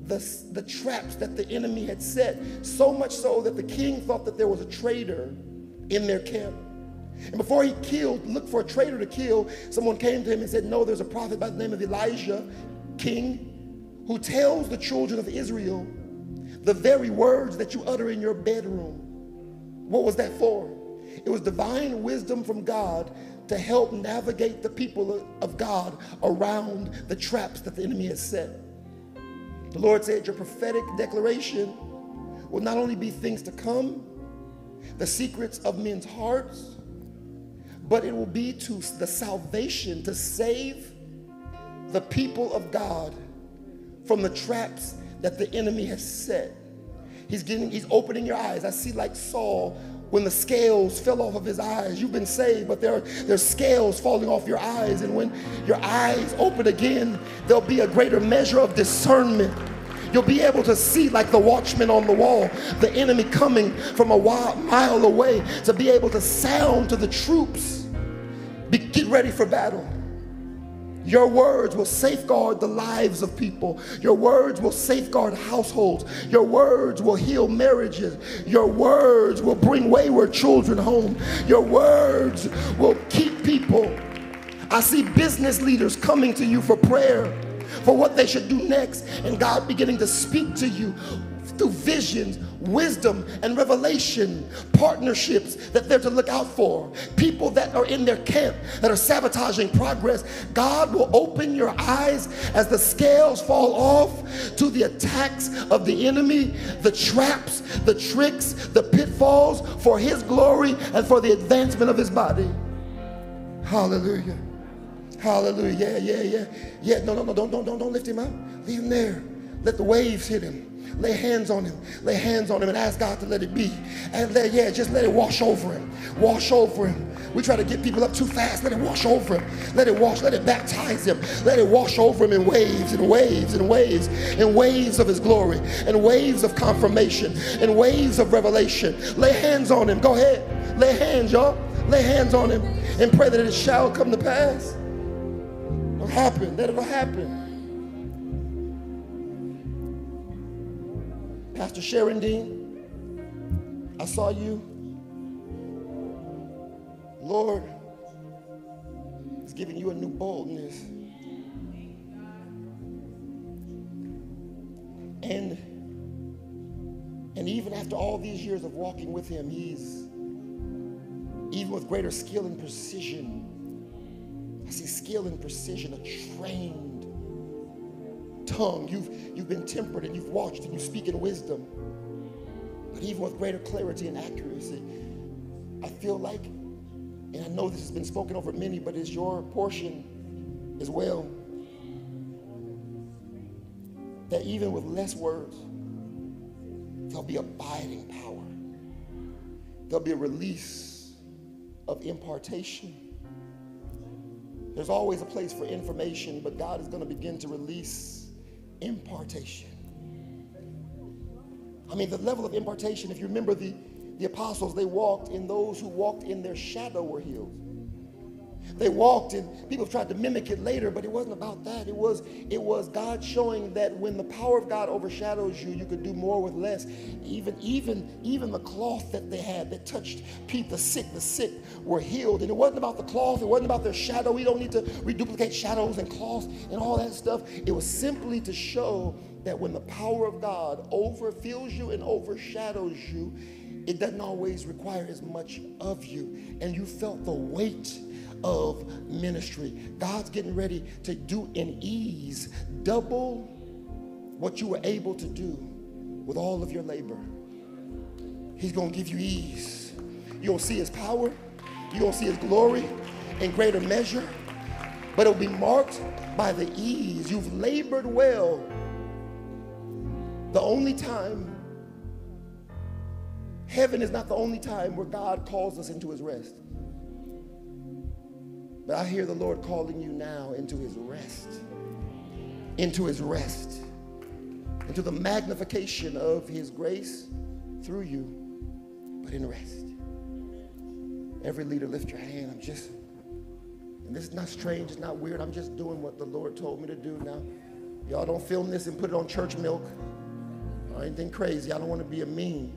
the, the traps that the enemy had set, so much so that the king thought that there was a traitor in their camp. And before he killed, looked for a traitor to kill, someone came to him and said, No, there's a prophet by the name of Elijah, king, who tells the children of Israel the very words that you utter in your bedroom. What was that for? It was divine wisdom from God to help navigate the people of God around the traps that the enemy has set. The Lord said, Your prophetic declaration will not only be things to come, the secrets of men's hearts, but it will be to the salvation to save the people of God from the traps that the enemy has set. He's getting, he's opening your eyes. I see like Saul when the scales fell off of his eyes. You've been saved, but there are, there's scales falling off your eyes. And when your eyes open again, there'll be a greater measure of discernment. You'll be able to see, like the watchman on the wall, the enemy coming from a mile away, to be able to sound to the troops. Be, get ready for battle. Your words will safeguard the lives of people. Your words will safeguard households. Your words will heal marriages. Your words will bring wayward children home. Your words will keep people. I see business leaders coming to you for prayer for what they should do next, and God beginning to speak to you through visions, wisdom, and revelation, partnerships that they're to look out for, people that are in their camp that are sabotaging progress. God will open your eyes as the scales fall off to the attacks of the enemy, the traps, the tricks, the pitfalls for his glory and for the advancement of his body. Hallelujah. Hallelujah. Yeah, yeah, yeah. Yeah, no, no, no, don't, don't, don't, don't lift him up. Leave him there. Let the waves hit him. Lay hands on him. Lay hands on him and ask God to let it be. And let, yeah, just let it wash over him. Wash over him. We try to get people up too fast. Let it wash over him. Let it wash. Let it baptize him. Let it wash over him in waves and waves and waves and waves of his glory and waves of confirmation and waves of revelation. Lay hands on him. Go ahead. Lay hands, y'all. Lay hands on him and pray that it shall come to pass. It'll happen. That it'll happen. Pastor Sharon Dean, I saw you. Lord is giving you a new boldness. And and even after all these years of walking with him, he's even with greater skill and precision. I see skill and precision, a trained tongue. You've, you've been tempered and you've watched and you speak in wisdom. But even with greater clarity and accuracy, I feel like, and I know this has been spoken over many, but it's your portion as well. That even with less words, there'll be abiding power. There'll be a release of impartation. There's always a place for information, but God is going to begin to release impartation. I mean, the level of impartation, if you remember the, the apostles, they walked, and those who walked in their shadow were healed. They walked, and people tried to mimic it later, but it wasn't about that. It was, it was God showing that when the power of God overshadows you, you could do more with less. Even, even, even the cloth that they had that touched people, the sick, the sick were healed. And it wasn't about the cloth, it wasn't about their shadow. We don't need to reduplicate shadows and cloths and all that stuff. It was simply to show that when the power of God overfills you and overshadows you, it doesn't always require as much of you. And you felt the weight of ministry. God's getting ready to do in ease double what you were able to do with all of your labor. He's going to give you ease. To see his power. To see his glory in greater measure. But it'll be marked by the ease. You've labored well. The only time, heaven is not the only time where God calls us into his rest. But I hear the Lord calling you now into his rest, into his rest, into the magnification of his grace through you, but in rest. Every leader, lift your hand. I'm just, and this is not strange, it's not weird. I'm just doing what the Lord told me to do now. Y'all don't film this and put it on church milk or anything crazy. I don't want to be a mean.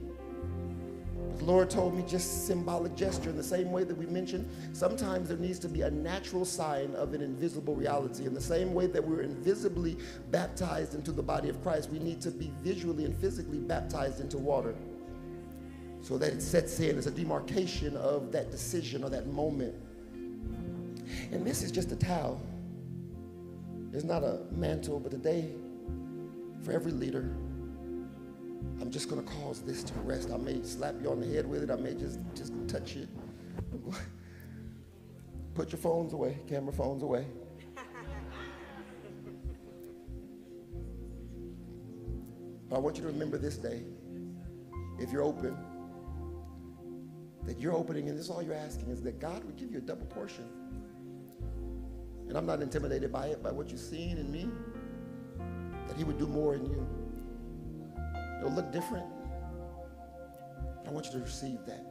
The Lord told me just symbolic gesture in the same way that we mentioned. Sometimes there needs to be a natural sign of an invisible reality. In the same way that we're invisibly baptized into the body of Christ, we need to be visually and physically baptized into water so that it sets in as a demarcation of that decision or that moment. And this is just a towel. It's not a mantle, but today, for every leader, I'm just going to cause this to rest. I may slap you on the head with it. I may just, just touch you. Put your phones away, camera phones away. But I want you to remember this day, if you're open, that you're opening, and this is all you're asking, is that God would give you a double portion. And I'm not intimidated by it, by what you've seen in me, that He would do more in you. It'll look different. I want you to receive that.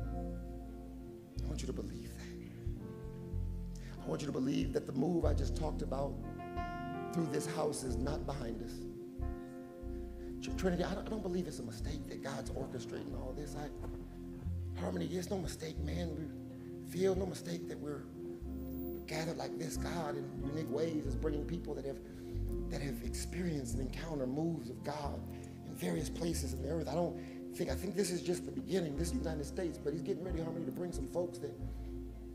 I want you to believe that. I want you to believe that the move I just talked about through this house is not behind us. Trinity, I don't, I don't believe it's a mistake that God's orchestrating all this. I, harmony, it's no mistake, man. We feel no mistake that we're gathered like this. God, in unique ways, is bringing people that have that have experienced and encountered moves of God various places in the earth. I don't think I think this is just the beginning. This is the United States, but He's getting ready, harmony, to bring some folks that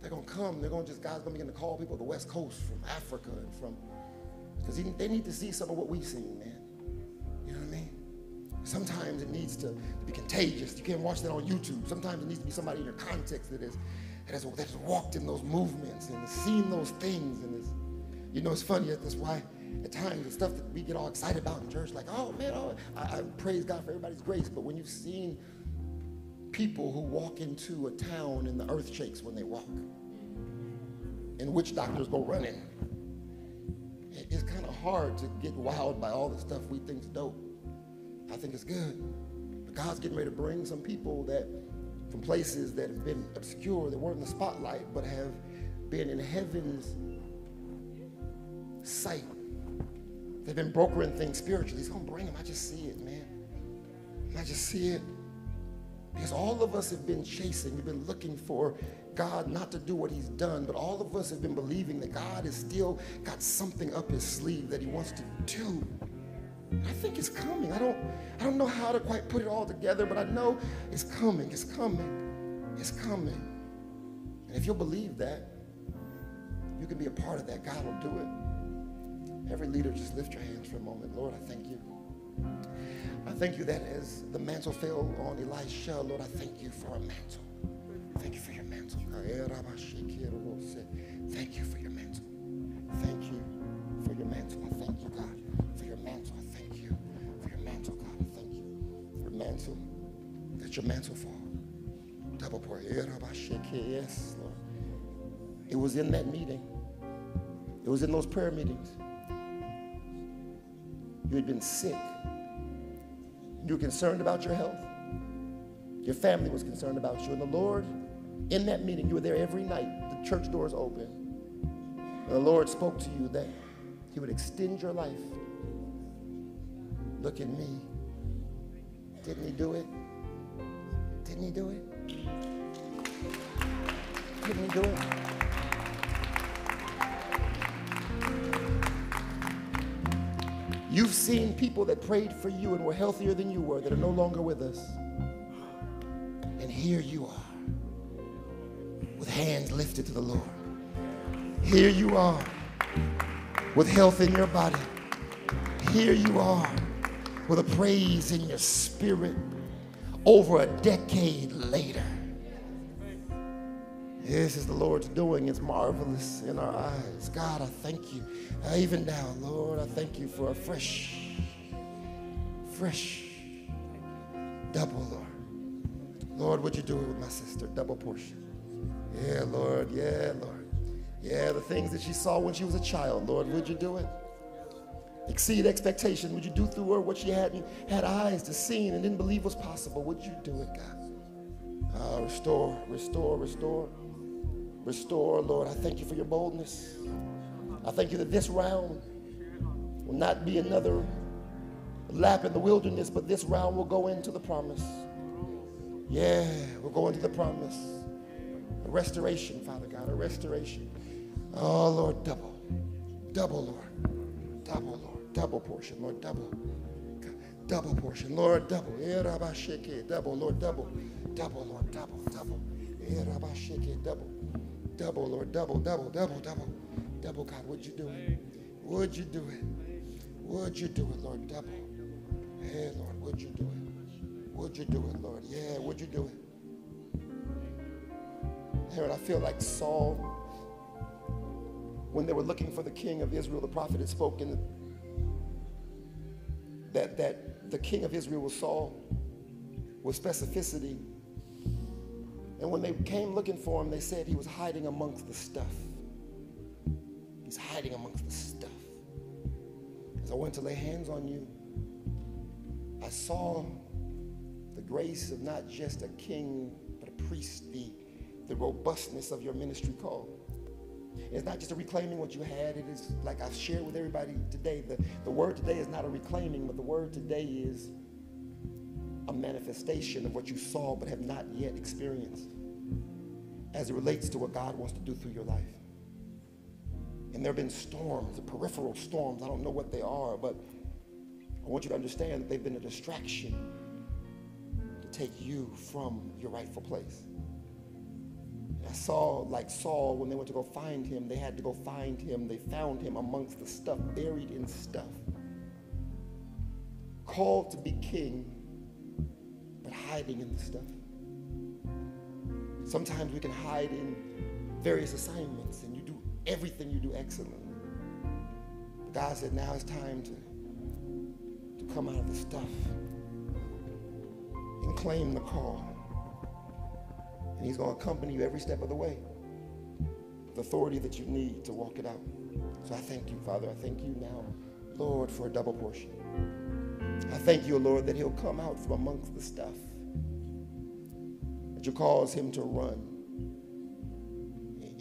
they're gonna come. They're gonna just God's gonna begin to call people the West Coast from Africa and from because they need to see some of what we've seen, man. You know what I mean? Sometimes it needs to, to be contagious. You can't watch that on YouTube. Sometimes it needs to be somebody in your context that, is, that, has, that has walked in those movements and seen those things. And is, you know, it's funny. That's why at times the stuff that we get all excited about in church, like, oh man, oh, I, I praise God for everybody's grace. But when you've seen people who walk into a town and the earth shakes when they walk, and witch doctors go running, it, it's kind of hard to get wowed by all the stuff we think is dope. I think it's good. But God's getting ready to bring some people that from places that have been obscure, that weren't in the spotlight, but have been in heaven's sight. They've been brokering things spiritually. He's gonna bring them. I just see it, man. I just see it. Because all of us have been chasing, we've been looking for God not to do what he's done, but all of us have been believing that God has still got something up his sleeve that he wants to do. I think it's coming. I don't, I don't know how to quite put it all together, but I know it's coming. It's coming. It's coming. And if you'll believe that, you can be a part of that. God will do it. Every leader, just lift your hands for a moment. Lord, I thank you. I thank you that as the mantle fell on Elisha, Lord, I thank you for a mantle. Thank you for your mantle. Thank you for your mantle. Thank you for your mantle. I thank you, God, for your mantle. I thank you for your mantle, God. I thank you for your mantle. Let your mantle fall. Double pour. Yes, Lord. It was in that meeting. It was in those prayer meetings. You had been sick. You were concerned about your health. Your family was concerned about you. And the Lord, in that meeting, you were there every night. The church doors open. And the Lord spoke to you that He would extend your life. Look at me. Didn't He do it? Didn't He do it? Didn't He do it? You've seen people that prayed for you and were healthier than you were that are no longer with us. And here you are with hands lifted to the Lord. Here you are with health in your body. Here you are with a praise in your spirit over a decade later. This is the Lord's doing. It's marvelous in our eyes. God, I thank you. Uh, even now, Lord, I thank you for a fresh, fresh double, Lord. Lord, would you do it with my sister? Double portion. Yeah, Lord. Yeah, Lord. Yeah, the things that she saw when she was a child, Lord, would you do it? Exceed expectation. Would you do through her what she hadn't had eyes to see and didn't believe was possible? Would you do it, God? Uh, restore, restore, restore. Restore, Lord. I thank you for your boldness. I thank you that this round will not be another lap in the wilderness, but this round will go into the promise. Yeah, we'll go into the promise. A restoration, Father God, a restoration. Oh, Lord, double. Double, Lord. Double, Lord. Double portion, Lord, double. Double portion, Lord, double. Eh, double, Lord, double. Double, Lord, double, double. Eh, double. Double, Lord, double, double, double, double. Double, God, would you do it? Would you do it? Would you do it, Lord, double? Hey, Lord, would you do it? Would you do it, Lord? Yeah, would you do it? I feel like Saul when they were looking for the king of Israel, the prophet had spoken that, that the king of Israel was Saul with specificity. And when they came looking for him, they said he was hiding amongst the stuff. He's hiding amongst the stuff. As I went to lay hands on you, I saw the grace of not just a king, but a priest, the, the robustness of your ministry call. It's not just a reclaiming what you had. It is like I've shared with everybody today. The, the word today is not a reclaiming, but the word today is a manifestation of what you saw but have not yet experienced as it relates to what God wants to do through your life. And there have been storms, peripheral storms. I don't know what they are, but I want you to understand that they've been a distraction to take you from your rightful place. I saw, like Saul, when they went to go find him, they had to go find him. They found him amongst the stuff, buried in stuff. Called to be king, but hiding in the stuff. Sometimes we can hide in various assignments, and you do everything you do excellently. But God said, now it's time to, to come out of the stuff and claim the call. And he's going to accompany you every step of the way. The authority that you need to walk it out. So I thank you, Father. I thank you now, Lord, for a double portion. I thank you, Lord, that he'll come out from amongst the stuff. You cause him to run.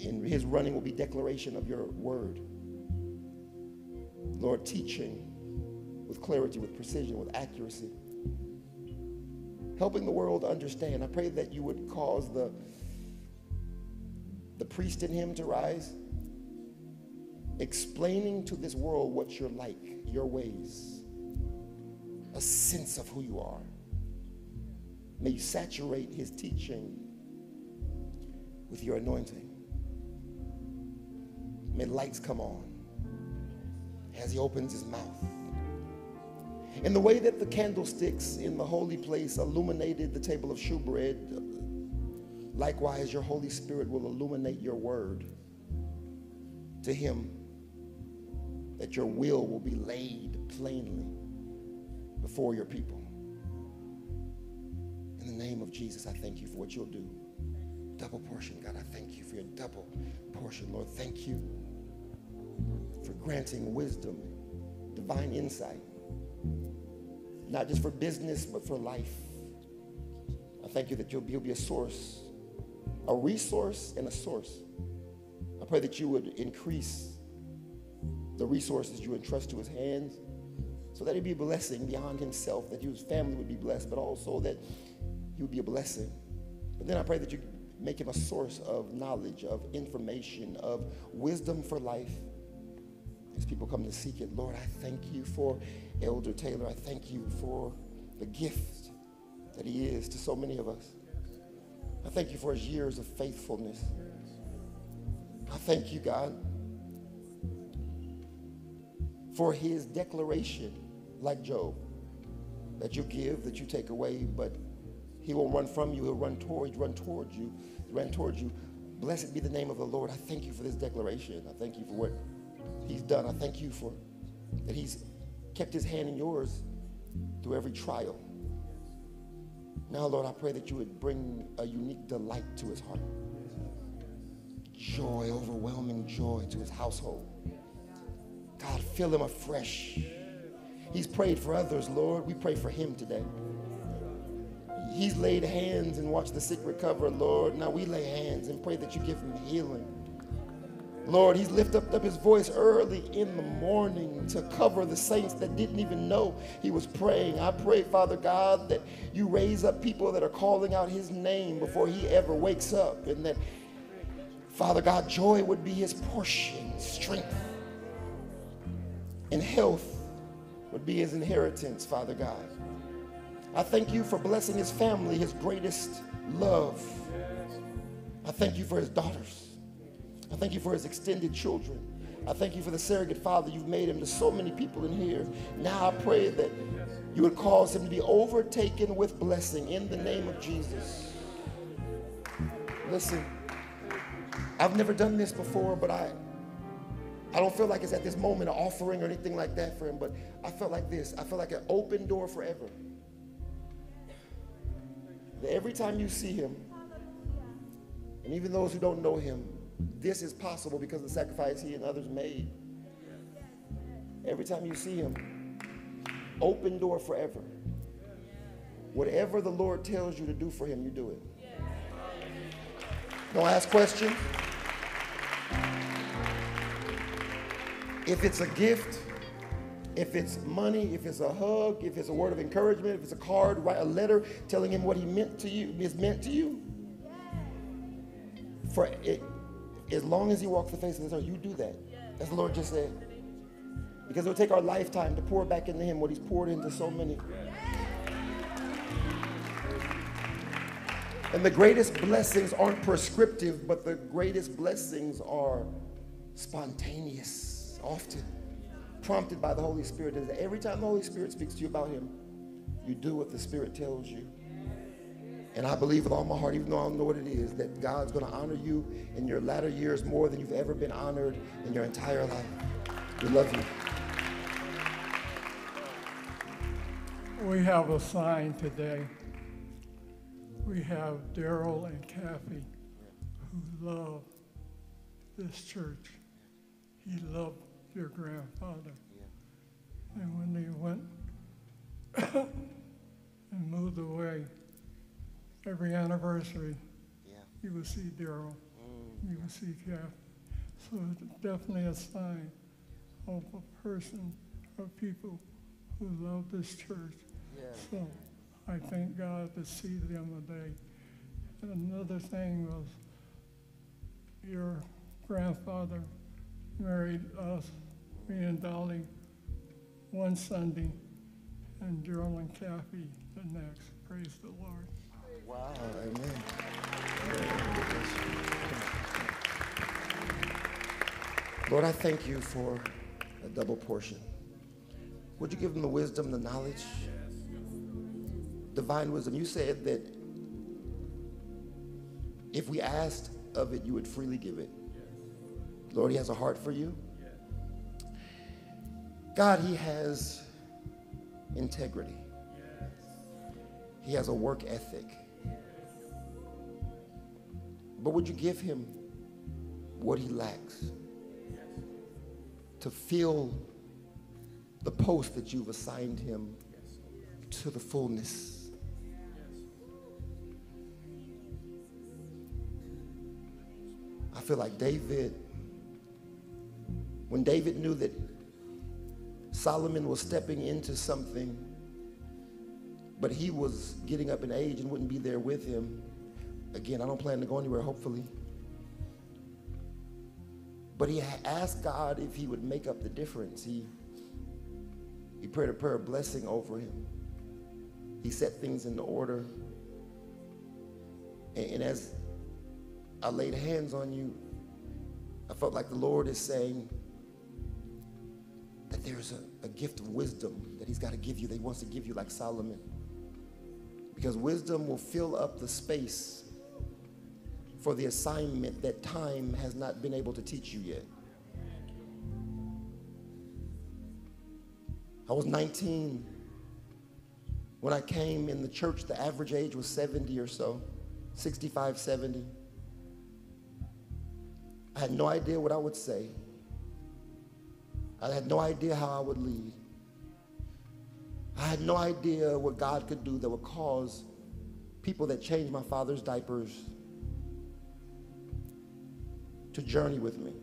And his running will be declaration of your word. Lord, teaching with clarity, with precision, with accuracy helping the world understand. I pray that you would cause the, the priest in him to rise, explaining to this world what you're like, your ways, a sense of who you are. May you saturate his teaching with your anointing. May lights come on as he opens his mouth. In the way that the candlesticks in the holy place illuminated the table of shewbread, likewise your Holy Spirit will illuminate your word to him, that your will will be laid plainly before your people. In the name of Jesus, I thank you for what you'll do. Double portion, God, I thank you for your double portion, Lord. Thank you for granting wisdom, divine insight not just for business, but for life. I thank you that you'll be, you'll be a source, a resource and a source. I pray that you would increase the resources you entrust to his hands so that he'd be a blessing beyond himself, that his family would be blessed, but also that would be a blessing. But then I pray that you make him a source of knowledge, of information, of wisdom for life as people come to seek it. Lord, I thank you for Elder Taylor. I thank you for the gift that he is to so many of us. I thank you for his years of faithfulness. I thank you, God, for his declaration, like Job, that you give, that you take away, but he won't run from you, he'll run toward, run towards you, run towards you. Blessed be the name of the Lord. I thank you for this declaration. I thank you for what he's done. I thank you for that he's kept his hand in yours through every trial. Now, Lord, I pray that you would bring a unique delight to his heart. Joy, overwhelming joy to his household. God, fill him afresh. He's prayed for others, Lord. We pray for him today. He's laid hands and watched the sick recover, Lord. Now we lay hands and pray that you give him healing. Lord, he's lifted up his voice early in the morning to cover the saints that didn't even know he was praying. I pray, Father God, that you raise up people that are calling out his name before he ever wakes up, and that, Father God, joy would be his portion, strength and health would be his inheritance, Father God. I thank you for blessing his family, his greatest love. I thank you for his daughters. I thank you for his extended children. I thank you for the surrogate father you've made him to so many people in here. Now I pray that you would cause him to be overtaken with blessing in the name of Jesus. Listen, I've never done this before, but I I don't feel like it's at this moment an offering or anything like that for him, but I felt like this. I felt like an open door forever. That every time you see him, and even those who don't know him, this is possible because of the sacrifice he and others made. Every time you see him, open door forever. Whatever the Lord tells you to do for him, you do it. Don't ask questions. If it's a gift, if it's money, if it's a hug, if it's a word of encouragement, if it's a card, write a letter telling him what he meant to you is meant to you. For it, as long as he walks the face of this earth, you do that. As the Lord just said. Because it'll take our lifetime to pour back into him what he's poured into so many. And the greatest blessings aren't prescriptive, but the greatest blessings are spontaneous, often prompted by the Holy Spirit. Is that every time the Holy Spirit speaks to you about Him, you do what the Spirit tells you. And I believe with all my heart, even though I don't know what it is, that God's going to honor you in your latter years more than you've ever been honored in your entire life. We love you. We have a sign today. We have Daryl and Kathy who love this church. He loved your grandfather. And when they went and moved away, every anniversary, you would see Daryl, mm. you would see Kathy. So it's definitely a sign of a person, of people who love this church. So I thank God to see them today. And another thing was your grandfather married us, me and Dolly, one Sunday, and Gerald and Kathy the next. Praise the Lord. Wow, amen. Lord, I thank you for a double portion. Would you give them the wisdom, the knowledge, divine wisdom? You said that if we asked of it, you would freely give it. Lord, He has a heart for you. God, He has integrity. He has a work ethic. But would you give him what he lacks to fill the post that you've assigned him to the fullness? I feel like David, when David knew that Solomon was stepping into something but he was getting up in age and wouldn't be there with him. Again, I don't plan to go anywhere, hopefully. But he asked God if he would make up the difference. He, he prayed a prayer of blessing over him. He set things into order. And, and as I laid hands on you, I felt like the Lord is saying that there's a, a gift of wisdom that he's got to give you, that he wants to give you like Solomon because wisdom will fill up the space for the assignment that time has not been able to teach you yet. I was 19 when I came in the church. The average age was 70 or so, 65, 70. I had no idea what I would say. I had no idea how I would lead. I had no idea what God could do that would cause people that changed my father's diapers to journey with me.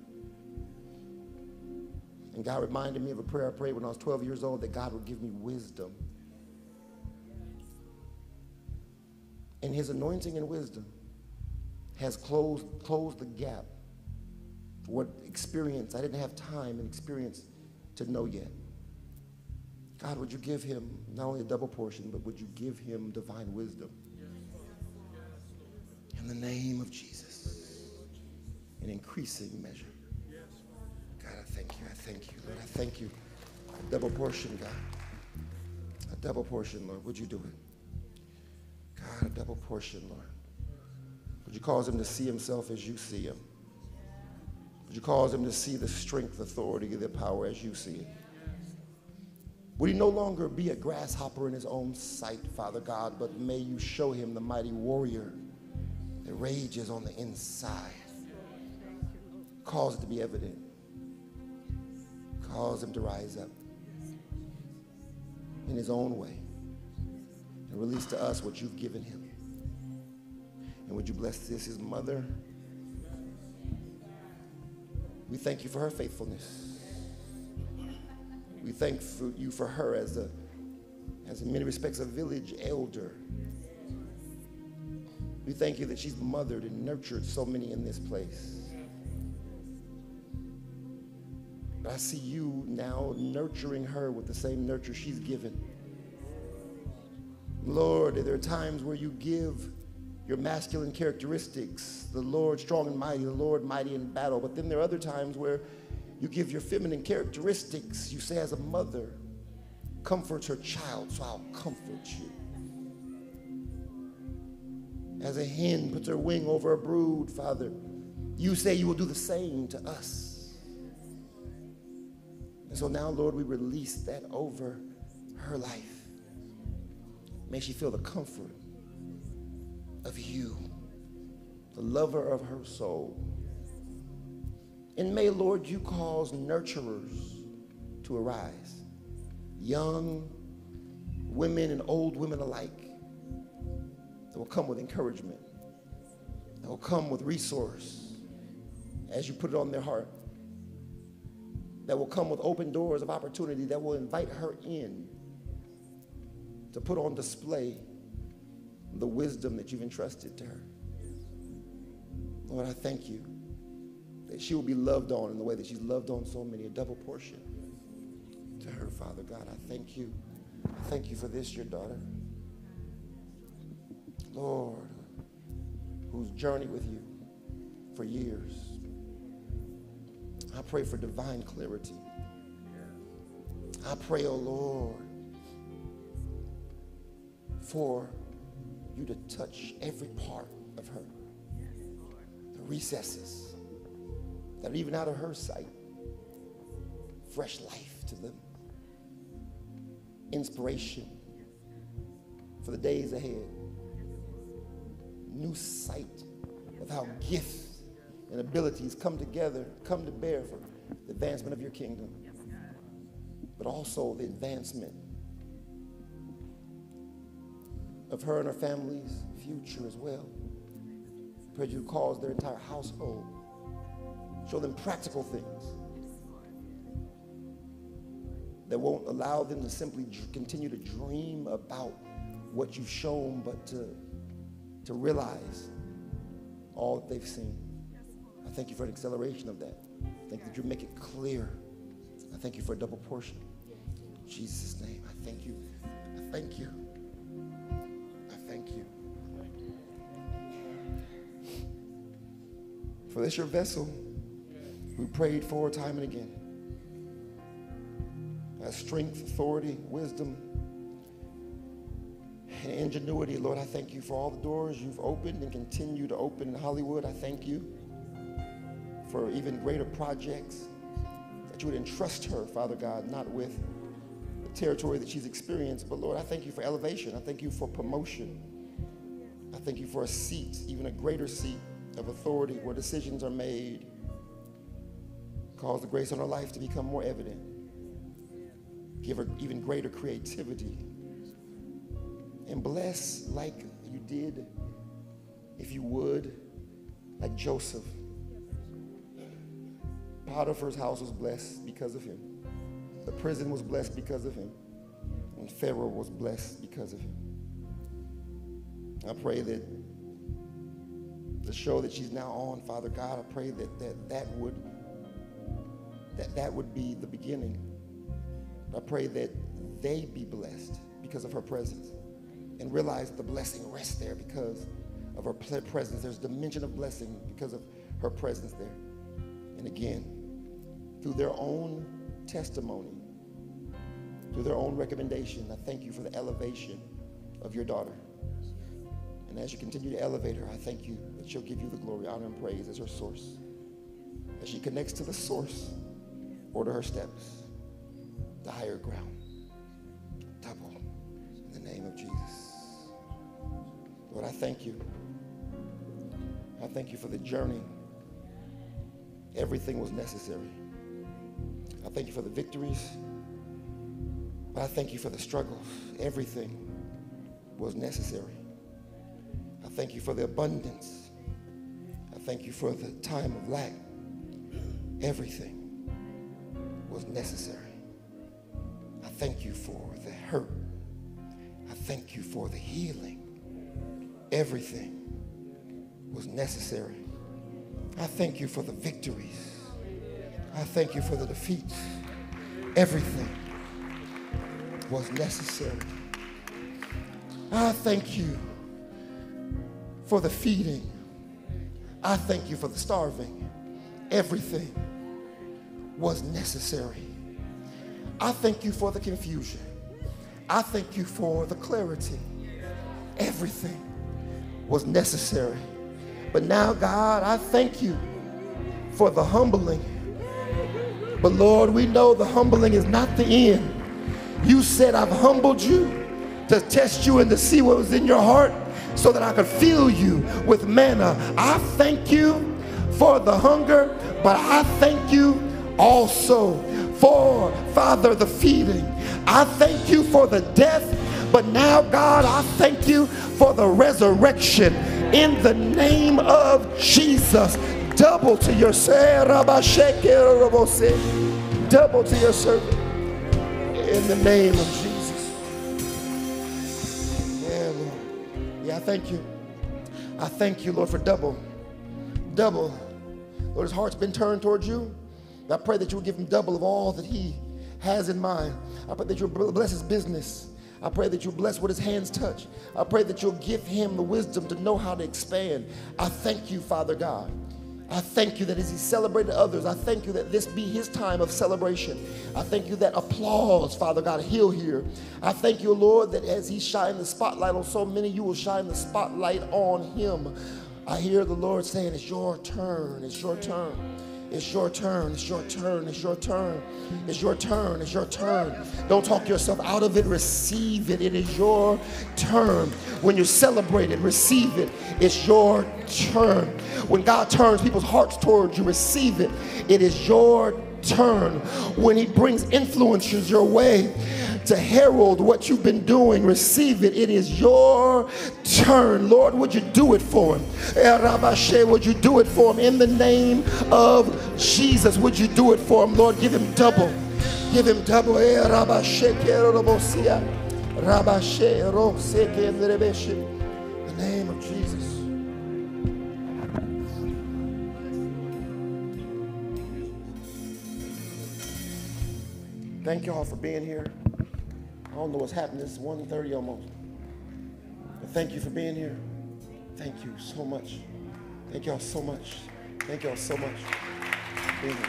And God reminded me of a prayer I prayed when I was 12 years old that God would give me wisdom. And his anointing and wisdom has closed, closed the gap what experience I didn't have time and experience to know yet. God, would you give him not only a double portion, but would you give him divine wisdom? In the name of Jesus. In increasing measure. God, I thank you. I thank you, Lord. I thank you. A double portion, God. A double portion, Lord. Would you do it? God, a double portion, Lord. Would you cause him to see himself as you see him? Would you cause him to see the strength, authority, and the power as you see it? Would he no longer be a grasshopper in his own sight, Father God, but may you show him the mighty warrior that rages on the inside. Cause it to be evident. Cause him to rise up in his own way and release to us what you've given him. And would you bless this, his mother? We thank you for her faithfulness. We thank for you for her as a, as in many respects, a village elder. We thank you that she's mothered and nurtured so many in this place. I see you now nurturing her with the same nurture she's given. Lord, there are times where you give your masculine characteristics, the Lord strong and mighty, the Lord mighty in battle. But then there are other times where you give your feminine characteristics. You say, as a mother, comforts her child, so I'll comfort you. As a hen puts her wing over a brood, Father, you say you will do the same to us. And so now, Lord, we release that over her life. May she feel the comfort of you, the lover of her soul. And may, Lord, you cause nurturers to arise, young women and old women alike, that will come with encouragement, that will come with resource as you put it on their heart, that will come with open doors of opportunity, that will invite her in to put on display the wisdom that you've entrusted to her. Lord, I thank you that she will be loved on in the way that she's loved on so many, a double portion to her, Father God. I thank you. I thank you for this, your daughter. Lord, who's journeyed with you for years. I pray for divine clarity. I pray, oh Lord, for you to touch every part of her, the recesses that are even out of her sight. Fresh life to them, inspiration for the days ahead, new sight of how gifts and abilities come together, come to bear for the advancement of your kingdom, but also the advancement of her and her family's future as well. Pray you cause their entire household. Show them practical things that won't allow them to simply continue to dream about what you've shown, but to, to realize all that they've seen. I thank you for an acceleration of that. I Thank you that you make it clear. I thank you for a double portion. In Jesus' name, I thank you. I thank you. For this your vessel we prayed for time and again. Has strength, authority, wisdom, and ingenuity. Lord, I thank you for all the doors you've opened and continue to open in Hollywood. I thank you for even greater projects that you would entrust her, Father God, not with the territory that she's experienced, but Lord, I thank you for elevation. I thank you for promotion. I thank you for a seat, even a greater seat of authority where decisions are made. Cause the grace on her life to become more evident. Give her even greater creativity. And bless like you did, if you would, like Joseph. Potiphar's house was blessed because of him. The prison was blessed because of him. And Pharaoh was blessed because of him. I pray that the show that she's now on, Father God, I pray that that, that would that that would be the beginning. I pray that they be blessed because of her presence and realize the blessing rests there because of her presence. There's dimension of blessing because of her presence there. And again, through their own testimony, through their own recommendation, I thank you for the elevation of your daughter. And as you continue to elevate her, I thank you that she'll give you the glory, honor, and praise as her source. As she connects to the source, order her steps, the higher ground. Double in the name of Jesus. Lord, I thank you. I thank you for the journey. Everything was necessary. I thank you for the victories. But I thank you for the struggles. Everything was necessary. Thank you for the abundance. I thank you for the time of lack. Everything was necessary. I thank you for the hurt. I thank you for the healing. Everything was necessary. I thank you for the victories. I thank you for the defeats. Everything was necessary. I thank you for the feeding. I thank you for the starving. Everything was necessary. I thank you for the confusion. I thank you for the clarity. Everything was necessary. But now, God, I thank you for the humbling. But Lord, we know the humbling is not the end. You said, I've humbled you to test you and to see what was in your heart so that I could fill you with manna. I thank you for the hunger, but I thank you also for, Father, the feeding. I thank you for the death, but now, God, I thank you for the resurrection in the name of Jesus. Double to your double to your servant in the name of Jesus. I thank you. I thank you, Lord, for double. Double. Lord, his heart's been turned towards you. I pray that you will give him double of all that he has in mind. I pray that you'll bless his business. I pray that you'll bless what his hands touch. I pray that you'll give him the wisdom to know how to expand. I thank you, Father God. I thank you that as he celebrated others, I thank you that this be his time of celebration. I thank you that applause, Father God, he'll hear. I thank you, Lord, that as he shined the spotlight on so many, you will shine the spotlight on him. I hear the Lord saying, It's your turn, it's your turn. It's your turn. It's your turn. It's your turn. It's your turn. It's your turn. Don't talk yourself out of it. Receive it. It is your turn. When you celebrate it, receive it. It's your turn. When God turns people's hearts towards you, receive it. It is your turn. When He brings influences your way, to herald what you've been doing. Receive it. It is your turn. Lord, would you do it for him? Eh, would you do it for him? In the name of Jesus, would you do it for him? Lord, give him double. Give him double. Eh, the Thank you all for being here. I don't know what's happening. It's 1.30 almost. But thank you for being here. Thank you so much. Thank y'all so much. Thank y'all so much. Being here.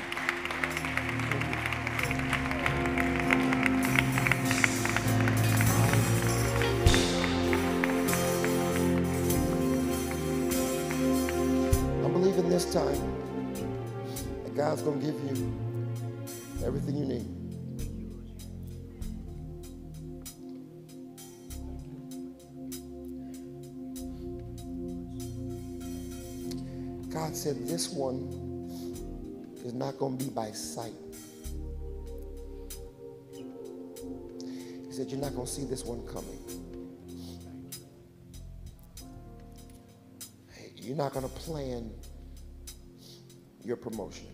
Time that God's going to give you everything you need. God said, This one is not going to be by sight. He said, You're not going to see this one coming. You're not going to plan your promotion.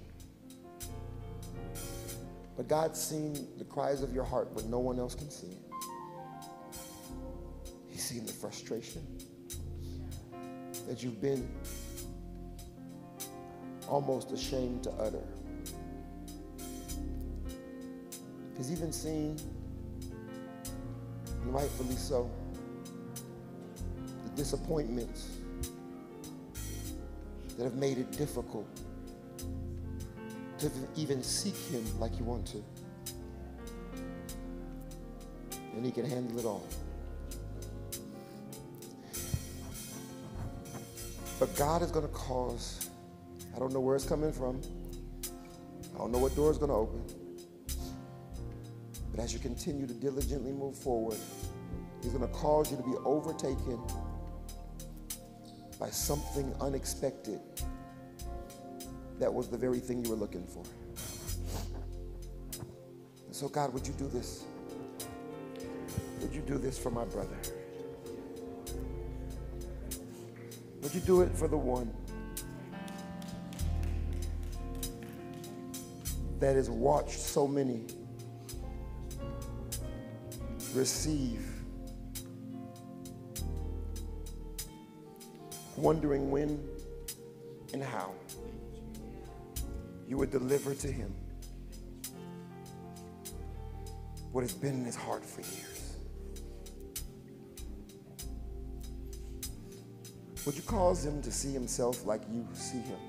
But God's seen the cries of your heart when no one else can see it. He's seen the frustration that you've been almost ashamed to utter. He's even seen, and rightfully so, the disappointments that have made it difficult to even seek Him like you want to. And He can handle it all. But God is going to cause I don't know where it's coming from. I don't know what door is going to open. But as you continue to diligently move forward, He's going to cause you to be overtaken by something unexpected that was the very thing you were looking for. And so, God, would you do this? Would you do this for my brother? Would you do it for the one that has watched so many receive, wondering when and how you would deliver to him what has been in his heart for years. Would you cause him to see himself like you see him?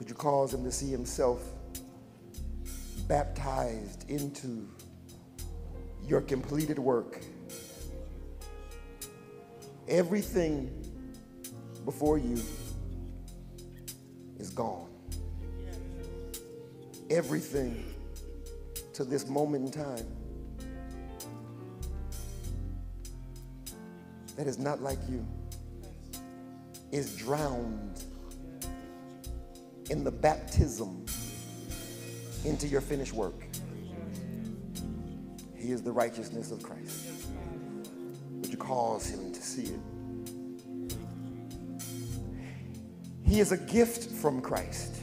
Would you cause him to see himself baptized into your completed work? Everything before you is gone. Everything to this moment in time that is not like you is drowned in the baptism into your finished work. He is the righteousness of Christ. Would you cause him to see it? He is a gift from Christ.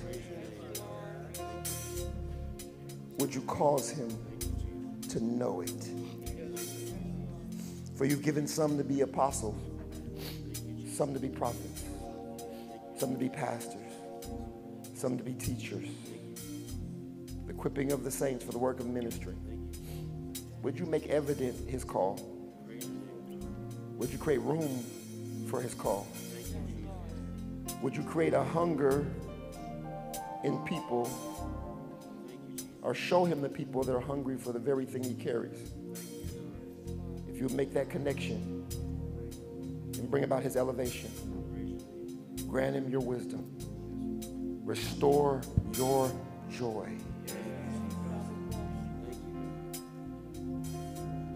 Would you cause him to know it? For you've given some to be apostles, some to be prophets, some to be pastors, some to be teachers, the equipping of the saints for the work of ministry. Would you make evident his call? Would you create room for his call? Would you create a hunger in people or show him the people that are hungry for the very thing he carries? If you make that connection and bring about his elevation, grant him your wisdom, restore your joy.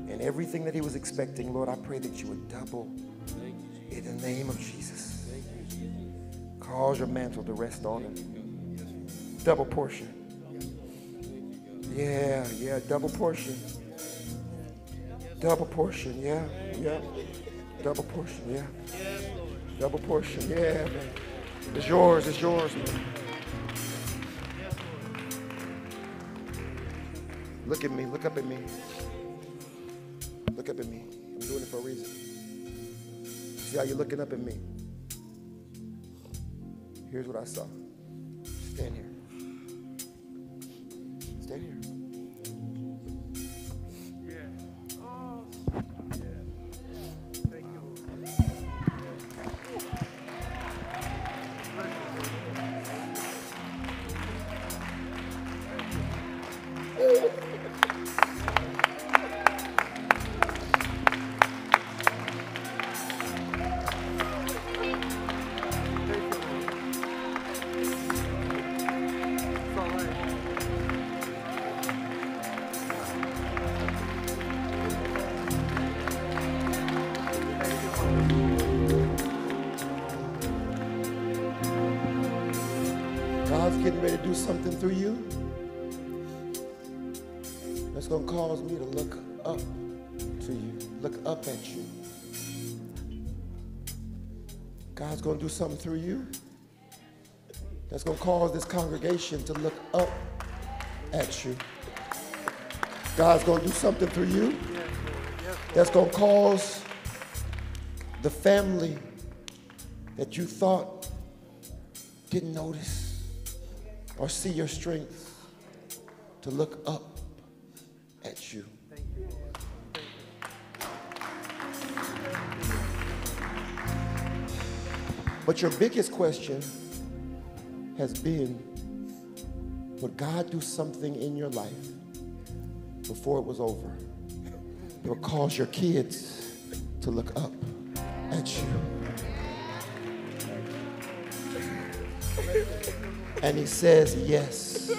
And everything that he was expecting, Lord, I pray that you would double in the name of Jesus. Cause your mantle to rest on him. Double portion. Yeah, yeah, double portion. Double portion, yeah, yeah. Double portion, yeah. Double portion, yeah, man. It's yours, it's yours, man. Look at me, look up at me. Look up at me. I'm doing it for a reason. See how you're looking up at me? Here's what I saw. Stand here. Stand here. God's oh. Getting ready to do something through you that's going to cause me to look up to you, look up at you. God's going to do something through you that's going to cause this congregation to look up at you. God's going to do something through you that's going to cause the family that you thought didn't notice or see your strength to look up at you. But your biggest question has been would God do something in your life before it was over? It will cause your kids to look up at you. And he says, Yes.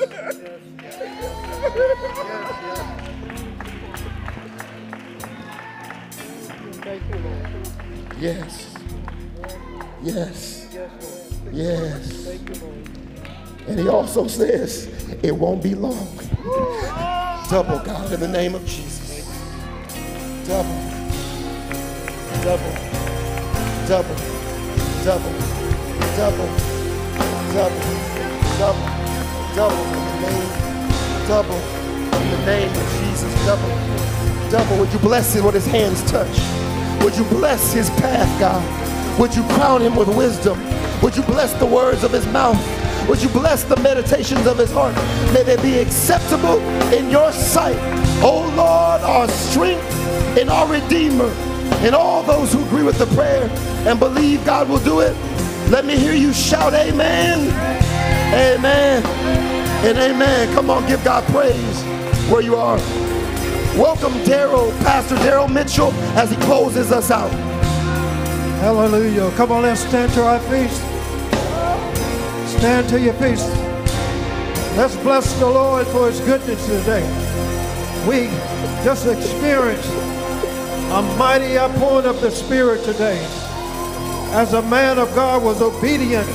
Yes. Yes. Yes. And he also says, It won't be long. Double, God, in the name of Jesus. Double. Double. Double. Double. Double. Double. Double. Double in the name. Double in the name of Jesus. Double. Double. Would you bless him with his hands touch? Would you bless his path, God? Would you crown him with wisdom? Would you bless the words of his mouth? Would you bless the meditations of his heart? May they be acceptable in your sight. O Lord, our strength and our Redeemer. And all those who agree with the prayer and believe God will do it, let me hear you shout, Amen. Amen. And amen. Come on, give God praise where you are. Welcome, Daryl, Pastor Daryl Mitchell, as he closes us out. Hallelujah. Come on, let's stand to our feet. Stand to your feet. Let's bless the Lord for his goodness today. We just experienced a mighty outpouring of the Spirit today. As a man of God was obedient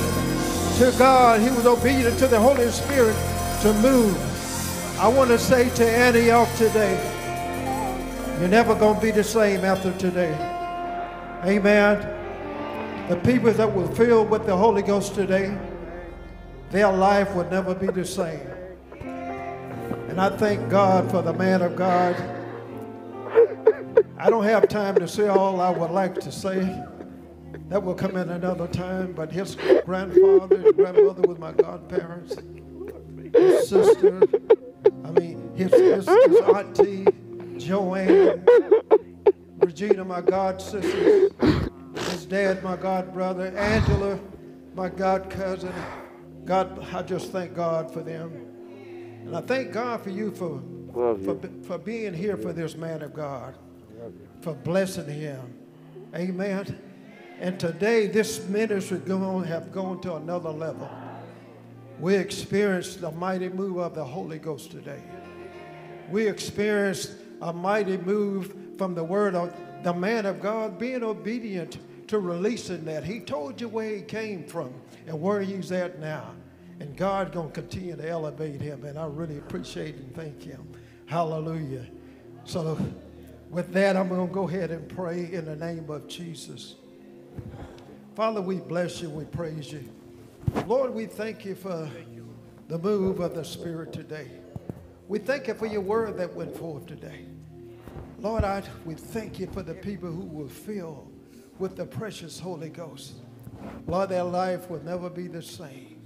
to God, he was obedient to the Holy Spirit to move. I want to say to Antioch today, you're never going to be the same after today. Amen. The people that were filled with the Holy Ghost today, their life would never be the same. And I thank God for the man of God. I don't have time to say all I would like to say. That will come in another time. But his grandfather, his grandmother with my godparents. His sister, I mean, his, his, his auntie, Joanne, Regina, my god sister, his dad, my god brother, Angela, my god cousin. God, I just thank God for them. And I thank God for you for, for, for being here for this man of God, for blessing him. Amen. And today, this ministry going have gone to another level. We experienced the mighty move of the Holy Ghost today. We experienced a mighty move from the word of the man of God being obedient to releasing that. He told you where he came from and where he's at now. And God going to continue to elevate him. And I really appreciate and thank him. Hallelujah. So with that, I'm going to go ahead and pray in the name of Jesus. Father, we bless you. We praise you. Lord, we thank you for the move of the Spirit today. We thank you for your word that went forth today. Lord, I, we thank you for the people who will fill with the precious Holy Ghost. Lord, their life will never be the same.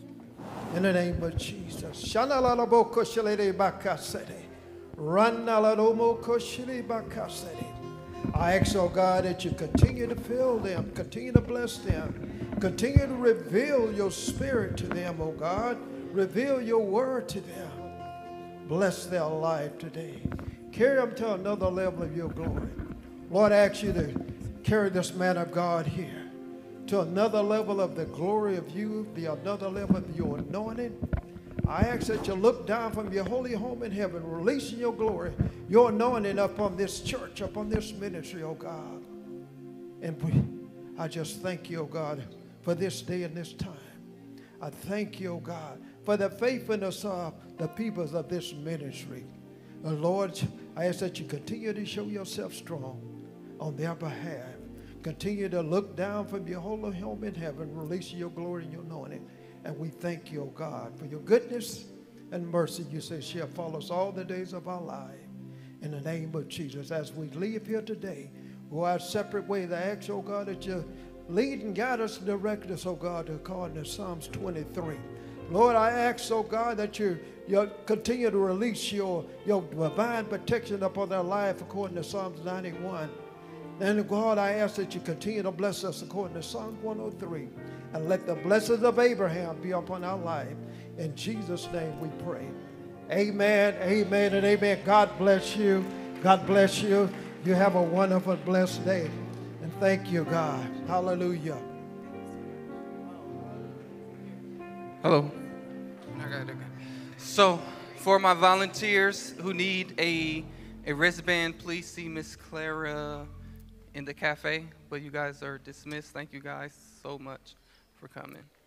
In the name of Jesus. I ask, oh God, that you continue to fill them, continue to bless them, continue to reveal your spirit to them, oh God. Reveal your word to them. Bless their life today. Carry them to another level of your glory. Lord, I ask you to carry this man of God here to another level of the glory of you, the another level of your anointing. I ask that you look down from your holy home in heaven, releasing your glory, your anointing upon this church, upon this ministry, oh God. And we, I just thank you, oh God, for this day and this time. I thank you, oh God, for the faithfulness of the peoples of this ministry. And Lord, I ask that you continue to show yourself strong on their behalf. Continue to look down from your holy home in heaven, releasing your glory and your anointing. And we thank you, O God, for your goodness and mercy. You say shall follow us all the days of our life. In the name of Jesus, as we leave here today, go our separate ways. I ask, oh God, that you lead and guide us and direct us, oh God, according to Psalms 23. Lord, I ask, oh God, that you, you continue to release your, your divine protection upon their life according to Psalms 91. And God, I ask that you continue to bless us according to Psalm 103. And let the blessings of Abraham be upon our life. In Jesus' name we pray. Amen, amen, and amen. God bless you. God bless you. You have a wonderful, blessed day. And thank you, God. Hallelujah. Hello. So, for my volunteers who need a a wristband, please see Miss Clara in the cafe. But you guys are dismissed. Thank you guys so much for coming.